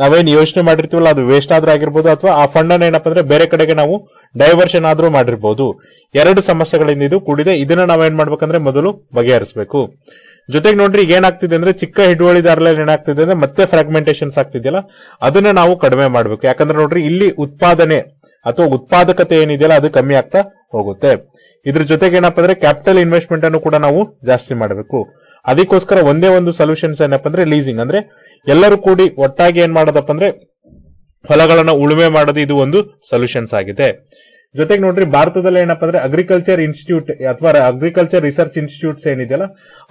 ನಾವೇನು ಯೋಚನೆ ಮಾಡಿರ್ತೀವಲ್ಲ, ಅದು ವೇಸ್ಟ್ ಆದ್ರೂ ಆಗಿರ್ಬೋದು ಅಥವಾ ಆ ಫಂಡ್ ಅನ್ನ ಏನಪ್ಪ ಅಂದ್ರೆ ಬೇರೆ ಕಡೆಗೆ ನಾವು ಡೈವರ್ಷನ್ ಆದ್ರೂ ಮಾಡಿರ್ಬೋದು. ಎರಡು ಸಮಸ್ಯೆಗಳಿಂದ ಇದು ಕೂಡಿದೆ. ಇದನ್ನ ನಾವೇನ್ ಮಾಡ್ಬೇಕಂದ್ರೆ ಮೊದಲು ಬಗೆಹರಿಸಬೇಕು. ಜೊತೆಗೆ ನೋಡ್ರಿ, ಈಗ ಏನಾಗ್ತಿದೆ ಅಂದ್ರೆ ಚಿಕ್ಕ ಹಿಡುವಳಿದಾರರಲ್ಲಿ ಏನಾಗ್ತಿದೆ ಅಂದ್ರೆ ಮತ್ತೆ ಫ್ರಾಗ್ಮೆಂಟೇಷನ್ಸ್ ಆಗ್ತಿದೆಯಲ್ಲ, ಅದನ್ನ ನಾವು ಕಡಿಮೆ ಮಾಡ್ಬೇಕು. ಯಾಕಂದ್ರೆ ನೋಡ್ರಿ, ಇಲ್ಲಿ ಉತ್ಪಾದನೆ ಅಥವಾ ಉತ್ಪಾದಕತೆ ಏನಿದೆಯಲ್ಲ, ಅದು ಕಮ್ಮಿ ಆಗ್ತಾ ಹೋಗುತ್ತೆ. ಇದ್ರ ಜೊತೆಗೆ ಏನಪ್ಪಾ ಅಂದ್ರೆ ಕ್ಯಾಪಿಟಲ್ ಇನ್ವೆಸ್ಟ್ಮೆಂಟ್ ಅನ್ನು ಕೂಡ ನಾವು ಜಾಸ್ತಿ ಮಾಡಬೇಕು. ಅದಕ್ಕೋಸ್ಕರ ಒಂದೇ ಒಂದು ಸೊಲ್ಯೂಷನ್ಸ್ ಏನಪ್ಪಾ ಅಂದ್ರೆ ಲೀಸಿಂಗ್ ಅಂದ್ರೆ ಎಲ್ಲರೂ ಕೂಡಿ ಒಟ್ಟಾಗಿ ಏನ್ ಮಾಡೋದಪ್ಪ ಅಂದ್ರೆ ಹೊಲಗಳನ್ನು ಉಳುಮೆ ಮಾಡೋದು ಇದು ಒಂದು ಸೊಲ್ಯೂಷನ್ಸ್ ಆಗಿದೆ. ಜೊತೆಗೆ ನೋಡ್ರಿ, ಭಾರತದಲ್ಲಿ ಏನಪ್ಪಾ ಅಂದ್ರೆ ಅಗ್ರಿಕಲ್ಚರ್ ಇನ್ಸ್ಟಿಟ್ಯೂಟ್ ಅಥವಾ ಅಗ್ರಿಕಲ್ಚರ್ ರಿಸರ್ಚ್ ಇನ್ಸ್ಟಿಟ್ಯೂಟ್ಸ್ ಏನಿದೆಯಲ್ಲ,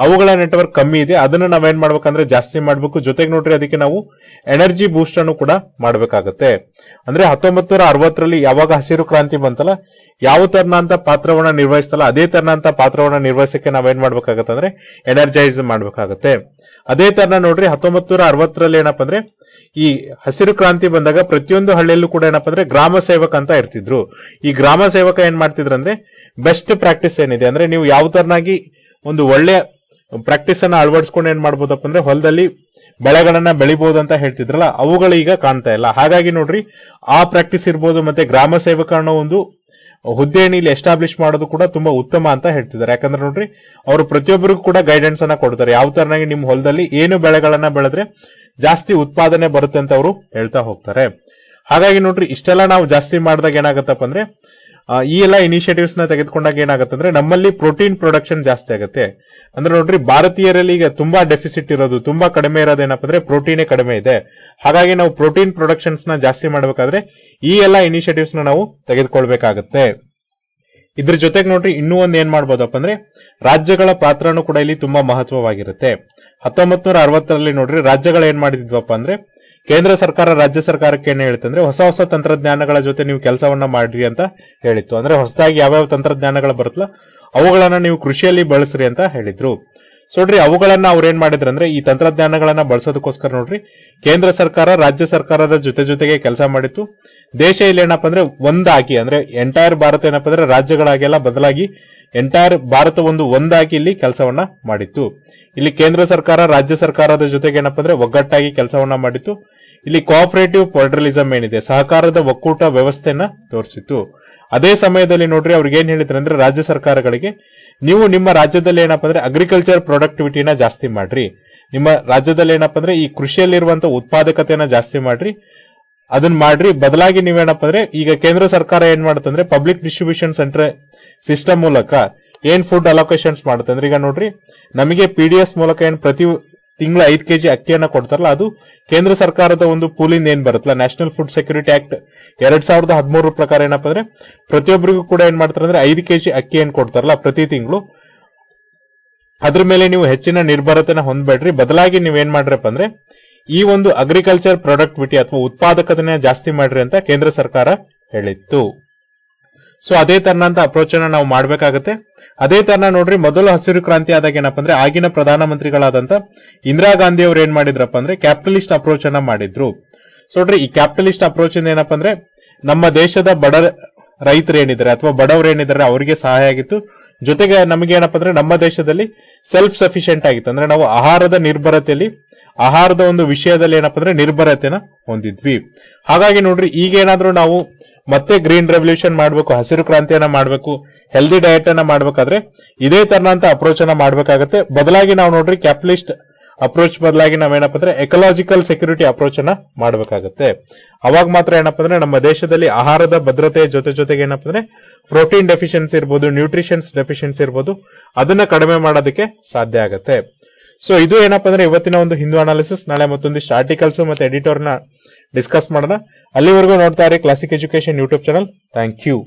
ಅವುಗಳ ನೆಟ್ವರ್ಕ್ ಕಮ್ಮಿ ಇದೆ. ಅದನ್ನ ನಾವೇನ್ ಮಾಡ್ಬೇಕಂದ್ರೆ ಜಾಸ್ತಿ ಮಾಡಬೇಕು. ಜೊತೆಗೆ ನೋಡ್ರಿ, ಅದಕ್ಕೆ ನಾವು ಎನರ್ಜಿ ಬೂಸ್ಟ್ ಅನ್ನು ಕೂಡ ಮಾಡ್ಬೇಕಾಗತ್ತೆ. ಅಂದ್ರೆ ಹತ್ತೊಂಬತ್ತು ನೂರ ಅರವತ್ತರಲ್ಲಿ ಯಾವಾಗ ಹಸಿರು ಕ್ರಾಂತಿ ಬಂತಲ್ಲ, ಯಾವ ತರನಂತ ಪಾತ್ರವನ್ನ ನಿರ್ವಹಿಸ್ತಲ್ಲ, ಅದೇ ತರನಂತ ಪಾತ್ರವನ್ನ ನಿರ್ವಹಿಸಕ್ಕೆ ನಾವೇನ್ ಮಾಡ್ಬೇಕಾಗತ್ತೆ ಅಂದ್ರೆ ಎನರ್ಜೈಸ್ ಮಾಡ್ಬೇಕಾಗತ್ತೆ. ಅದೇ ತರ ನೋಡ್ರಿ ಹತ್ತೊಂಬತ್ತು ನೂರ ಅರವತ್ತರಲ್ಲಿ ಏನಪ್ಪಾ ಅಂದ್ರೆ, ಈ ಹಸಿರು ಕ್ರಾಂತಿ ಬಂದಾಗ ಪ್ರತಿಯೊಂದು ಹಳ್ಳಿಯಲ್ಲೂ ಕೂಡ ಏನಪ್ಪಾ ಅಂದ್ರೆ ಗ್ರಾಮ ಸೇವಕ ಅಂತ ಇರ್ತಿದ್ರು. ಈ ಗ್ರಾಮ ಸೇವಕ ಏನ್ ಮಾಡ್ತಿದ್ರು ಅಂದ್ರೆ ಬೆಸ್ಟ್ ಪ್ರಾಕ್ಟೀಸ್ ಏನಿದೆ ಅಂದ್ರೆ ನೀವು ಯಾವ ತರನಾಗಿ ಒಂದು ಒಳ್ಳೆ ಪ್ರಾಕ್ಟೀಸ್ ಅನ್ನ ಅಳವಡಿಸ್ಕೊಂಡು ಏನ್ ಮಾಡ್ಬೋದಪ್ಪ ಅಂದ್ರೆ, ಹೊಲದಲ್ಲಿ ಬೆಳೆಗಳನ್ನ ಬೆಳಿಬಹುದು ಅಂತ ಹೇಳ್ತಿದ್ರಲ್ಲ ಅವುಗಳು ಈಗ ಕಾಣ್ತಾ ಇಲ್ಲ. ಹಾಗಾಗಿ ನೋಡ್ರಿ, ಆ ಪ್ರಾಕ್ಟೀಸ್ ಇರ್ಬೋದು ಮತ್ತೆ ಗ್ರಾಮ ಸೇವಕ ಅನ್ನೋ ಒಂದು ಹುದ್ದೆಯನ್ನು ಇಲ್ಲಿ ಎಸ್ಟಾಬ್ಲಿಷ್ ಮಾಡೋದು ಕೂಡ ತುಂಬಾ ಉತ್ತಮ ಅಂತ ಹೇಳ್ತಿದ್ದಾರೆ. ಯಾಕಂದ್ರೆ ನೋಡ್ರಿ, ಅವರು ಪ್ರತಿಯೊಬ್ಬರಿಗೂ ಕೂಡ ಗೈಡೆನ್ಸ್ ಅನ್ನ ಕೊಡ್ತಾರೆ. ಯಾವ ತರನಾಗಿ ನಿಮ್ಮ ಹೊಲದಲ್ಲಿ ಏನು ಬೆಳೆಗಳನ್ನ ಬೆಳೆದ್ರೆ ಜಾಸ್ತಿ ಉತ್ಪಾದನೆ ಬರುತ್ತೆ ಅಂತ ಅವರು ಹೇಳ್ತಾ ಹೋಗ್ತಾರೆ. ಹಾಗಾಗಿ ನೋಡ್ರಿ, ಇಷ್ಟೆಲ್ಲ ನಾವು ಜಾಸ್ತಿ ಮಾಡಿದಾಗ ಏನಾಗತ್ತಪ್ಪ ಅಂದ್ರೆ ಈ ಎಲ್ಲ ಇನಿಷಿಯೇಟಿವ್ಸ್ನ ತೆಗೆದುಕೊಂಡಾಗ ಏನಾಗುತ್ತೆ ಅಂದ್ರೆ ನಮ್ಮಲ್ಲಿ ಪ್ರೋಟೀನ್ ಪ್ರೊಡಕ್ಷನ್ ಜಾಸ್ತಿ ಆಗುತ್ತೆ. ಅಂದ್ರೆ ನೋಡ್ರಿ, ಭಾರತೀಯರಲ್ಲಿ ಈಗ ತುಂಬಾ ಡೆಫಿಸಿಟ್ ಇರೋದು, ತುಂಬಾ ಕಡಿಮೆ ಇರೋದು ಏನಪ್ಪ ಅಂದ್ರೆ ಪ್ರೋಟೀನೇ ಕಡಿಮೆ ಇದೆ. ಹಾಗಾಗಿ ನಾವು ಪ್ರೋಟೀನ್ ಪ್ರೊಡಕ್ಷನ್ಸ್ನ ಜಾಸ್ತಿ ಮಾಡಬೇಕಾದ್ರೆ ಈ ಎಲ್ಲ ಇನಿಷಿಯೇಟಿವ್ಸ್ನ ನಾವು ತೆಗೆದುಕೊಳ್ಬೇಕಾಗತ್ತೆ. ಇದ್ರ ಜೊತೆಗೆ ನೋಡ್ರಿ, ಇನ್ನೂ ಒಂದ್ ಏನ್ ಮಾಡ್ಬೋದಪ್ಪ ಅಂದ್ರೆ, ರಾಜ್ಯಗಳ ಪಾತ್ರನೂ ಕೂಡ ಇಲ್ಲಿ ತುಂಬಾ ಮಹತ್ವವಾಗಿರುತ್ತೆ. ಹತ್ತೊಂಬತ್ ನೂರ ಅರವತ್ತರಲ್ಲಿ ನೋಡ್ರಿ, ರಾಜ್ಯಗಳು ಏನ್ ಮಾಡಿದ್ವಪ್ಪ ಅಂದ್ರೆ, ಕೇಂದ್ರ ಸರ್ಕಾರ ರಾಜ್ಯ ಸರ್ಕಾರಕ್ಕೆ ಏನ್ ಅಂದ್ರೆ, ಹೊಸ ಹೊಸ ತಂತ್ರಜ್ಞಾನಗಳ ಜೊತೆ ನೀವು ಕೆಲಸವನ್ನ ಮಾಡ್ರಿ ಅಂತ ಹೇಳಿತ್ತು. ಅಂದ್ರೆ ಹೊಸದಾಗಿ ಯಾವ್ಯಾವ ತಂತ್ರಜ್ಞಾನಗಳು ಬರುತ್ತಲ್ಲ ಅವುಗಳನ್ನ ನೀವು ಕೃಷಿಯಲ್ಲಿ ಬಳಸ್ರಿ ಅಂತ ಹೇಳಿದ್ರು. ನೋಡ್ರಿ ಅವುಗಳನ್ನ ಅವ್ರು ಏನ್ ಮಾಡಿದ್ರು ಅಂದ್ರೆ ಈ ತಂತ್ರಜ್ಞಾನಗಳನ್ನ ಬಳಸೋದಕ್ಕೋಸ್ಕರ ನೋಡ್ರಿ, ಕೇಂದ್ರ ಸರ್ಕಾರ, ರಾಜ್ಯ ಸರ್ಕಾರದ ಜೊತೆ ಜೊತೆಗೆ ಕೆಲಸ ಮಾಡಿತ್ತು. ದೇಶ ಇಲ್ಲಿ ಏನಪ್ಪಾ ಅಂದ್ರೆ ಒಂದಾಗಿ, ಅಂದ್ರೆ ಎಂಟೈರ್ ಭಾರತ ಏನಪ್ಪಾ ಅಂದ್ರೆ ರಾಜ್ಯಗಳಾಗೆಲ್ಲ ಬದಲಾಗಿ ಎಂಟೈರ್ ಭಾರತ ಒಂದು ಒಂದಾಗಿ ಇಲ್ಲಿ ಕೆಲಸವನ್ನ ಮಾಡಿತ್ತು. ಇಲ್ಲಿ ಕೇಂದ್ರ ಸರ್ಕಾರ, ರಾಜ್ಯ ಸರ್ಕಾರದ ಜೊತೆಗೆ ಏನಪ್ಪಾ ಅಂದ್ರೆ ಒಗ್ಗಟ್ಟಾಗಿ ಕೆಲಸವನ್ನ ಮಾಡಿತ್ತು. ಇಲ್ಲಿ ಕೋಆಪರೇಟಿವ್ ಫೆಡರಲಿಸಂ ಏನಿದೆ, ಸಹಕಾರದ ಒಕ್ಕೂಟ ವ್ಯವಸ್ಥೆಯನ್ನ ತೋರಿಸಿತ್ತು. ಅದೇ ಸಮಯದಲ್ಲಿ ನೋಡ್ರಿ ಅವ್ರಿಗೆ ಏನ್ ಹೇಳಿದ್ರೆ ಅಂದ್ರೆ ರಾಜ್ಯ ಸರ್ಕಾರಗಳಿಗೆ, ನೀವು ನಿಮ್ಮ ರಾಜ್ಯದಲ್ಲಿ ಏನಪ್ಪಾ ಅಂದ್ರೆ ಅಗ್ರಿಕಲ್ಚರ್ ಪ್ರೊಡಕ್ಟಿವಿಟಿನ ಜಾಸ್ತಿ ಮಾಡ್ರಿ. ನಿಮ್ಮ ರಾಜ್ಯದಲ್ಲಿ ಏನಪ್ಪಾ ಅಂದ್ರೆ ಈ ಕೃಷಿಯಲ್ಲಿರುವಂತಹ ಉತ್ಪಾದಕತೆನ ಜಾಸ್ತಿ ಮಾಡ್ರಿ. ಅದನ್ನ ಮಾಡ್ರಿ. ಬದಲಾಗಿ ನೀವೇನಪ್ಪ ಅಂದ್ರೆ ಈಗ ಕೇಂದ್ರ ಸರ್ಕಾರ ಏನ್ ಮಾಡುತ್ತಂದ್ರೆ ಪಬ್ಲಿಕ್ ಡಿಸ್ಟ್ರಿಬ್ಯೂಷನ್ ಸೆಂಟರ್ ಸಿಸ್ಟಮ್ ಮೂಲಕ ಏನ್ ಫುಡ್ ಅಲೋಕೇಶನ್ಸ್ ಮಾಡುತ್ತೆ ಅಂದ್ರೆ ಈಗ ನೋಡ್ರಿ, ನಮಗೆ ಪಿ ಡಿ ಎಸ್ ಮೂಲಕ ಏನ್ ಪ್ರತಿ ತಿಂಗಳ ಐದು ಕೆಜಿ ಅಕ್ಕಿಯನ್ನ ಕೊಡ್ತಾರಲ್ಲ, ಅದು ಕೇಂದ್ರ ಸರ್ಕಾರದ ಒಂದು ಪೂಲಿಂದ ಏನ್ ಬರುತ್ತಲ್ಲ ನ್ಯಾಷನಲ್ ಫುಡ್ ಸೆಕ್ಯೂರಿಟಿ ಆಕ್ಟ್ ಎರಡ್ ಸಾವಿರದ ಹದಿಮೂರರ ಪ್ರಕಾರ ಏನಪ್ಪ ಅಂದ್ರೆ ಪ್ರತಿಯೊಬ್ಬರಿಗೂ ಕೂಡ ಏನ್ ಮಾಡ್ತಾರೆ ಅಂದ್ರೆ ಐದು ಕೆಜಿ ಅಕ್ಕಿ ಏನ್ ಕೊಡ್ತಾರಲ್ಲ ಪ್ರತಿ ತಿಂಗಳು, ಅದ್ರ ಮೇಲೆ ನೀವು ಹೆಚ್ಚಿನ ನಿರ್ಭರತೆನ ಹೊಂದಬೇಡ್ರಿ. ಬದಲಾಗಿ ನೀವೇನ್ ಮಾಡ್ರಪ್ಪ ಅಂದ್ರೆ, ಈ ಒಂದು ಅಗ್ರಿಕಲ್ಚರ್ ಪ್ರೊಡಕ್ಟಿವಿಟಿ ಅಥವಾ ಉತ್ಪಾದಕತೆನ ಜಾಸ್ತಿ ಮಾಡ್ರಿ ಅಂತ ಕೇಂದ್ರ ಸರ್ಕಾರ ಹೇಳಿತ್ತು. ಸೊ ಅದೇ ತರನಂತ ಅಪ್ರೋಚ್ ಅನ್ನ ನಾವು ಮಾಡ್ಬೇಕಾಗತ್ತೆ. ಅದೇ ತರನ ನೋಡ್ರಿ, ಮೊದಲು ಹಸಿರು ಕ್ರಾಂತಿ ಆದಾಗ ಏನಪ್ಪಾ ಅಂದ್ರೆ ಆಗಿನ ಪ್ರಧಾನಮಂತ್ರಿಗಳಾದಂತ ಇಂದಿರಾ ಗಾಂಧಿ ಅವ್ರು ಏನ್ ಮಾಡಿದ್ರಪ್ಪ ಅಂದ್ರೆ ಕ್ಯಾಪಿಟಲಿಸ್ಟ್ ಅಪ್ರೋಚ್ ಅನ್ನ ಮಾಡಿದ್ರು. ಸೊ ನೋಡ್ರಿ, ಈ ಕ್ಯಾಪಿಟಲಿಸ್ಟ್ ಅಪ್ರೋಚ್ ಇಂದ ಏನಪ್ಪಾ ಅಂದ್ರೆ ನಮ್ಮ ದೇಶದ ಬಡ ರೈತರು ಏನಿದ್ದಾರೆ, ಅಥವಾ ಬಡವರು ಏನಿದ್ದಾರೆ, ಅವರಿಗೆ ಸಹಾಯ ಆಗಿತ್ತು. ಜೊತೆಗೆ ನಮಗೆ ಏನಪ್ಪಾ ಅಂದ್ರೆ ನಮ್ಮ ದೇಶದಲ್ಲಿ ಸೆಲ್ಫ್ ಸಫಿಶಿಯಂಟ್ ಆಗಿತ್ತು. ಅಂದ್ರೆ ನಾವು ಆಹಾರದ ನಿರ್ಭರತೆಯಲ್ಲಿ, ಆಹಾರದ ಒಂದು ವಿಷಯದಲ್ಲಿ ಏನಪ್ಪಾ ಅಂದ್ರೆ ನಿರ್ಭರತೆನ ಹೊಂದಿದ್ವಿ. ಹಾಗಾಗಿ ನೋಡ್ರಿ, ಈಗ ಏನಾದ್ರೂ ನಾವು ಮತ್ತೆ ಗ್ರೀನ್ ರೆವಲ್ಯೂಷನ್ ಮಾಡಬೇಕು, ಹಸಿರು ಕ್ರಾಂತಿಯನ್ನ ಮಾಡಬೇಕು ಹೆಲ್ದಿ ಡಯಟ್ ಅನ್ನ ಮಾಡ್ಬೇಕಾದ್ರೆ ಇದೇ ತರನಂತ ಅಪ್ರೋಚ್ ಅನ್ನ ಮಾಡ್ಬೇಕಾಗತ್ತೆ. ಬದಲಾಗಿ ನಾವು ನೋಡ್ರಿ ಕ್ಯಾಪಿಟಲಿಸ್ಟ್ ಅಪ್ರೋಚ್ ಬದಲಾಗಿ ನಾವೇನಪ್ಪ ಅಂದ್ರೆ ಎಕಲಾಜಿಕಲ್ ಸೆಕ್ಯೂರಿಟಿ ಅಪ್ರೋಚ್ ಅನ್ನ ಮಾಡಬೇಕಾಗತ್ತೆ. ಅವಾಗ ಮಾತ್ರ ಏನಪ್ಪ ಅಂದ್ರೆ ನಮ್ಮ ದೇಶದಲ್ಲಿ ಆಹಾರದ ಭದ್ರತೆಯ ಜೊತೆ ಜೊತೆಗೆ ಏನಪ್ಪ ಅಂದ್ರೆ ಪ್ರೋಟೀನ್ ಡೆಫಿಷಿಯನ್ಸಿ ಇರ್ಬೋದು ನ್ಯೂಟ್ರಿಷನ್ಸ್ ಡೆಫಿಷಿಯನ್ಸಿ ಇರ್ಬೋದು, ಅದನ್ನ ಕಡಿಮೆ ಮಾಡೋದಕ್ಕೆ ಸಾಧ್ಯ ಆಗತ್ತೆ. ಸೊ ಇದು ಏನಪ್ಪ ಅಂದ್ರೆ ಇವತ್ತಿನ ಒಂದು ಹಿಂದೂ ಅನಾಲಿಸಿಸ್ ನಾಳೆ ಮತ್ತೊಂದಿಷ್ಟು ಆರ್ಟಿಕಲ್ಸ್ ಮತ್ತೆ ಎಡಿಟೋರ್ನ ಡಿಸ್ಕಸ್ ಮಾಡೋಣ ಅಲ್ಲಿವರೆಗೂ ನೋಡ್ತಾ ಇರಿ classic education YouTube channel thank you